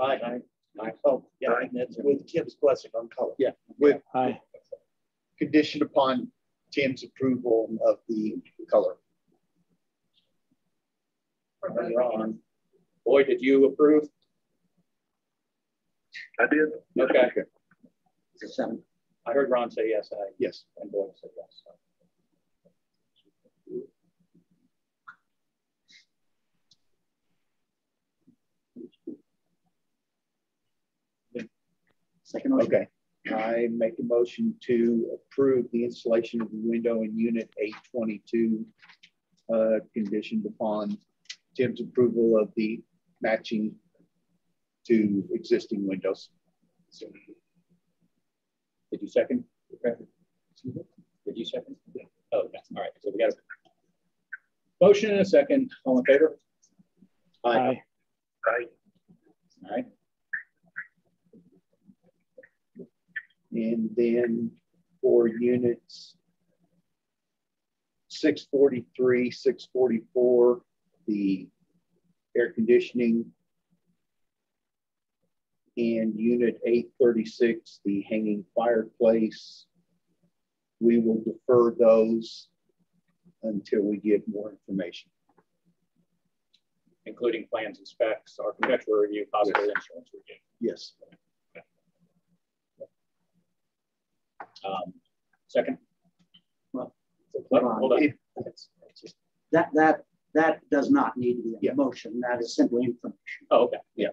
Aye. Aye. Oh, yeah, and that's with Tim's blessing on color. Yeah, with Aye. condition upon Tim's approval of the color. Ron. Boyd, did you approve? I did. Okay. Seven. I heard Ron say yes, I, Yes. and Boyd said yes. Second motion. Okay. I make a motion to approve the installation of the window in unit 822 uh, conditioned upon Tim's approval of the matching to existing windows. Did you second? Did you second? Yeah. Oh, okay. All right. So we got a motion and a second. All in favor? Aye. Aye. All right. And then for units 643, 644, the air conditioning and unit 836, the hanging fireplace. We will defer those until we get more information. Including plans and specs, architectural review, possible yes. insurance review. Yes. Um, second? Well, hold on. It, that, that, that does not need to be a yeah. motion. That is simply information. Oh, okay. Yeah.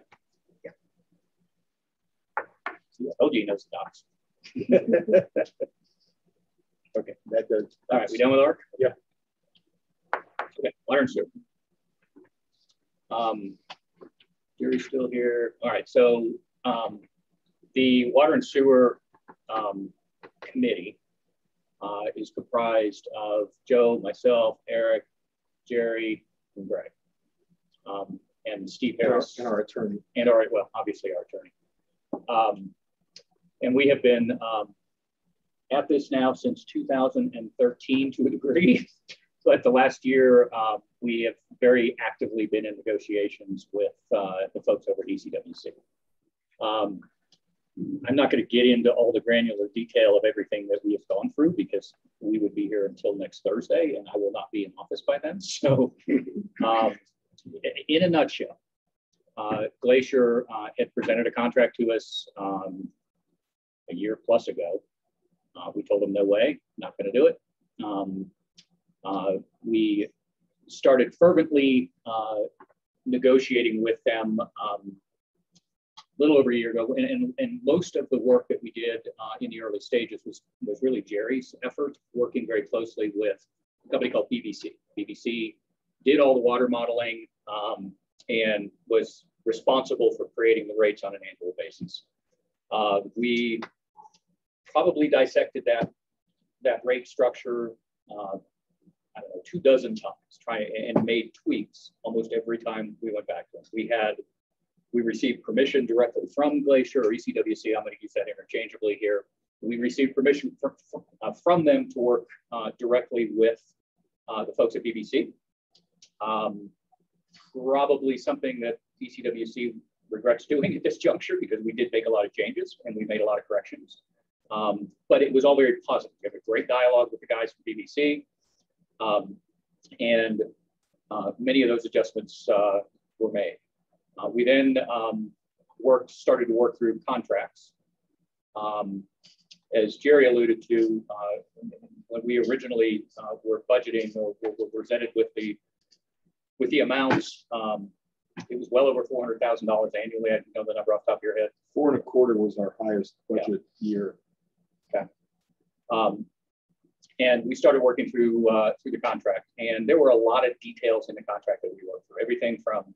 Told you he knows the docs. <laughs> okay, that does. All right, we done with ARC? Yeah. Okay, water and sewer. Um, Jerry's still here. All right, so um, the water and sewer um, committee uh, is comprised of Joe, myself, Eric, Jerry, and Greg, um, and Steve Harris, and our, and our attorney, and our well, obviously our attorney. Um, and we have been um, at this now since 2013 to a degree. <laughs> but the last year, uh, we have very actively been in negotiations with uh, the folks over at ECWC. Um, I'm not going to get into all the granular detail of everything that we have gone through because we would be here until next Thursday and I will not be in office by then. <laughs> So, um, in a nutshell, uh, Glacier uh, had presented a contract to us um, a year plus ago. Uh, we told them no way, not going to do it. Um, uh, we started fervently uh, negotiating with them um, a little over a year ago, and, and, and, most of the work that we did uh, in the early stages was, was really Jerry's effort, working very closely with a company called BBC. BBC did all the water modeling um, and was responsible for creating the rates on an annual basis. Uh, we probably dissected that that rate structure uh, I don't know, two dozen times, trying and made tweaks almost every time we went back to it. We had we received permission directly from Glacier or ECWC. I'm going to use that interchangeably here. We received permission from, uh, from them to work uh, directly with uh, the folks at BBC. Um, probably something that ECWC regrets doing at this juncture because we did make a lot of changes and we made a lot of corrections. Um, but it was all very positive. We have a great dialogue with the guys from BBC. Um, and uh, many of those adjustments uh, were made. Uh, we then um, worked, started to work through contracts. Um, as Jerry alluded to, uh, when we originally uh, were budgeting or were presented with the with the amounts, um, it was well over four hundred thousand dollars annually. I don't know the number off the top of your head. Four and a quarter was our highest budget yeah. year. Okay. Um, and we started working through uh, through the contract, and there were a lot of details in the contract that we worked through. Everything from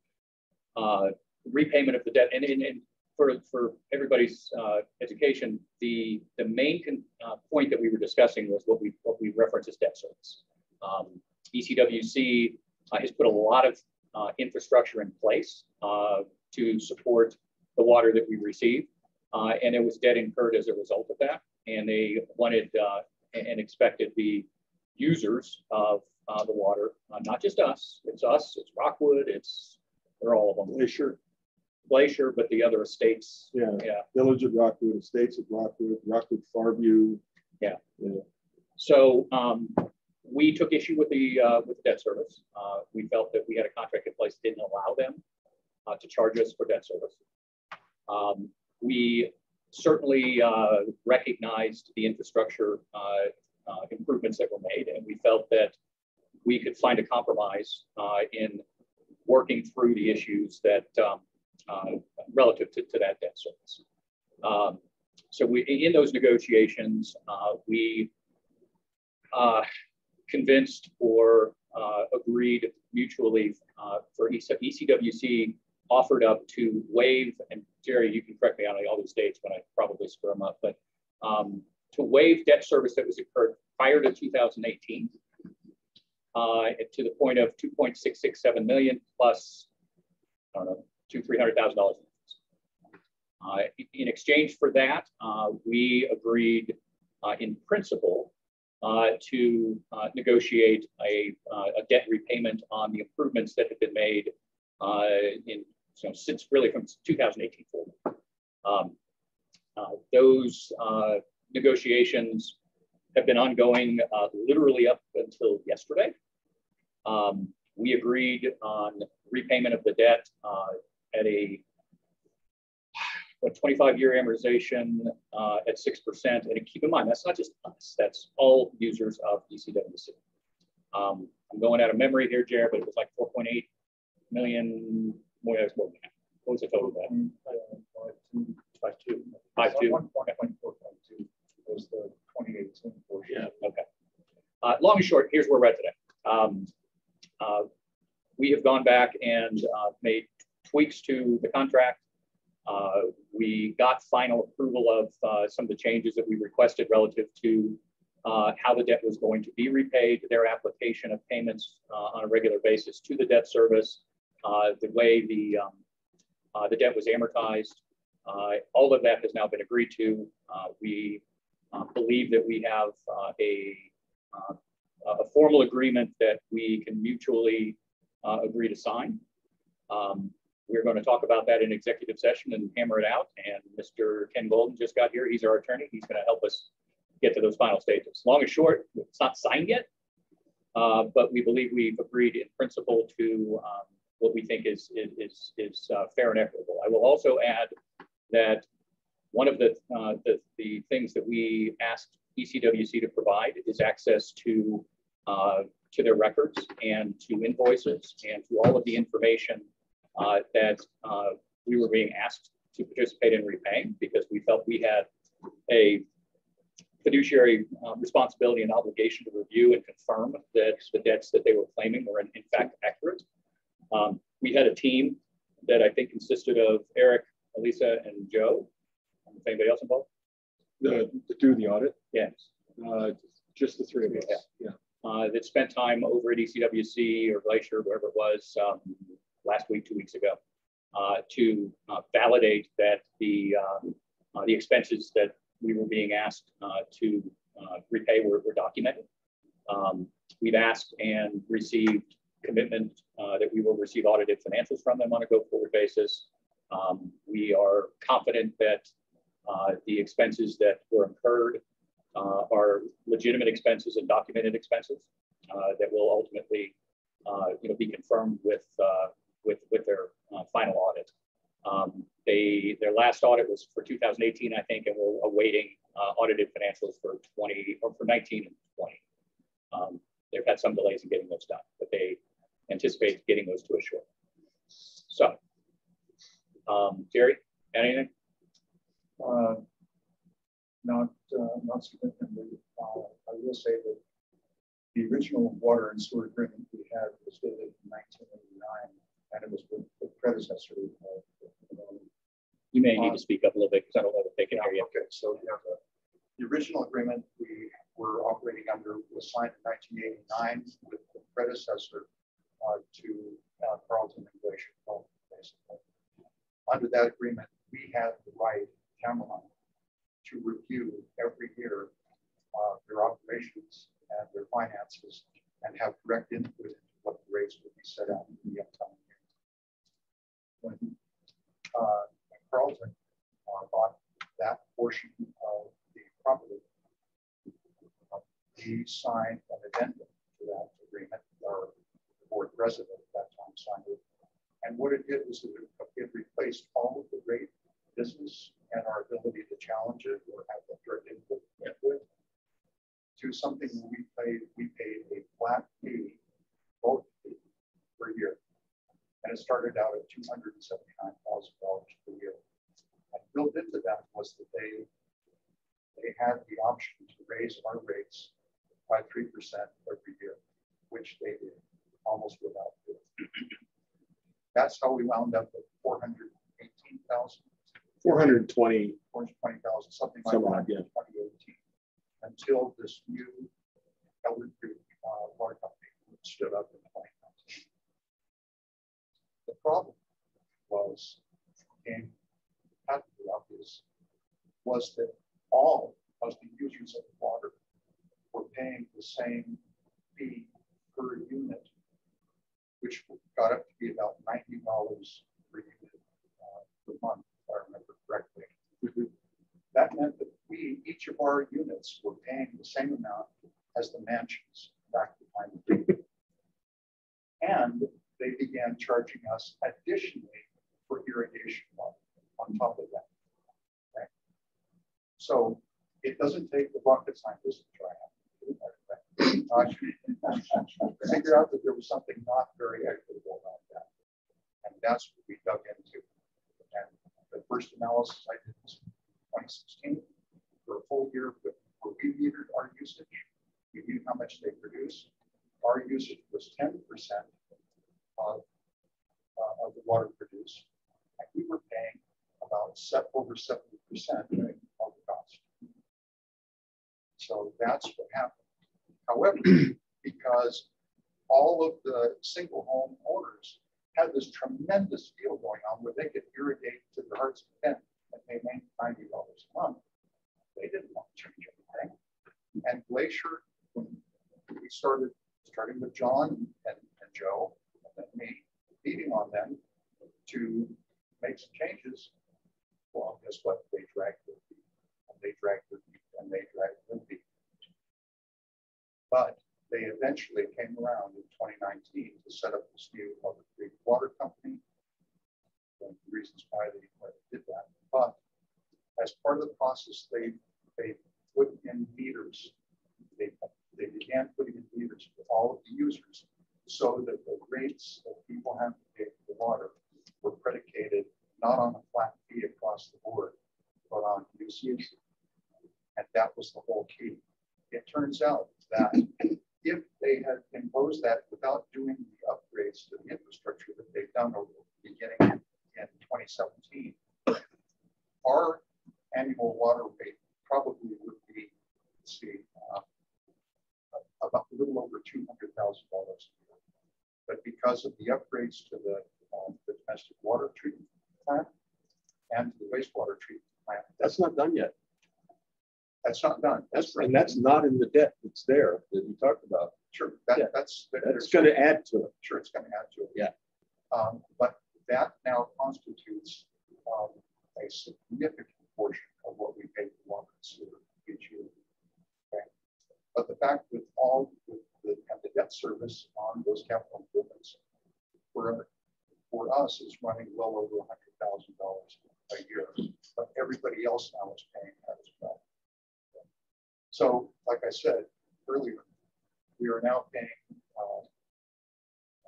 uh, repayment of the debt, and, and, and for for everybody's uh, education, the the main uh, point that we were discussing was what we what we reference as debt service. Um, ECWC uh, has put a lot of uh, infrastructure in place to support the water that we receive, and it was debt incurred as a result of that and they wanted uh, and expected the users of uh, the water, uh, not just us, it's us, it's Rockwood, it's, they're all of them. Glacier. Glacier, but the other estates. Yeah. yeah. Village of Rockwood, estates of Rockwood, Rockwood Farview. Yeah. yeah. So um, we took issue with the uh, with the debt service. Uh, we felt that we had a contract in place that didn't allow them uh, to charge us for debt service. Um, we certainly uh, recognized the infrastructure uh, uh, improvements that were made, and we felt that we could find a compromise uh, in working through the issues that um, relative to, to, that debt service. Um, so we, in those negotiations, we convinced or agreed mutually for ECWC offered up to waive, and Jerry, you can correct me on all these dates when I probably screw them up, but um, to waive debt service that was incurred prior to 2018 uh, to the point of 2.667 million plus, I don't know, two, $300,000. Uh, in exchange for that, uh, we agreed uh, in principle uh, to uh, negotiate a, a, debt repayment on the improvements that have been made in know, since really from 2018 forward. Um, those negotiations have been ongoing literally up until yesterday. Um, we agreed on repayment of the debt uh, at a what 25 year amortization uh, at 6%. And keep in mind, that's not just us, that's all users of ECWC. Um, I'm going out of memory here, Jared, but it was like 4.8 million, more, more than that. What was the total of that? Five two. Five two. was the 2018 portion. Yeah, okay. Uh, long and short, here's where we're at today. Um, uh, we have gone back and uh, made tweaks to the contract. Uh, we got final approval of uh, some of the changes that we requested relative to uh, how the debt was going to be repaid, their application of payments uh, on a regular basis to the debt service, the way the, um, the debt was amortized. all of that has now been agreed to. we believe that we have a a formal agreement that we can mutually uh, agree to sign. Um, we're going to talk about that in executive session and hammer it out. And Mr. Ken Golden just got here. He's our attorney. He's going to help us get to those final stages. Long and short, it's not signed yet, uh, but we believe we've agreed in principle to um, what we think is, is, is uh, fair and equitable. I will also add that one of the, uh, the, the things that we asked ECWC to provide is access to uh, to their records and to invoices and to all of the information uh, that uh, we were being asked to participate in repaying because we felt we had a fiduciary um, responsibility and obligation to review and confirm that the debts that they were claiming were in, in fact accurate. Um, we had a team that I think consisted of Eric, Elisa, and Joe. Um, anybody else involved? The, to do the audit? Yes. Uh, just the three of us. Yeah. yeah uh, that spent time over at ECWC or Glacier, wherever it was, um, last week, two weeks ago, uh, to uh, validate that the um, uh, the expenses that we were being asked uh, to uh, repay were, were documented. Um, we've asked and received commitment that we will receive audited financials from them on a go-forward basis. Um, we are confident that the expenses that were incurred uh, are legitimate expenses and documented expenses uh, that will ultimately uh, you know, be confirmed with, with, with their final audit. Um, they, their last audit was for 2018, I think, and we're awaiting audited financials for 20 or for 19 and 20. Um, they've had some delays in getting those done, but they anticipate getting those to us shortly. So, um, Jerry, anything? Uh, not uh, not significantly. Uh, I will say that the original water and sewer agreement we had was dated in 1989, and it was with the predecessor. Of, you may need to speak up a little bit because I don't know if they can yeah, hear you. Okay, so yeah, the, the original agreement we were operating under was signed in 1989 with the predecessor uh, to uh, Carlton and Glacier, basically. Under that agreement, we had the right, Cameron, to review every year uh, their operations and their finances and have direct input into what the rates will be set out in the upcoming year. When, uh, Carlton uh, bought that portion of the property, uh, he signed an addendum to that agreement, or board president at that time signed it. And what it did was it, it replaced all of the rate business and our ability to challenge it or have direct input into it to something we paid, we paid a flat fee, both fee per year. And it started out at $279,000 per year. And built into that was that they they had the option to raise our rates by 3% every year, which they did almost without fail. That's how we wound up with 418,000. 420. 420,000, something like Something that yeah. in 2018, until this new Elbert Creek uh, water company stood up in 2019. The problem was, came patently obvious, was that all of the users of the water were paying the same fee per unit, which got up to be about $90 per unit uh, per month, if I remember correctly. That meant that we, each of our units were paying the same amount as the mansions back behind the. And they began charging us additionally for irrigation water on top of that. So it doesn't take the rocket scientist to try out. Uh, figure out that there was something not very equitable about that. And that's what we dug into. And the first analysis I did was 2016 for a full year where we metered our usage. We knew how much they produce. Our usage was 10% of, uh, of the water produced. And we were paying about set over 70% of the cost. So that's what happened. However, because all of the single home owners had this tremendous deal going on where they could irrigate to their heart's content and pay $90 a month, they didn't want to change anything. And Glacier, when we started, starting with John and, and Joe, and then me, beating on them to make some changes, well, guess what? They dragged their feet, and they dragged their feet, and they dragged their feet. But they eventually came around in 2019 to set up this new Creek Water Company. The reasons why they did that. But as part of the process, they they put in meters. They, they began putting in meters for all of the users so that the rates that people have to pay for the water were predicated not on a flat fee across the board, but on usage. And that was the whole key. It turns out that if they had imposed that without doing the upgrades to the infrastructure that they've done over the beginning in 2017, our annual water rate probably would be, let's see, uh, about a little over $200,000 a year. But because of the upgrades to the, uh, the domestic water treatment plant and the wastewater treatment plant, That's not done yet. That's not done. That's and that's not in the debt that's there that you talked about. Sure, that, Yeah. that's That's going to add to it. Sure, it's going to add to it. Yeah. Um, but that now constitutes um, a significant portion of what we pay for water and sewer each year. Okay. But the fact with all with the, and the debt service on those capital improvements for for us is running well over hundred thousand dollars a year. But everybody else now is paying that as well. So, like I said earlier, we are now paying uh,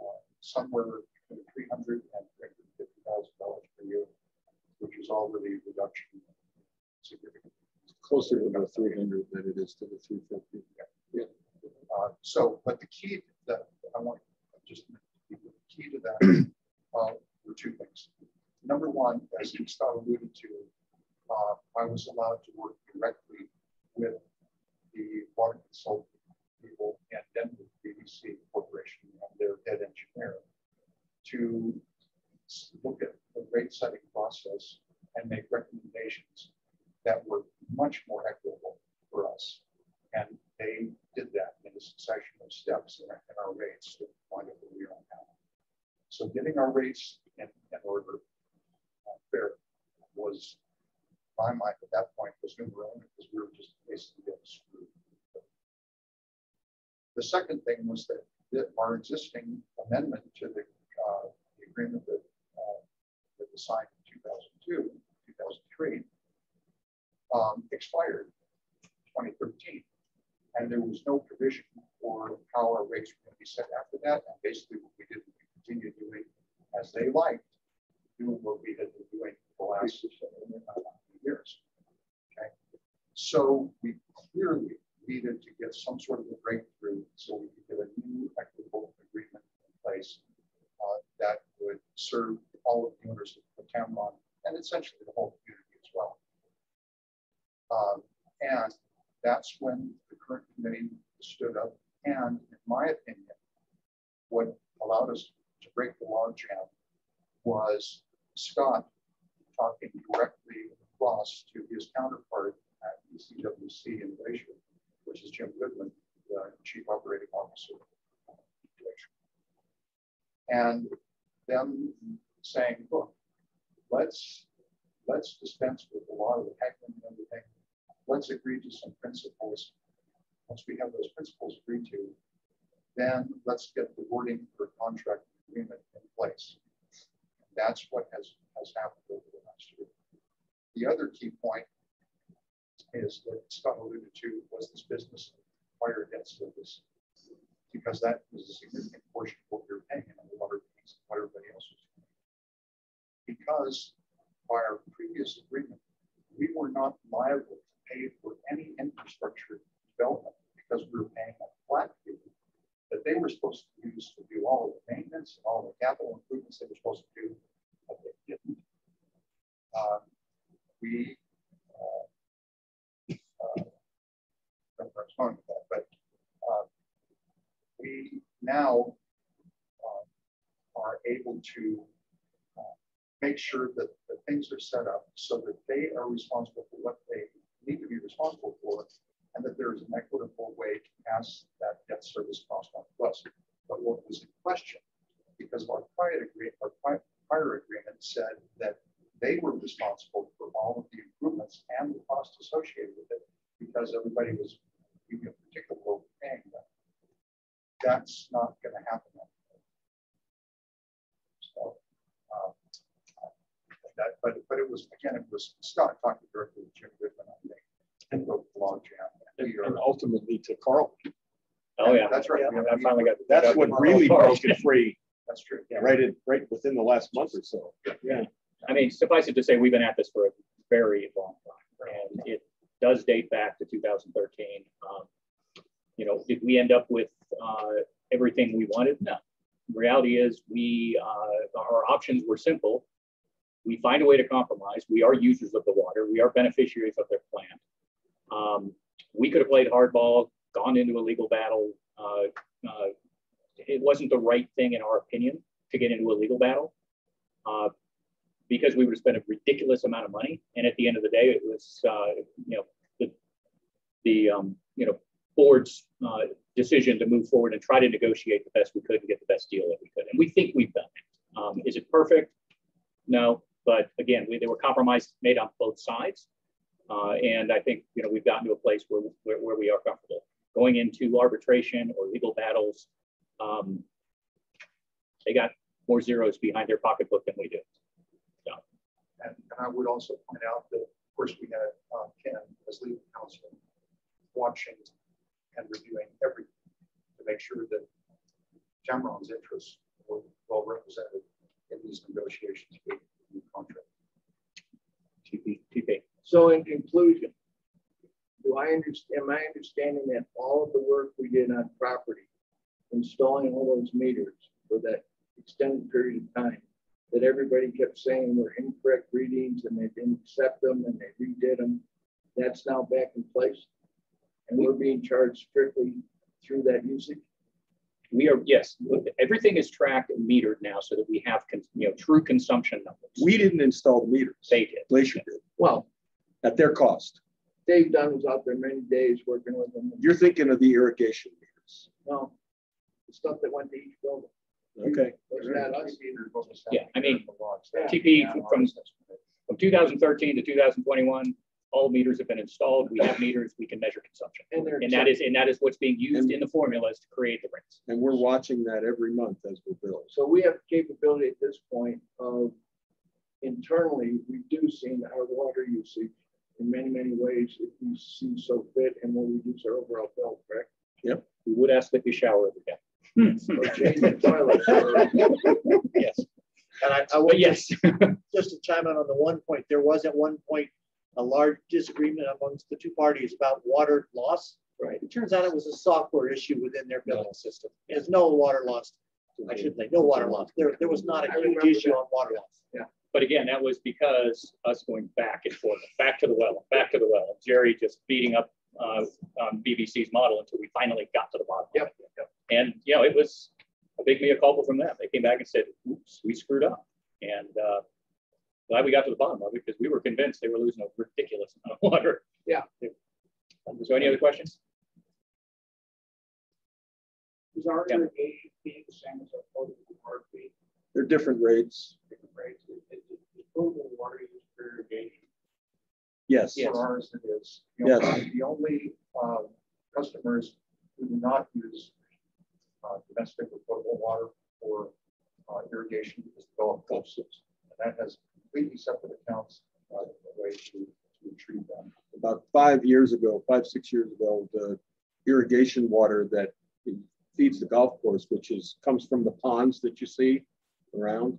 uh, somewhere between three hundred and three hundred fifty thousand dollars per year, which is already a reduction significant. Closer to the 300 than it is to the 350. Yeah. Uh, so, but the key that I want just the key to that uh, were two things. Number one, as Scott alluded to, uh, I was allowed to work directly with the water consultant people and Denver BBC Corporation and their head engineer to look at the rate setting process and make recommendations that were much more equitable for us. And they did that in a succession of steps in our, in our rates to the point of where we are now. So getting our rates in, in order uh, fair was, my mind at that point was number one because we were just basically getting screwed. The second thing was that, that our existing amendment to the, uh, the agreement that, uh, that was signed in 2002, 2003, um, expired 2013. And there was no provision for how our rates were going to be set after that. And basically what we did, we continued doing as they liked, doing what we had been doing for the last uh, years. Okay. So we clearly needed to get some sort of a breakthrough so we could get a new equitable agreement in place uh, that would serve all of the owners of the Tamarron and essentially the whole community as well. Um, and that's when the current committee stood up. And in my opinion, what allowed us to break the logjam was Scott talking directly across to his counterpart at ECWC in Glacier, which is Jim Goodman, the Chief Operating Officer. And them saying, look, let's let's dispense with a lot of the heckling and everything. Let's agree to some principles. Once we have those principles agreed to, then let's get the wording for contract agreement in place. That's what has, has happened over the last year. The other key point is that Scott alluded to was this business of fire debt service, because that was a significant portion of what we were paying in the water fees and what everybody else was paying. Because by our previous agreement, we were not liable to pay for any infrastructure development because we were paying a flat fee that they were supposed to use to do all of the maintenance and all the capital improvements they were supposed to do, but they didn't. Um, we uh, uh, respond to that, but uh, we now uh, are able to make sure that the things are set up so that they are responsible for what they need to be responsible for, and that there is an equitable way to pass that debt service cost on to us. But what was in question, because our prior agreement, our prior agreement said that they were responsible for all of the improvements and the cost associated with it because everybody was in a particular paying them. That's not going to happen. So, um, that, but but it was again, it was Scott talking directly with Jim Goodman, I think, and wrote the log jam. And, and ultimately to Carl. Oh yeah, that's right. Yeah, I finally got. That's what really broke it <laughs> free. That's true. Yeah. Right in, right within the last month or so. Yeah. I mean, suffice it to say, we've been at this for a very long time, and it does date back to 2013. Um, you know, did end up with uh, everything we wanted? No. The reality is, we uh, our options were simple. We find a way to compromise. We are users of the water. We are beneficiaries of their plant. Um, we could have played hardball, gone into a legal battle. Uh, uh, it wasn't the right thing, in our opinion, to get into a legal battle. Uh, because we would have spent a ridiculous amount of money. And at the end of the day, it was, uh, you know, the, the um, you know, board's uh, decision to move forward and try to negotiate the best we could and get the best deal that we could. And we think we've done it. Um, is it perfect? No, but again, we, there were compromises made on both sides. Uh, and I think, you know, we've gotten to a place where, where, where we are comfortable. Going into arbitration or legal battles, um, they got more zeros behind their pocketbook than we do. And, and I would also point out that, of course, we had uh, Ken as legal counsel watching and reviewing everything to make sure that Tamarron's interests were well represented in these negotiations with the contract. TP, TP. So in conclusion, do I understand, am I understanding that all of the work we did on property, installing all those meters for that extended period of time, that everybody kept saying were incorrect readings and they didn't accept them and they redid them. That's now back in place. And we're being charged strictly through that usage. We are, yes, everything is tracked and metered now so that we have, you know, true consumption numbers. We didn't install the meters. They did. Glacier did. Well, at their cost. Dave Dunn was out there many days working with them. You're thinking of the irrigation meters. No, the stuff that went to each building. Okay. Yeah, I mean, TP from, from 2013 to 2021, all meters have been installed. We have meters, we can measure consumption. And, and that is and that is what's being used in the formulas to create the rates. And we're watching that every month as we build. So we have capability at this point of internally reducing our water usage in many, many ways if we see so fit and will reduce our overall bill, correct? Yep. We would ask that you shower every day or change the toilet. Or, <laughs> yes. And I, I would yes. <laughs> just to chime in on the one point, there was at one point a large disagreement amongst the two parties about water loss. Right. It turns out it was a software issue within their billing system. There's no water loss. I should say, no water loss. There, there was not a huge issue on water loss. Yeah. But again, that was because us going back and forth, back to the well, back to the well. and Jerry just beating up uh, um, BBC's model until we finally got to the bottom. Yep. yep. And, you know, it was a big mea culpa from them. They came back and said, oops, we screwed up. And uh, glad we got to the bottom of it because we were convinced they were losing a ridiculous amount of water. Yeah. So any other questions? Is our irrigation fee the same as our potable water fee? They're different rates. Is is- potable water used for irrigation? Yes. For ours, it is. The only- Yes. The only um, customers who do not use uh, domestic or potable water for uh, irrigation is the golf course. And that has completely separate accounts, uh, a way to, to treat them. About five years ago, five, six years ago, the irrigation water that feeds the golf course, which is comes from the ponds that you see around,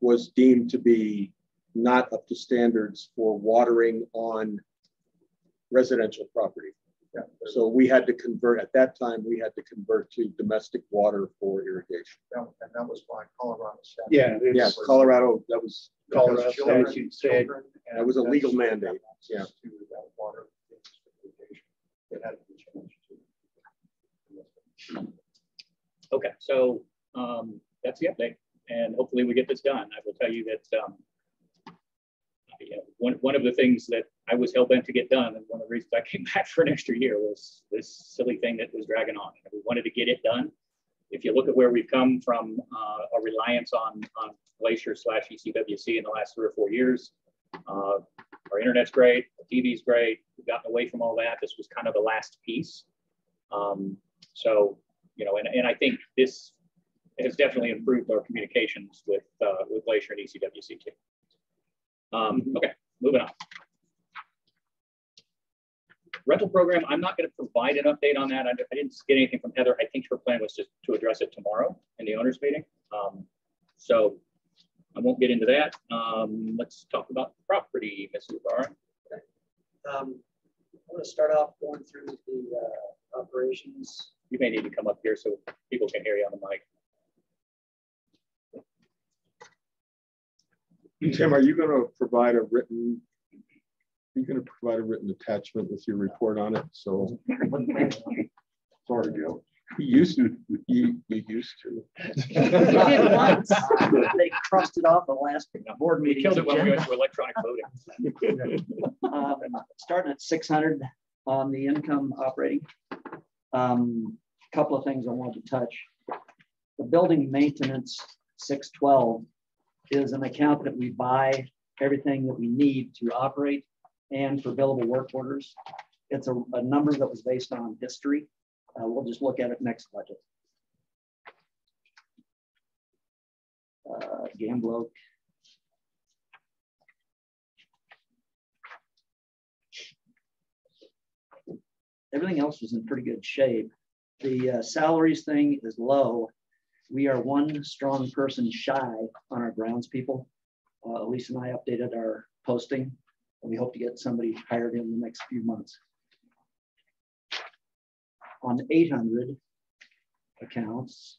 was deemed to be not up to standards for watering on residential property. Yeah. So we had to convert, at that time, we had to convert to domestic water for irrigation. That- And that was by Colorado. statute. Yeah, yeah, Colorado, that was Colorado Colorado children- statute said children that was a and legal that's- mandate, yeah. To that water irrigation. It had to be changed to. Okay, so um, that's the update, and hopefully we get this done. I will tell you that um, you know, one, one of the things that I was hell bent to get done, and one of the reasons I came <laughs> back for an extra year was this silly thing that was dragging on. We wanted to get it done. If you look at where we've come from uh, a reliance on, on Glacier slash ECWC in the last three or four years, uh, our internet's great, TV's great. We've gotten away from all that. This was kind of the last piece. Um, so, you know, and, and I think this has definitely improved our communications with uh, with Glacier and ECWC too. Um, okay, moving on. Rental program, I'm not going to provide an update on that. I, I, didn't get anything from Heather. I think her plan was just to address it tomorrow in the owners meeting. Um, so I won't get into that. Um, let's talk about property, Mrs. Barr. Um, I want to start off going through the uh, operations. You may need to come up here so people can hear you on the mic. Tim, are you going to provide a written, are you going to provide a written attachment with your report on it? So. Sorry, Joe. You used to, you, you used to. You did once. They crossed it off the last board We meeting. killed it when we went to electronic voting. Um, starting at six hundred on the income operating. Um, couple of things I wanted to touch. The building maintenance six twelve is an account that we buy everything that we need to operate and for billable work orders. It's a, a number that was based on history. Uh, we'll just look at it next budget. Uh, Gamblo. Everything else was in pretty good shape. The uh, salaries thing is low. We are one strong person shy on our grounds people. Uh, Lisa and I updated our posting, and we hope to get somebody hired in the next few months. On 800 accounts,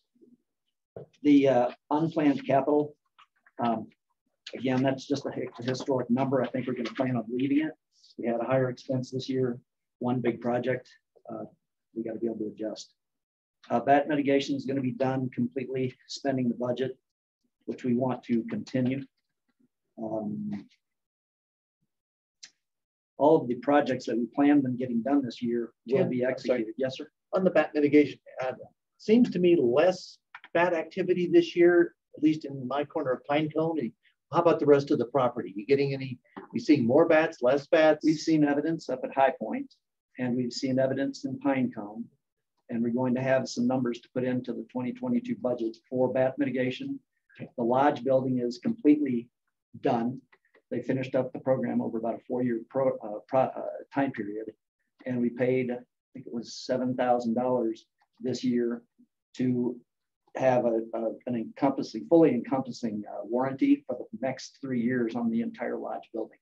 the uh, unplanned capital, um, again, that's just a hi- historic number. I think we're going to plan on leaving it. We had a higher expense this year, one big project. Uh, we got to be able to adjust. Uh, bat mitigation is going to be done completely, spending the budget, which we want to continue. Um, all of the projects that we planned on getting done this year will Jim, be executed. Yes, sir. On the bat mitigation, uh, seems to me less bat activity this year, at least in my corner of Pinecone. How about the rest of the property? You getting any, you seeing more bats, less bats? We've seen evidence up at High Point, and we've seen evidence in Pinecone. And we're going to have some numbers to put into the 2022 budget for bat mitigation. The lodge building is completely done. They finished up the program over about a four-year pro, uh, pro, uh, time period. And we paid, I think it was $7,000 this year to have a, a- an encompassing, fully encompassing uh, warranty for the next three years on the entire lodge building.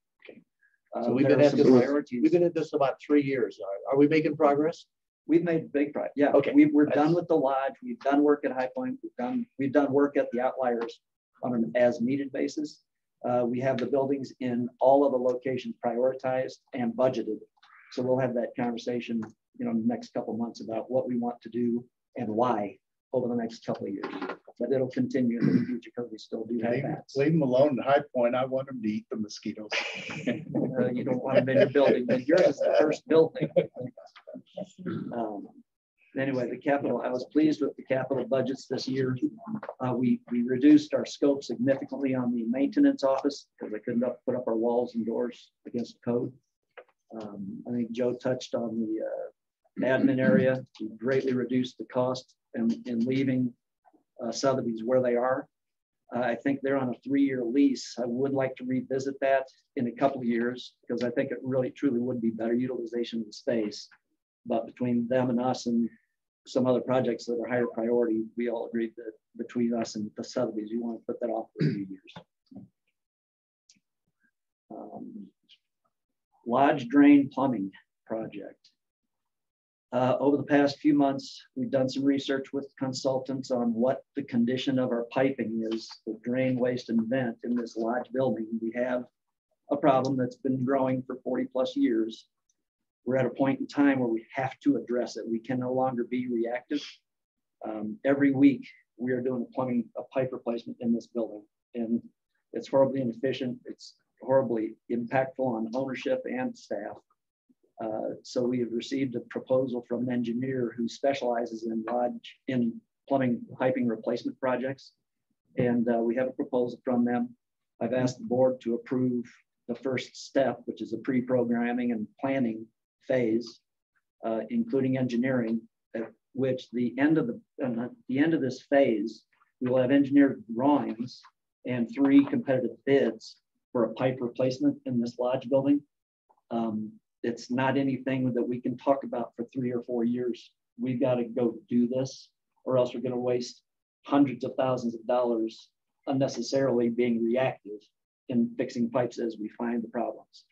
So we've been at this, priorities. we've been at this about three years. Are, are we making progress? We've made big progress. Yeah, Okay. we, we're done with the lodge. We've done work at High Point. We've done, we've done work at the outliers on an as needed basis. Uh, we have the buildings in all of the locations prioritized and budgeted. So we'll have that conversation, you know, in the next couple months about what we want to do and why over the next couple of years. But it'll continue in the future because we still do have Leave, that. leave them alone in High Point. I want them to eat the mosquitoes. <laughs> Uh, you don't want them in your building, but yours is the first building. Um, Anyway, the capital, I was pleased with the capital budgets this year. Uh, we, we reduced our scope significantly on the maintenance office because I couldn't up, put up our walls and doors against code. Um, I think Joe touched on the uh, admin area. We greatly reduced the cost in, in leaving uh, Sotheby's where they are. Uh, I think they're on a three-year lease. I would like to revisit that in a couple of years because I think it really truly would be better utilization of the space. But between them and us and some other projects that are higher priority, we all agreed that between us and the Sotheby's, you want to put that off for a few years. Um, Lodge drain plumbing project. Uh, over the past few months, we've done some research with consultants on what the condition of our piping is, the drain, waste, and vent in this lodge building. We have a problem that's been growing for 40 plus years. We're at a point in time where we have to address it. We can no longer be reactive. Um, every week, we are doing a plumbing, a pipe replacement in this building, and it's horribly inefficient. It's horribly impactful on ownership and staff. Uh, so we have received a proposal from an engineer who specializes in lodge in plumbing piping replacement projects. And uh, we have a proposal from them. I've asked the board to approve the first step, which is a pre-programming and planning phase, uh, including engineering, at which the end of the, uh, the end of this phase, we will have engineered drawings and three competitive bids for a pipe replacement in this lodge building. Um, it's not anything that we can talk about for three or four years. We've got to go do this, or else we're going to waste hundreds of thousands of dollars unnecessarily being reactive in fixing pipes as we find the problems.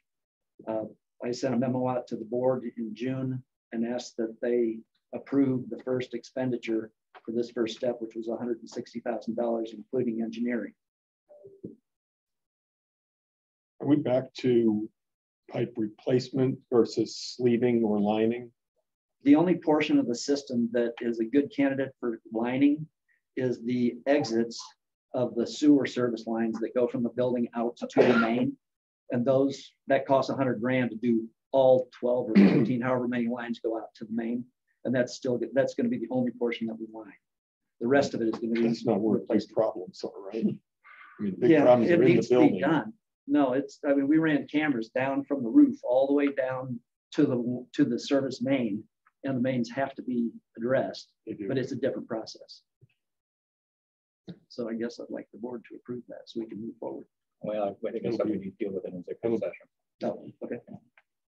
Uh, I sent a memo out to the board in June and asked that they approve the first expenditure for this first step, which was $160,000, including engineering. Are we back to pipe replacement versus sleeving or lining? The only portion of the system that is a good candidate for lining is the exits of the sewer service lines that go from the building out to the main. And those, that costs a hundred grand to do all 12 or 15, <clears throat> however many lines go out to the main. And that's still, that's gonna be the only portion that we line. The rest of it is gonna be. That's not where big problems are, right? I mean, big Yeah, problems are in the needs to be building. done. No, it's, I mean, we ran cameras down from the roof all the way down to the, to the service main. And the mains have to be addressed, but it's a different process. So I guess I'd like the board to approve that so we can move forward. Well, I think it's something we need to deal with in executive session. No, okay.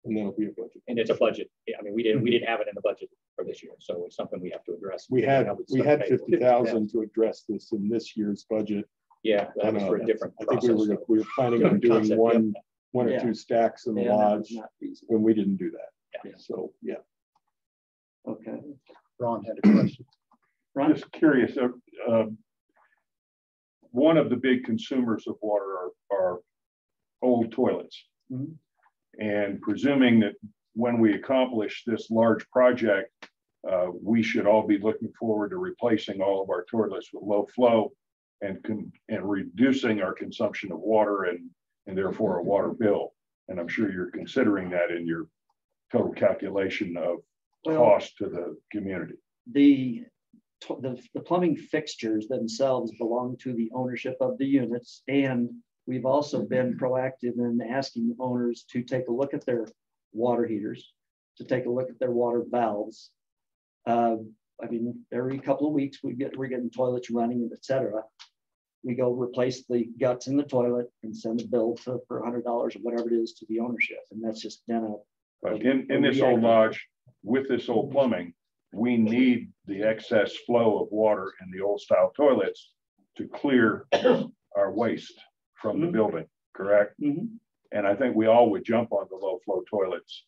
And that'll be a budget. And it's a budget. Yeah, I mean, we didn't, we didn't have it in the budget for this year, so it's something we have to address. We had, How it's we had fifty thousand to address this in this year's budget. Yeah, that was for a different I think we were, so- we were planning on Different doing concept, one, yep. one or Yeah. two stacks in the Yeah, that was lodge, not feasible. and we didn't do that. Yeah. So, yeah. Okay. Ron had a question. Ron? Just curious, uh, um, one of the big consumers of water are, are old toilets. Mhm. And presuming that when we accomplish this large project, uh, we should all be looking forward to replacing all of our toilets with low flow and con- and reducing our consumption of water and, and therefore a water bill. And I'm sure you're considering that in your total calculation of Well- cost to the community. The, the, the plumbing fixtures themselves belong to the ownership of the units. And we've also been proactive in asking owners to take a look at their water heaters, to take a look at their water valves. Uh, I mean, every couple of weeks, we get, we're getting toilets running, et cetera. We go replace the guts in the toilet and send a bill to, for hundred dollars or whatever it is to the ownership. And that's just been a But in, in this old lodge, with this old plumbing, we need the excess flow of water in the old style toilets to clear our waste from the building, correct? Mhm. And I think we all would jump on the low flow toilets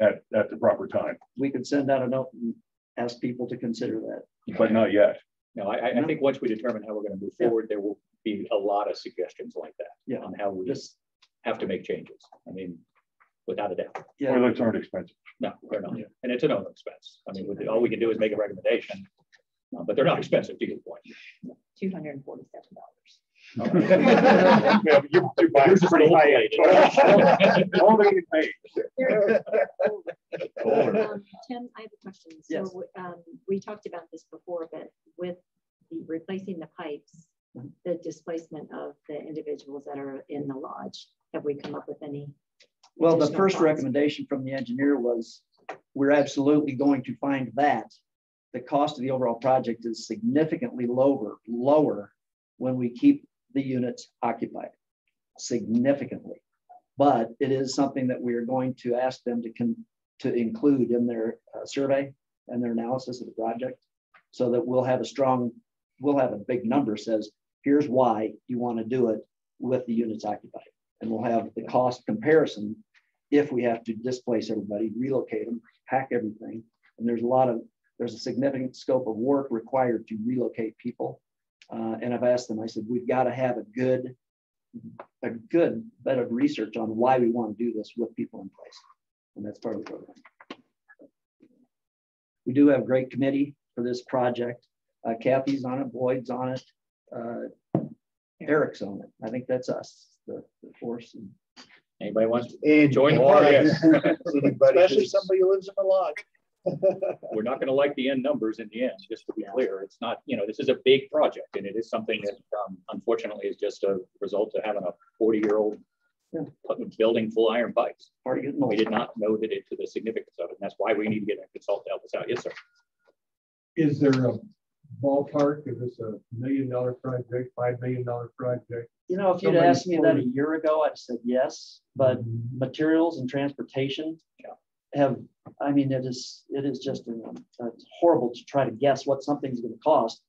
at, at the proper time, We could send out a note and ask people to consider that. but not yet. No, I, I- I think once we determine how we're gonna move Yeah. forward, there will be a lot of suggestions like that. Yeah. On how we just have to make changes. I mean, without a doubt. Yeah. Toilets aren't expensive. No, they're not. And it's a no expense. I mean, with- all we can do is make a recommendation. uh, But they're not expensive to your point. Two hundred and forty-seven dollars. Yeah, you- you buy Yours is pretty high-end gold-plated. toilets. Only in May. Um, Tim, I have a question. Yes. So um, we talked about this before, but with the replacing the pipes, the displacement of the individuals that are in the lodge, have we come up with any? Well, the first thoughts? recommendation from the engineer was, we're absolutely going to find that the cost of the overall project is significantly lower, lower when we keep the units occupied, significantly. But it is something that we are going to ask them to con, to include in their uh, survey and their analysis of the project. So that we'll have a strong, we'll have a big number says, here's why you want to do it with the units occupied. And we'll have the cost comparison if we have to displace everybody, relocate them, pack everything. And there's a lot of, there's a significant scope of work required to relocate people. Uh, and I've asked them, I said, we've got to have a good, a good bit of research on why we want to do this with people in place. And that's part of the program. We do have a great committee for this project. Uh, Kathy's on it, Boyd's on it, uh, Eric's on it. I think that's us, the, the force. And Anybody wants to join the boy, party? <laughs> Especially somebody who lives in a lodge. We're not gonna like the end numbers in the end, just to be clear. It's not, you know, this is a big project and it is something that um, unfortunately is just a result of having a forty-year-old Yeah. building full iron pipes. Part of getting We did not know that it to the significance of it. And that's why we need to get a consultant to help us out. Yes, sir. Is there a ballpark? Is this a million dollar project, five million dollar project? You know, if you'd asked me that a year ago, I'd said yes, but materials and transportation have, I mean, it is, it is just um, it's horrible to try to guess what something's gonna cost,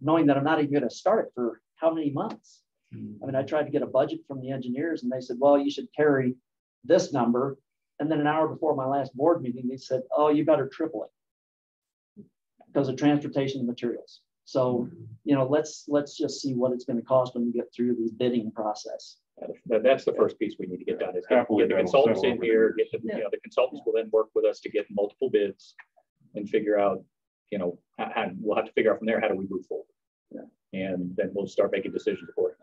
knowing that I'm not even gonna start it for how many months? I mean, I tried to get a budget from the engineers and they said, well, you should carry this number. And then an hour before my last board meeting, they said, oh, you better triple it because of transportation and materials. So, you know, let's, let's just see what it's gonna cost when we get through the bidding process. That, that's the first piece we need to get done is get get the consultants in here, get the, you know, the consultants will then work with us to get multiple bids and figure out, you know, how, how- we'll have to figure out from there, how do we move forward? And then we'll start making decisions accordingly.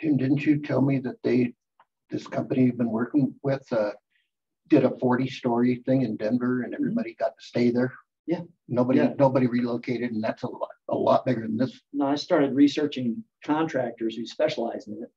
Tim, didn't you tell me that they, this company you've been working with, uh, did a forty story thing in Denver and everybody got to stay there? Yeah. Nobody, Yeah. nobody relocated and that's a lot, a lot bigger than this. No, I started researching contractors who specialize in it.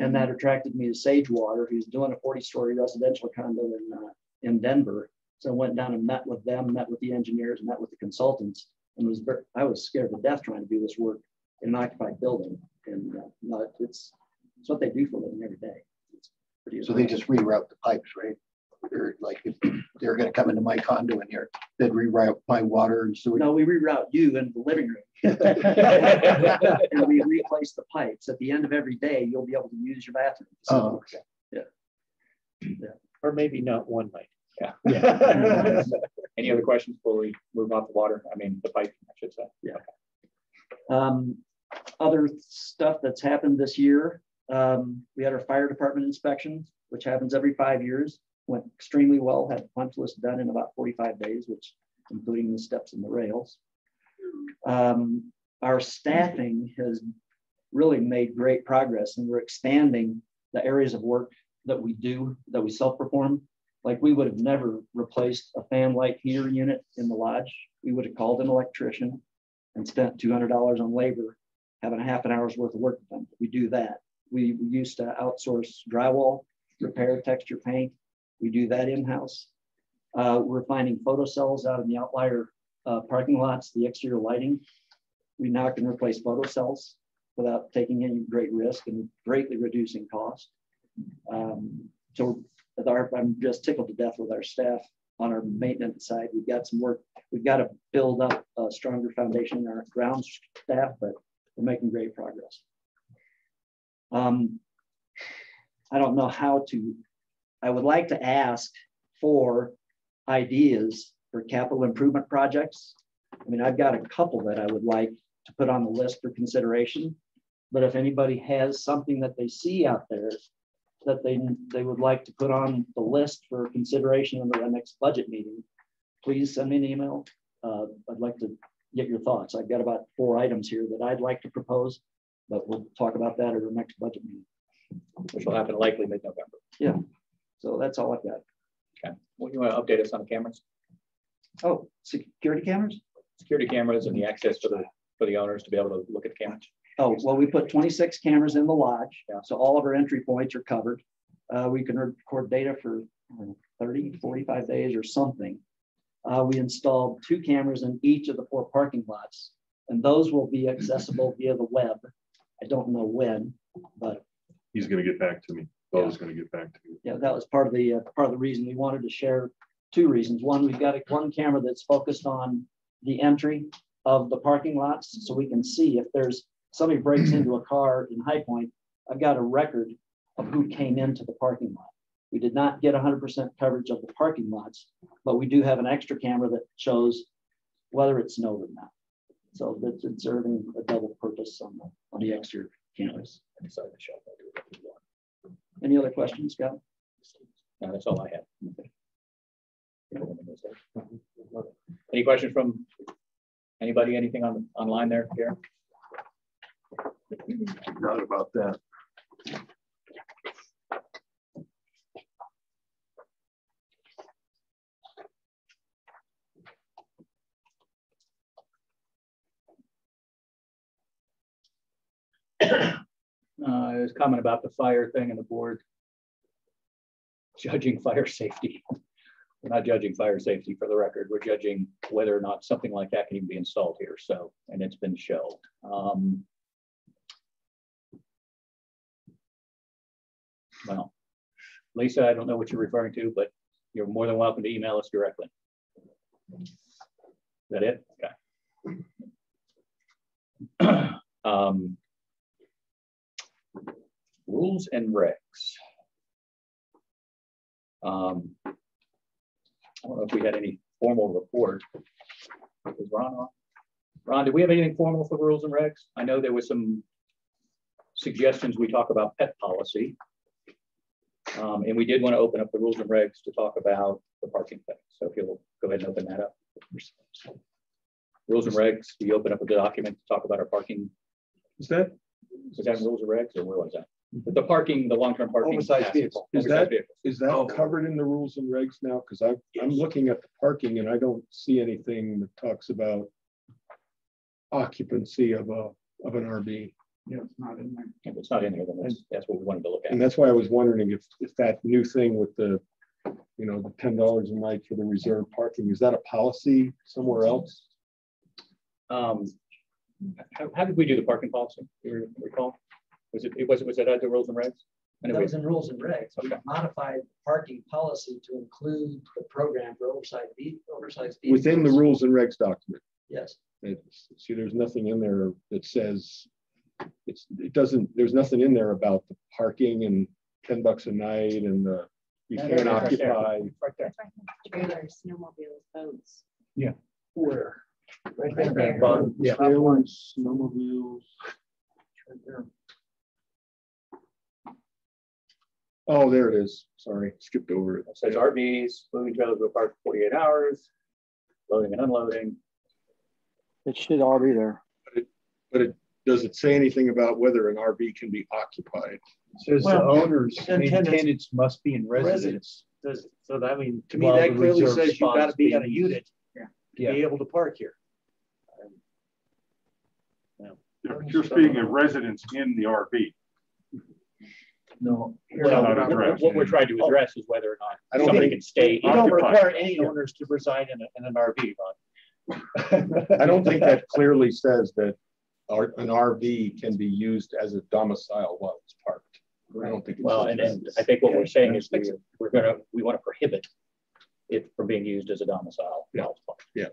And that attracted me to Sagewater, who's doing a forty-story residential condo in, uh, in Denver. So I went down and met with them, met with the engineers, met with the consultants, and was, ver- I was scared to death trying to do this work in an occupied building. And, uh, no, it's, it's what they do for a living every day. It's pretty So they just reroute the pipes, right? Or like if they're gonna come into my condo in here, they'd reroute my water and sewer. No, we reroute you into the living room. <laughs> And we replace the pipes. At the end of every day, you'll be able to use your bathroom. Oh, okay. Yeah. yeah. Or maybe not one night. Yeah. <laughs> yeah. <laughs> Any other questions before we move off the water? I mean, the pipe, I should say. Yeah. Um, other stuff that's happened this year, um, we had our fire department inspections, which happens every five years. Went extremely well, had punch list done in about forty-five days, which including the steps and the rails. Um, our staffing has really made great progress and we're expanding the areas of work that we do, that we self-perform. Like we would have never replaced a fan light heater unit in the lodge. We would have called an electrician and spent two hundred dollars on labor, having a half an hour's worth of work done. We do that. We used to outsource drywall, repair, texture paint. We do that in-house. Uh, we're finding photo cells out in the outlier uh, parking lots, the exterior lighting. We now can replace photo cells without taking any great risk and greatly reducing cost. Um, so our, I'm just tickled to death with our staff on our maintenance side. We've got some work. We've got to build up a stronger foundation in our grounds staff, but we're making great progress. Um, I don't know how to, I would like to ask for ideas for capital improvement projects. I mean, I've got a couple that I would like to put on the list for consideration. But if anybody has something that they see out there that they, they would like to put on the list for consideration under the next budget meeting, please send me an email. Uh, I'd like to get your thoughts. I've got about four items here that I'd like to propose, but we'll talk about that at our next budget meeting. Which will happen likely mid-November. Yeah, so that's all I've got. Okay, well, you want to update us on the cameras? Oh, security cameras? Security cameras and the access for the for the owners to be able to look at the cameras. Oh, well, we put 26 cameras in the lodge. Yeah. So all of our entry points are covered. Uh, we can record data for 30, 45 days or something. Uh, we installed two cameras in each of the four parking lots, and those will be accessible via the web. I don't know when, but he's going to get back to me. Bo's was going to get back to you. Yeah, that was part of the uh, part of the reason we wanted to share two reasons. One, we've got a, one camera that's focused on the entry of the parking lots, so we can see if there's somebody breaks into a car in High Point. I've got a record of who came into the parking lot. We did not get 100% coverage of the parking lots, but we do have an extra camera that shows whether it's snowed or not. So that's it's serving a double purpose on the, on the extra cameras. Any other questions, Scott? No, that's all I have. Any questions from anybody? Anything on online there, Gary? Not about that. <coughs> uh, there's comment about the fire thing and the board judging fire safety. We're not judging fire safety for the record. We're judging whether or not something like that can even be installed here. So, and it's been shelved. Um, well, Lisa, I don't know what you're referring to, but you're more than welcome to email us directly. Is that it? Okay. <clears throat> um, rules and regs. Um, I don't know if we had any formal report. Was Ron on? Ron, did we have anything formal for rules and regs? I know there was some suggestions we talk about pet policy. Um, and we did want to open up the rules and regs to talk about the parking thing. So if you'll go ahead and open that up. Rules and regs, we open up a document to talk about our parking. Is that? Was that rules and regs or where was that? The parking, the long-term parking. Oversized vehicle. Is that, is that oh. covered in the rules and regs now? Because I, I'm looking at the parking and I don't see anything that talks about occupancy of a, of an RV. Yeah, it's not in there. If it's not in there, then that's, that's what we wanted to look at. And that's why I was wondering if, if that new thing with the, you know, the ten dollars a night for the reserved parking, is that a policy somewhere else? Um, how, how did we do the parking policy? Do you recall? Was it, it was, was it at the rules and regs? And that was in rules and regs. We got modified parking policy to include the program for oversized, oversized vehicles. Within the rules and regs document. Yes. It's, see, there's nothing in there that says it's it doesn't there's nothing in there about the parking and 10 bucks a night and the you can't right occupy right there. Trailers, snowmobiles, boats. Yeah. Where? Right, right there. there. Yeah. Trailers, snowmobiles. Right there. Oh, there it is. Sorry, skipped over it. It says RVs, moving trailers will park for 48 hours, loading and unloading. It should all be there. But it, but it does it say anything about whether an RV can be occupied? It says well, the owners and tenants must be in residence. residence. So that, I mean, to me, that clearly says you've got to be on a unit yeah. to yeah. be able to park here. Um, yeah. You're speaking of residents in the RV. No, well, what, what we're trying to address is whether or not I don't somebody think, can stay. You don't require any owners to reside in, a, in an RV, Ron. I don't think that clearly says that our, an RV can be used as a domicile while it's parked. I don't think. well, and, and I think what we're saying is we, we're gonna we want to prohibit it from being used as a domicile yeah. while it's parked. Yeah.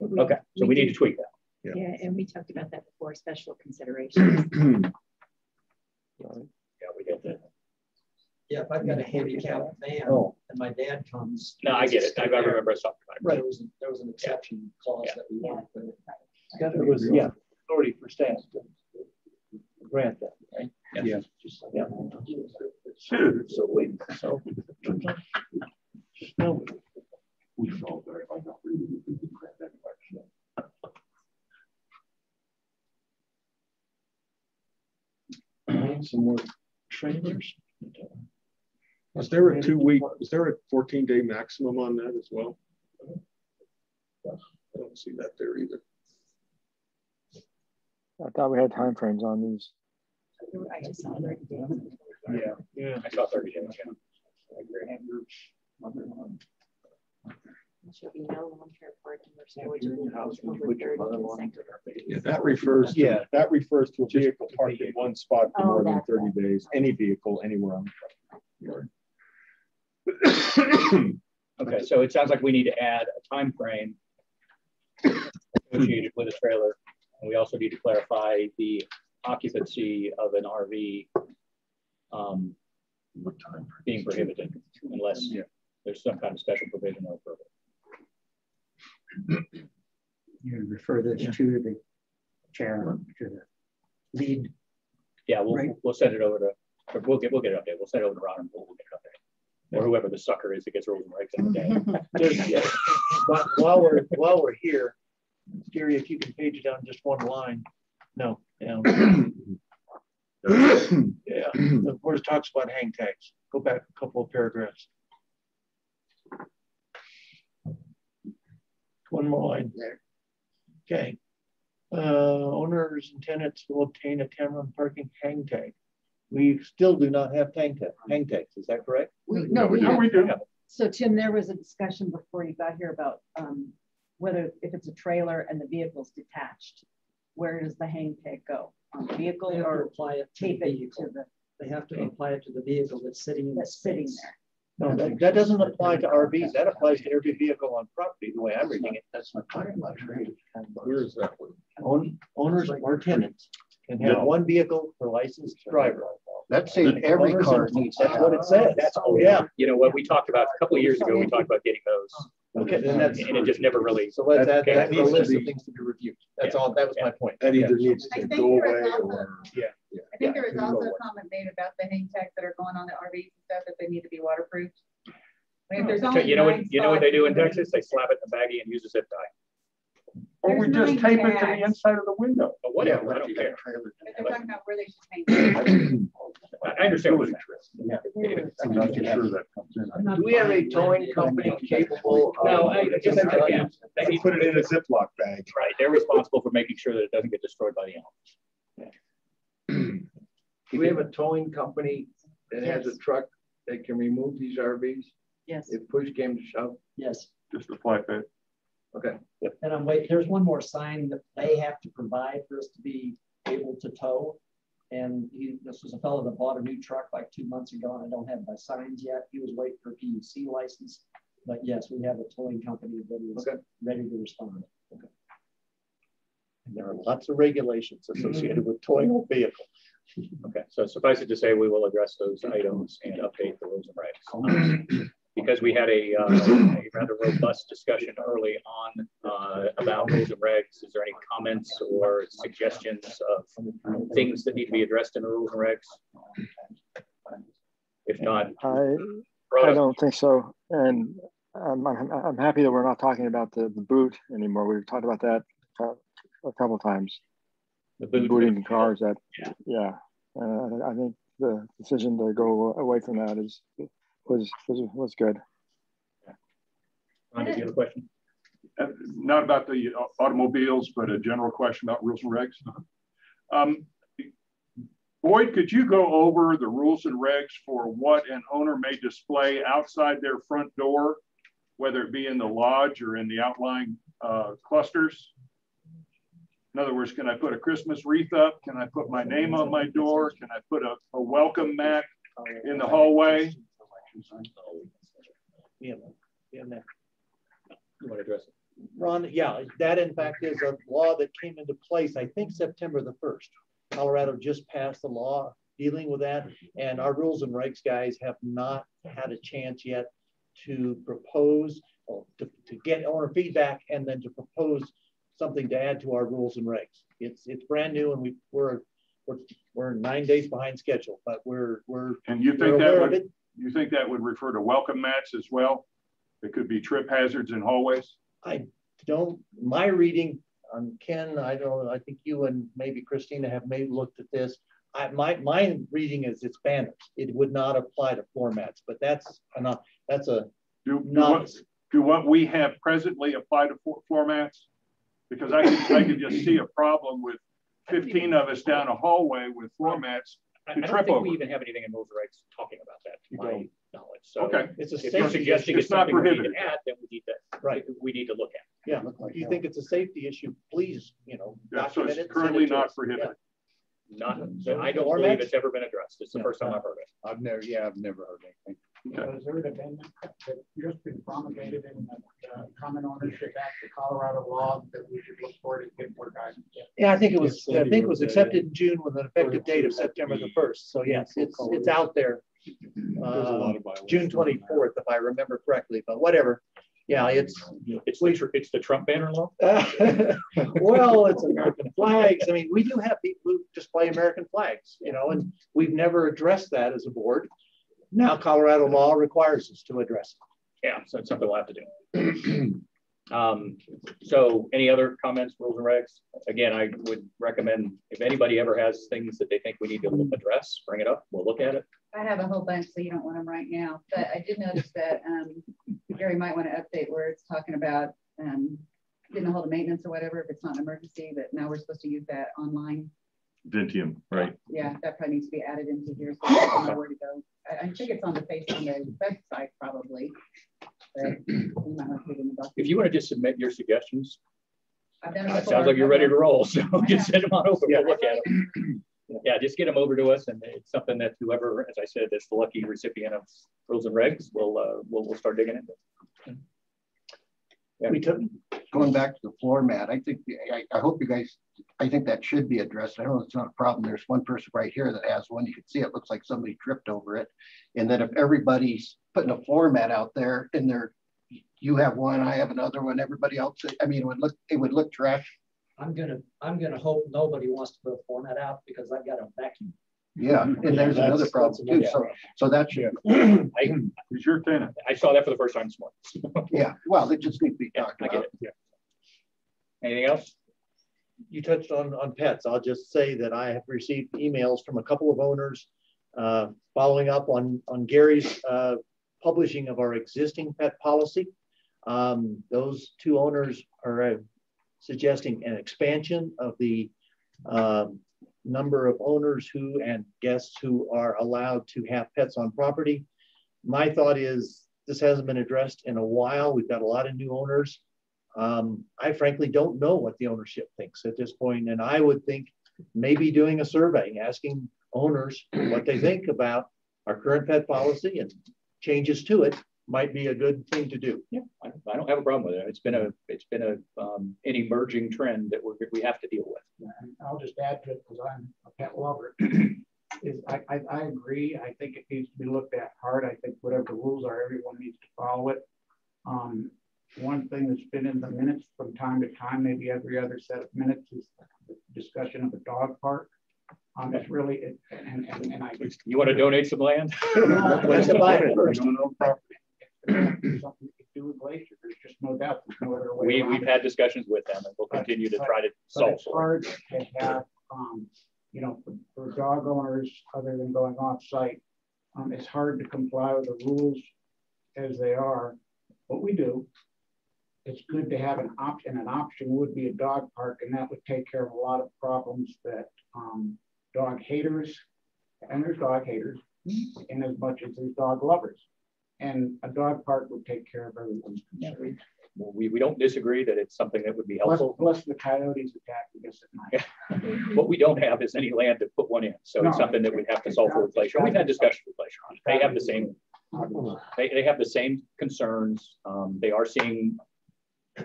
We, okay, so we, we need to tweak that. Yeah. yeah, and we talked about that before, special considerations. <clears throat> Yeah, get that. Yeah, if I've got a handicapped van Oh. and my dad comes. No, I get it. I I remember something. Right. There was, there was an exception clause that we wanted to. There was, yeah, authority for staff to grant that, right? Yeah. Yeah. So wait, so. No. We felt very like that. We could grant that question. Some more trailers. Is there a two week, is there a 14 day maximum on that as well? I don't see that there either. I thought we had timeframes on these. I just saw thirty days. Yeah, yeah. I saw thirty days, yeah. Should be no long-term parking or storage of vehicles over thirty consecutive. Yeah, that refers to, Yeah. that refers to a vehicle parked in one spot for Oh, more than that's 30 days, any vehicle anywhere on the yard. <coughs> Okay, so it sounds like we need to add a time frame associated with a trailer. And we also need to clarify the occupancy of an RV um, being prohibited unless there's some kind of special provision or approval. You refer this to the chair, to the lead. Yeah, we'll, Right. we'll send it over to, we'll get, we'll get it updated. We'll send it over to Ron and we'll we'll get it updated. Or whoever the sucker is that gets regs in the day. Yeah, while, while we're while we're here, Gary, if you can page it down just one line. No, down. <clears throat> yeah, where it talks about hang tags. Go back a couple of paragraphs. One more line there. Okay. Uh, owners and tenants will obtain a Tamarron parking hang tag. We still do not have hang tag, hang tags. Is that correct? We, no, we Yeah, we do. So Tim, there was a discussion before you got here about um, whether if it's a trailer and the vehicle's detached, where does the hang tag go? On the vehicle They to or apply it to tape the it to the, They have to apply it to the vehicle that's sitting in the that's sitting there? No, that, that doesn't apply to RVs. That applies to every vehicle on property, the way I'm reading it. That's not talking about trade. Where is that one? Own, owners or tenants can have No. one vehicle per licensed driver. That's saying every car and- needs. That's what it says. That's Oh, yeah. You know, what we talked about a couple of years ago, we talked about getting those. Okay, then that's. And it just never really. So let's add Okay, that to the needs to list of be- things to be reviewed. That's all, that was my point. That either Yeah. needs I to think go there was away also- or. Yeah. I think there was also a comment made about the hang tags that are going on the RVs and stuff, that they need to be waterproofed. I mean, if hmm. there's only You know what, nine you know what they do in spots- Texas? They slap it in a baggie and use a zip tie. Or we There's just nine tape it to the inside of the window. But whatever, I don't care. But they're talking about where they should hang. I I understand what you're saying. I'm not too sure that comes in. Do we have a towing company capable? of- No, I just I just, yeah, they need- Put it in a Ziploc bag. Right, they're responsible for making sure that it doesn't get destroyed by the elements. Do we have a towing company that has a truck that can remove these RVs Yes. if push came to shove? Yes. Just a flatbed. Okay. And I'm waiting, there's one more sign that they have to provide for us to be able to tow. And he, this was a fellow that bought a new truck like two months ago, and I don't have my signs yet. He was waiting for a PUC license. But yes, we have a towing company that is Okay. ready to respond. Okay. And There are lots of regulations associated mm-hmm. with towing a vehicle. Okay, so suffice it to say, we will address those items and update the rules and regs. Because we had a, uh, a rather robust discussion early on uh, about rules and regs, is there any comments or suggestions of things that need to be addressed in the rules and regs? If not, I, I don't think so. And I'm, I'm, I'm happy that we're not talking about the, the boot anymore. We've talked about that a couple of times. The boot. Booting cars that, yeah. Uh, I think the decision to go away from that is, was, was, was good. Ron, did you have a question? Uh, Not about the automobiles, but a general question about rules and regs. Um, Boyd, could you go over the rules and regs for what an owner may display outside their front door, whether it be in the lodge or in the outlying uh, clusters? In other words, can I put a Christmas wreath up? Can I put my name on my door? Can I put a, a welcome mat in the hallway? Yeah, yeah, that. You want to address it? Ron, yeah, that in fact is a law that came into place, I think September the first. Colorado just passed the law dealing with that. And our rules and regs guys have not had a chance yet to propose or to, to get owner feedback and then to propose something to add to our rules and regs. It's it's brand new and we we're we're, we're nine days behind schedule, but we're we're and you think that would you think that would refer to welcome mats as well? It could be trip hazards in hallways. I don't. My reading, um, Ken, I don't. I think you and maybe Christina have maybe looked at this. I, my my reading is it's banners. It would not apply to floor mats, but that's enough. That's a do, do what, do what we have presently apply to floor mats? Because I could, I could just see a problem with 15 of us down a hallway with floor mats I, I don't think over. we even have anything in those rights talking about that, to my knowledge. So okay. it's a if you're suggesting it's, it's not prohibited. Add, then we need to right. We need to look at. Yeah. Like if you think it's a safety issue, please, you know, yeah, so it's currently not prohibited. Yeah. Not. So I don't believe it's ever been addressed. It's the yeah. first time I've heard it. I've never. Yeah, I've never heard anything. Okay. Has there an amendment that just been promulgated in the uh, Common Ownership Act, the Colorado law, that we should look for to get more guidance? Yeah, I think it was. I think it was accepted in June with an effective date of September the first. So yes, it's it's out there. Uh, June twenty fourth, if I remember correctly. But whatever. Yeah, it's it's the it's the Trump banner law. <laughs> well, it's American flags. I mean, we do have people who display American flags, you know, and we've never addressed that as a board. Now Colorado law requires us to address it. Yeah, so it's something we'll have to do. <clears throat> um, so any other comments, rules and regs? Again, I would recommend if anybody ever has things that they think we need to address, bring it up. We'll look at it. I have a whole bunch, so you don't want them right now. But I did notice that um, Gary might want to update where it's talking about um, getting a hold of maintenance or whatever if it's not an emergency, but now we're supposed to use that online Ventium, right? Yeah, that probably needs to be added into here so I know where to go. I, I, think it's on the face on the website probably. if you want to just submit your suggestions, I've done it uh, sounds like you're ready to roll. <laughs> So just send them on over. Yeah. We'll look at them. <clears throat> yeah, just get them over to us, and it's something that whoever, as I said, that's the lucky recipient of rules and regs, we'll uh, we'll, we'll start digging into. Yeah. We took going back to the floor mat. I think I, I hope you guys. I think that should be addressed. I don't know it's not a problem. There's one person right here that has one. You can see it looks like somebody tripped over it. And then if everybody's putting a floor mat out there and they're you have one, I have another one, everybody else. I mean, it would look it would look trash. I'm gonna I'm gonna hope nobody wants to put a floor mat out because I've got a vacuum yeah, and there's yeah, another problem too. So, so that should. <clears throat> I, it's your tenant. I saw that for the first time this morning. <laughs> yeah, well, it just needs to be talked yeah, about. Yeah. Anything else? You touched on on pets. I'll just say that I have received emails from a couple of owners uh, following up on on Gary's uh, publishing of our existing pet policy. Um, those two owners are uh, suggesting an expansion of the um, number of owners who and guests who are allowed to have pets on property. My thought is this hasn't been addressed in a while. We've got a lot of new owners. Um, I frankly don't know what the ownership thinks at this point, and I would think maybe doing a survey, asking owners what they think about our current pet policy and changes to it might be a good thing to do. Yeah, I, I don't have a problem with it. It's been a it's been a um, an emerging trend that we we have to deal with. Yeah, I'll just add to it because I'm a pet lover. <clears throat> is I, I, I agree. I think it needs to be looked at hard. I think whatever the rules are, everyone needs to follow it. Um, one thing that's been in the minutes from time to time, maybe every other set of minutes, is the discussion of the dog park. Um, it's really, it, and, and, and I. You want to donate some land? Let's buy it first. No property <clears throat> something do with Glacier. There's just no doubt. There's no other way. We, we've it. had discussions with them and we'll continue to try to solve it's hard to have, um, you know, for, for, dog owners, other than going off site, um, it's hard to comply with the rules as they are. But we do. It's good to have an option. An option would be a dog park, and that would take care of a lot of problems that um, dog haters, and there's dog haters, in as much as there's dog lovers and a dog park would take care of everyone's concerns. Well, we, we don't disagree that it's something that would be helpful. Plus, plus the coyotes attack us at night. <laughs> what we don't have is any land to put one in. So no, it's something that we'd have to solve for with Glacier. We've had discussions with Glacier on it. They have the same, they, they have the same concerns. Um, they are seeing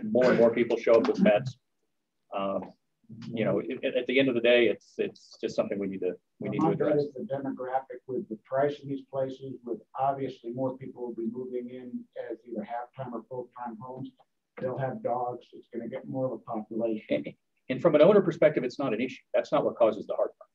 more and more people show up with pets. Um, you know, it, at the end of the day, it's it's just something we need to we need to address. is the demographic with the price of these places, with obviously more people will be moving in as either half-time or full-time homes. They'll have dogs. It's going to get more of a population. And, and from an owner perspective, it's not an issue. That's not what causes the heartburn.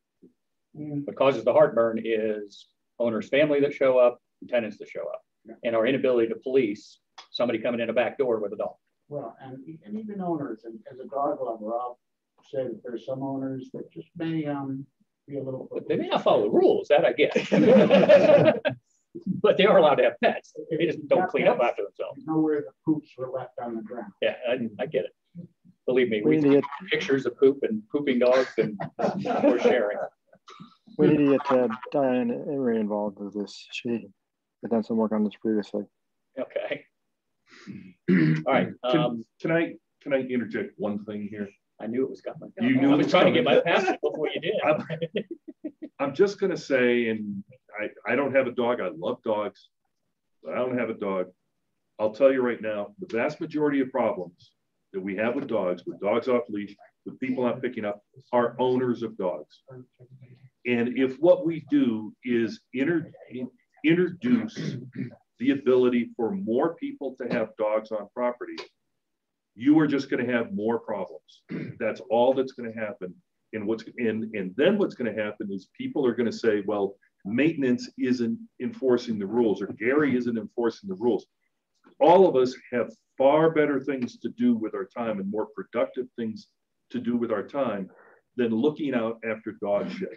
Mm. What causes the heartburn is owner's family that show up, tenants that show up, and our inability to police somebody coming in a back door with a dog. Well, and, and even owners, and as a dog lover, I'll say that there's some owners that just may um be a little. But they may not follow the rules, that I get. <laughs> <laughs> but they are allowed to have pets. They just don't clean up after themselves. Know where the poops were left on the ground. Yeah, I, I get it. Believe me, We we need pictures of poop and pooping dogs, and <laughs> we're sharing. We need to get uh, Diane Emery involved with this. She had done some work on this previously. Okay. <clears throat> All right. Can, Um, can I can I interject one thing here? I knew it was coming. You knew I was trying to get my coming. pass before you did. I'm, I'm just gonna say, and I, I don't have a dog. I love dogs, but I don't have a dog. I'll tell you right now, the vast majority of problems that we have with dogs, with dogs off leash, with people not picking up, are owners of dogs. And if what we do is inter, introduce the ability for more people to have dogs on property, you are just going to have more problems. <clears throat> That's all that's going to happen. And what's and and then what's going to happen is people are going to say, well, maintenance isn't enforcing the rules, or Gary isn't enforcing the rules. All of us have far better things to do with our time and more productive things to do with our time than looking out after dog shit.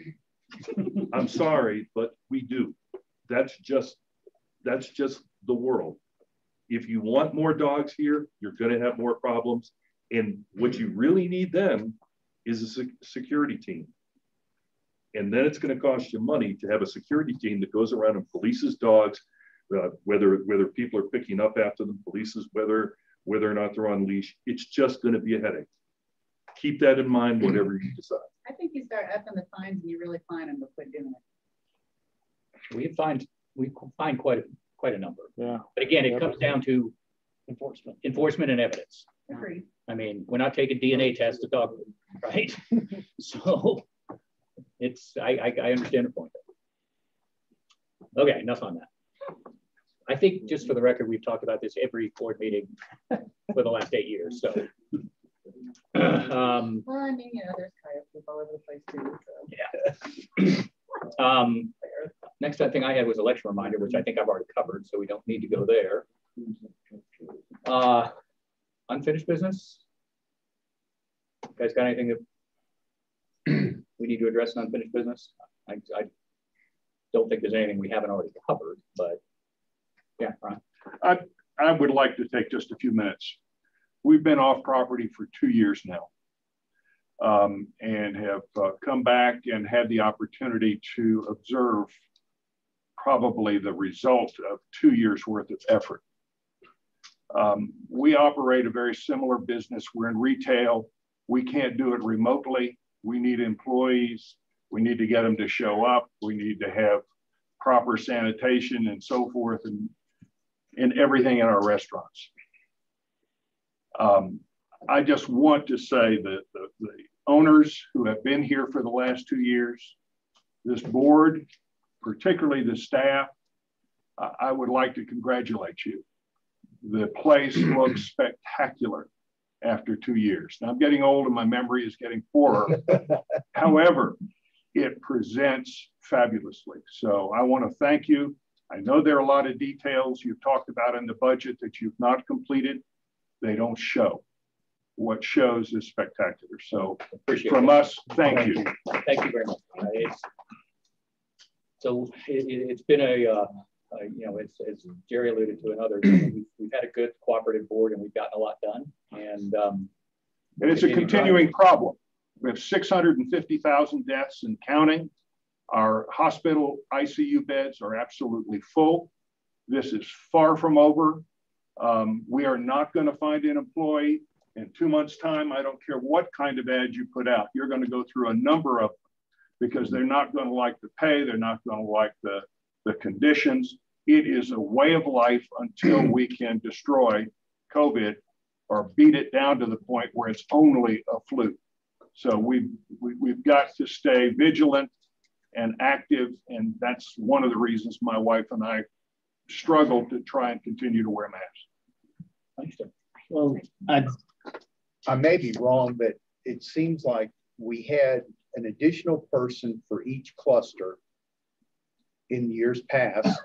<laughs> I'm sorry, but we do. That's just that's just the world. If you want more dogs here, you're going to have more problems. And what you really need then is a sec- security team. And then it's going to cost you money to have a security team that goes around and polices dogs, uh, whether whether people are picking up after them, polices whether whether or not they're on leash. It's just going to be a headache. Keep that in mind, whatever you decide. I think you start upping the fines and you really fine them before doing it. We find we find quite a quite a number. Yeah. But again, it Yep. comes down to enforcement, enforcement and evidence. Agreed. I mean, we're not taking DNA tests to dog food, right? <laughs> so it's I, I I understand the point. Okay, enough on that. I think just for the record, we've talked about this every board meeting <laughs> for the last eight years. So <clears throat> um, Well, I mean, you know, there's coyotes all over the place too. So. yeah. <clears throat> Um, next thing I had was election reminder, which I think I've already covered, so we don't need to go there. Uh, unfinished business. You guys got anything that <clears throat> we need to address in unfinished business? I, I don't think there's anything we haven't already covered, but yeah, Ron. I, I would like to take just a few minutes. We've been off property for two years now um, and have uh, come back and had the opportunity to observe probably the result of two years worth of effort. Um, we operate a very similar business. We're in retail. We can't do it remotely. We need employees. We need to get them to show up. We need to have proper sanitation and so forth and, and everything in our restaurants. Um, I just want to say that the, the owners who have been here for the last two years, this board, particularly the staff, I would like to congratulate you. The place <clears throat> looks spectacular after two years. Now I'm getting old and my memory is getting poorer. <laughs> However, it presents fabulously. So I want to thank you. I know there are a lot of details you've talked about in the budget that you've not completed. They don't show. What shows is spectacular. So Appreciate from it. us, thank you. Thank you very much. It's, so it, has been a, uh, uh, you know, as, as Jerry alluded to and others, we've, we've had a good cooperative board and we've gotten a lot done. And, um, And it's a continuing problem. We have 650,000 deaths and counting. Our hospital ICU beds are absolutely full. This is far from over. Um, we are not going to find an employee in two months' time. I don't care what kind of ad you put out. You're going to go through a number of because they're not going to like the pay. They're not going to like the, the conditions. It is a way of life until <clears throat> we can destroy COVID or beat it down to the point where it's only a flu. So we've, we, we've got to stay vigilant and active. And that's one of the reasons my wife and I struggle to try and continue to wear masks. Well, I, I may be wrong, but it seems like we had an additional person for each cluster in years past,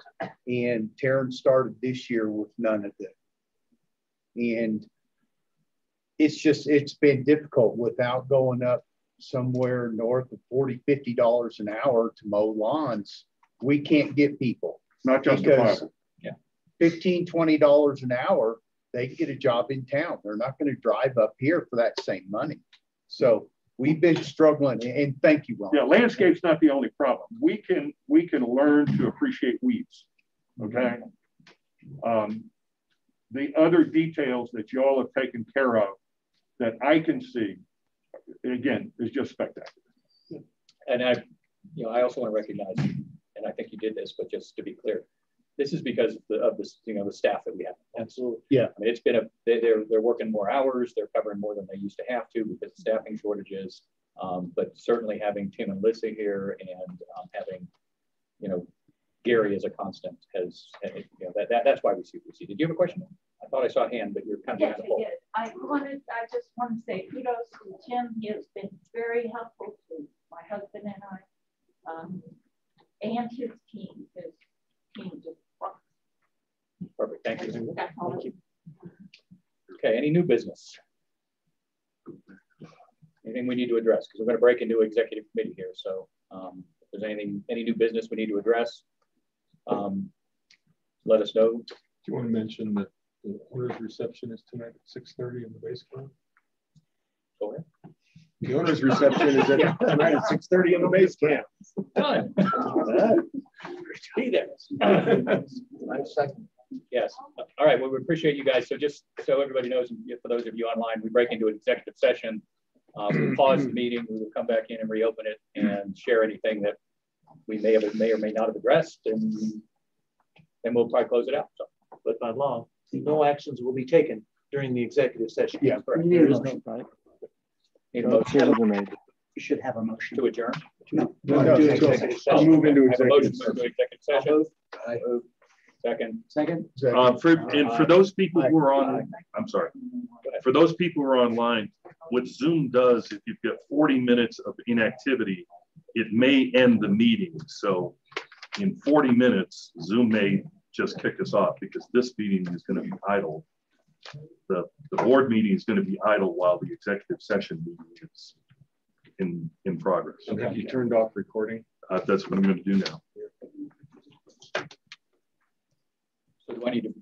and Taryn started this year with none of them. And it's just, it's been difficult without going up somewhere north of 40, $50 an hour to mow lawns. We can't get people. Not justifiable. Yeah. 15, $20 an hour, they can get a job in town. They're not going to drive up here for that same money. So we've been struggling and thank you, Ron. Yeah, landscape's not the only problem. We can we can learn to appreciate weeds. Okay. Um, the other details that y'all have taken care of that I can see, again, is just spectacular. And I, you know, I also want to recognize, and I think you did this, but just to be clear, this is because of the, of the you know the staff that we have. Absolutely. Yeah. I mean, it's been a they, they're they're working more hours. They're covering more than they used to have to because of staffing shortages. Um, but certainly having Tim and Lissa here and um, having, you know, Gary as a constant has, you know, that, that that's why we see we see. Did you have a question? I thought I saw a hand, but you're kind of yes, I did. I wanted, I just want to say kudos to Tim. He has been very helpful to my husband and I, um, and his team. His team just Perfect. Thank you. Thank you. Okay. Any new business? Anything we need to address? Because we're going to break into executive committee here. So um, if there's anything, any new business we need to address, um, let us know. Do you want to mention that the owner's reception is tonight at 6.30 in the base club? Go ahead. The owner's reception is at, <laughs> tonight at 6.30 in the base camp. Done. Be there. <laughs> second. Yes. All right. Well, we appreciate you guys. So just so everybody knows, for those of you online, we break into an executive session. Um, we'll pause the meeting. We will come back in and reopen it and share anything that we may have may or may not have addressed, and then we'll probably close it out. So. But by law, no actions will be taken during the executive session. Yeah, correct. There is no, right? Need a motion made. You should have a motion. to adjourn. No, No, no, to no, executive I'll session. move into I have a motion executive to executive session. I move. Second. Second. Uh, for, and for those people who are on, I'm sorry, for those people who are online, what Zoom does, if you've got 40 minutes of inactivity, it may end the meeting. So in 40 minutes, Zoom may just kick us off because this meeting is going to be idle. The, the board meeting is going to be idle while the executive session meeting is in, in progress. So have you turned off recording? Uh, that's what I'm going to do now. So do I need to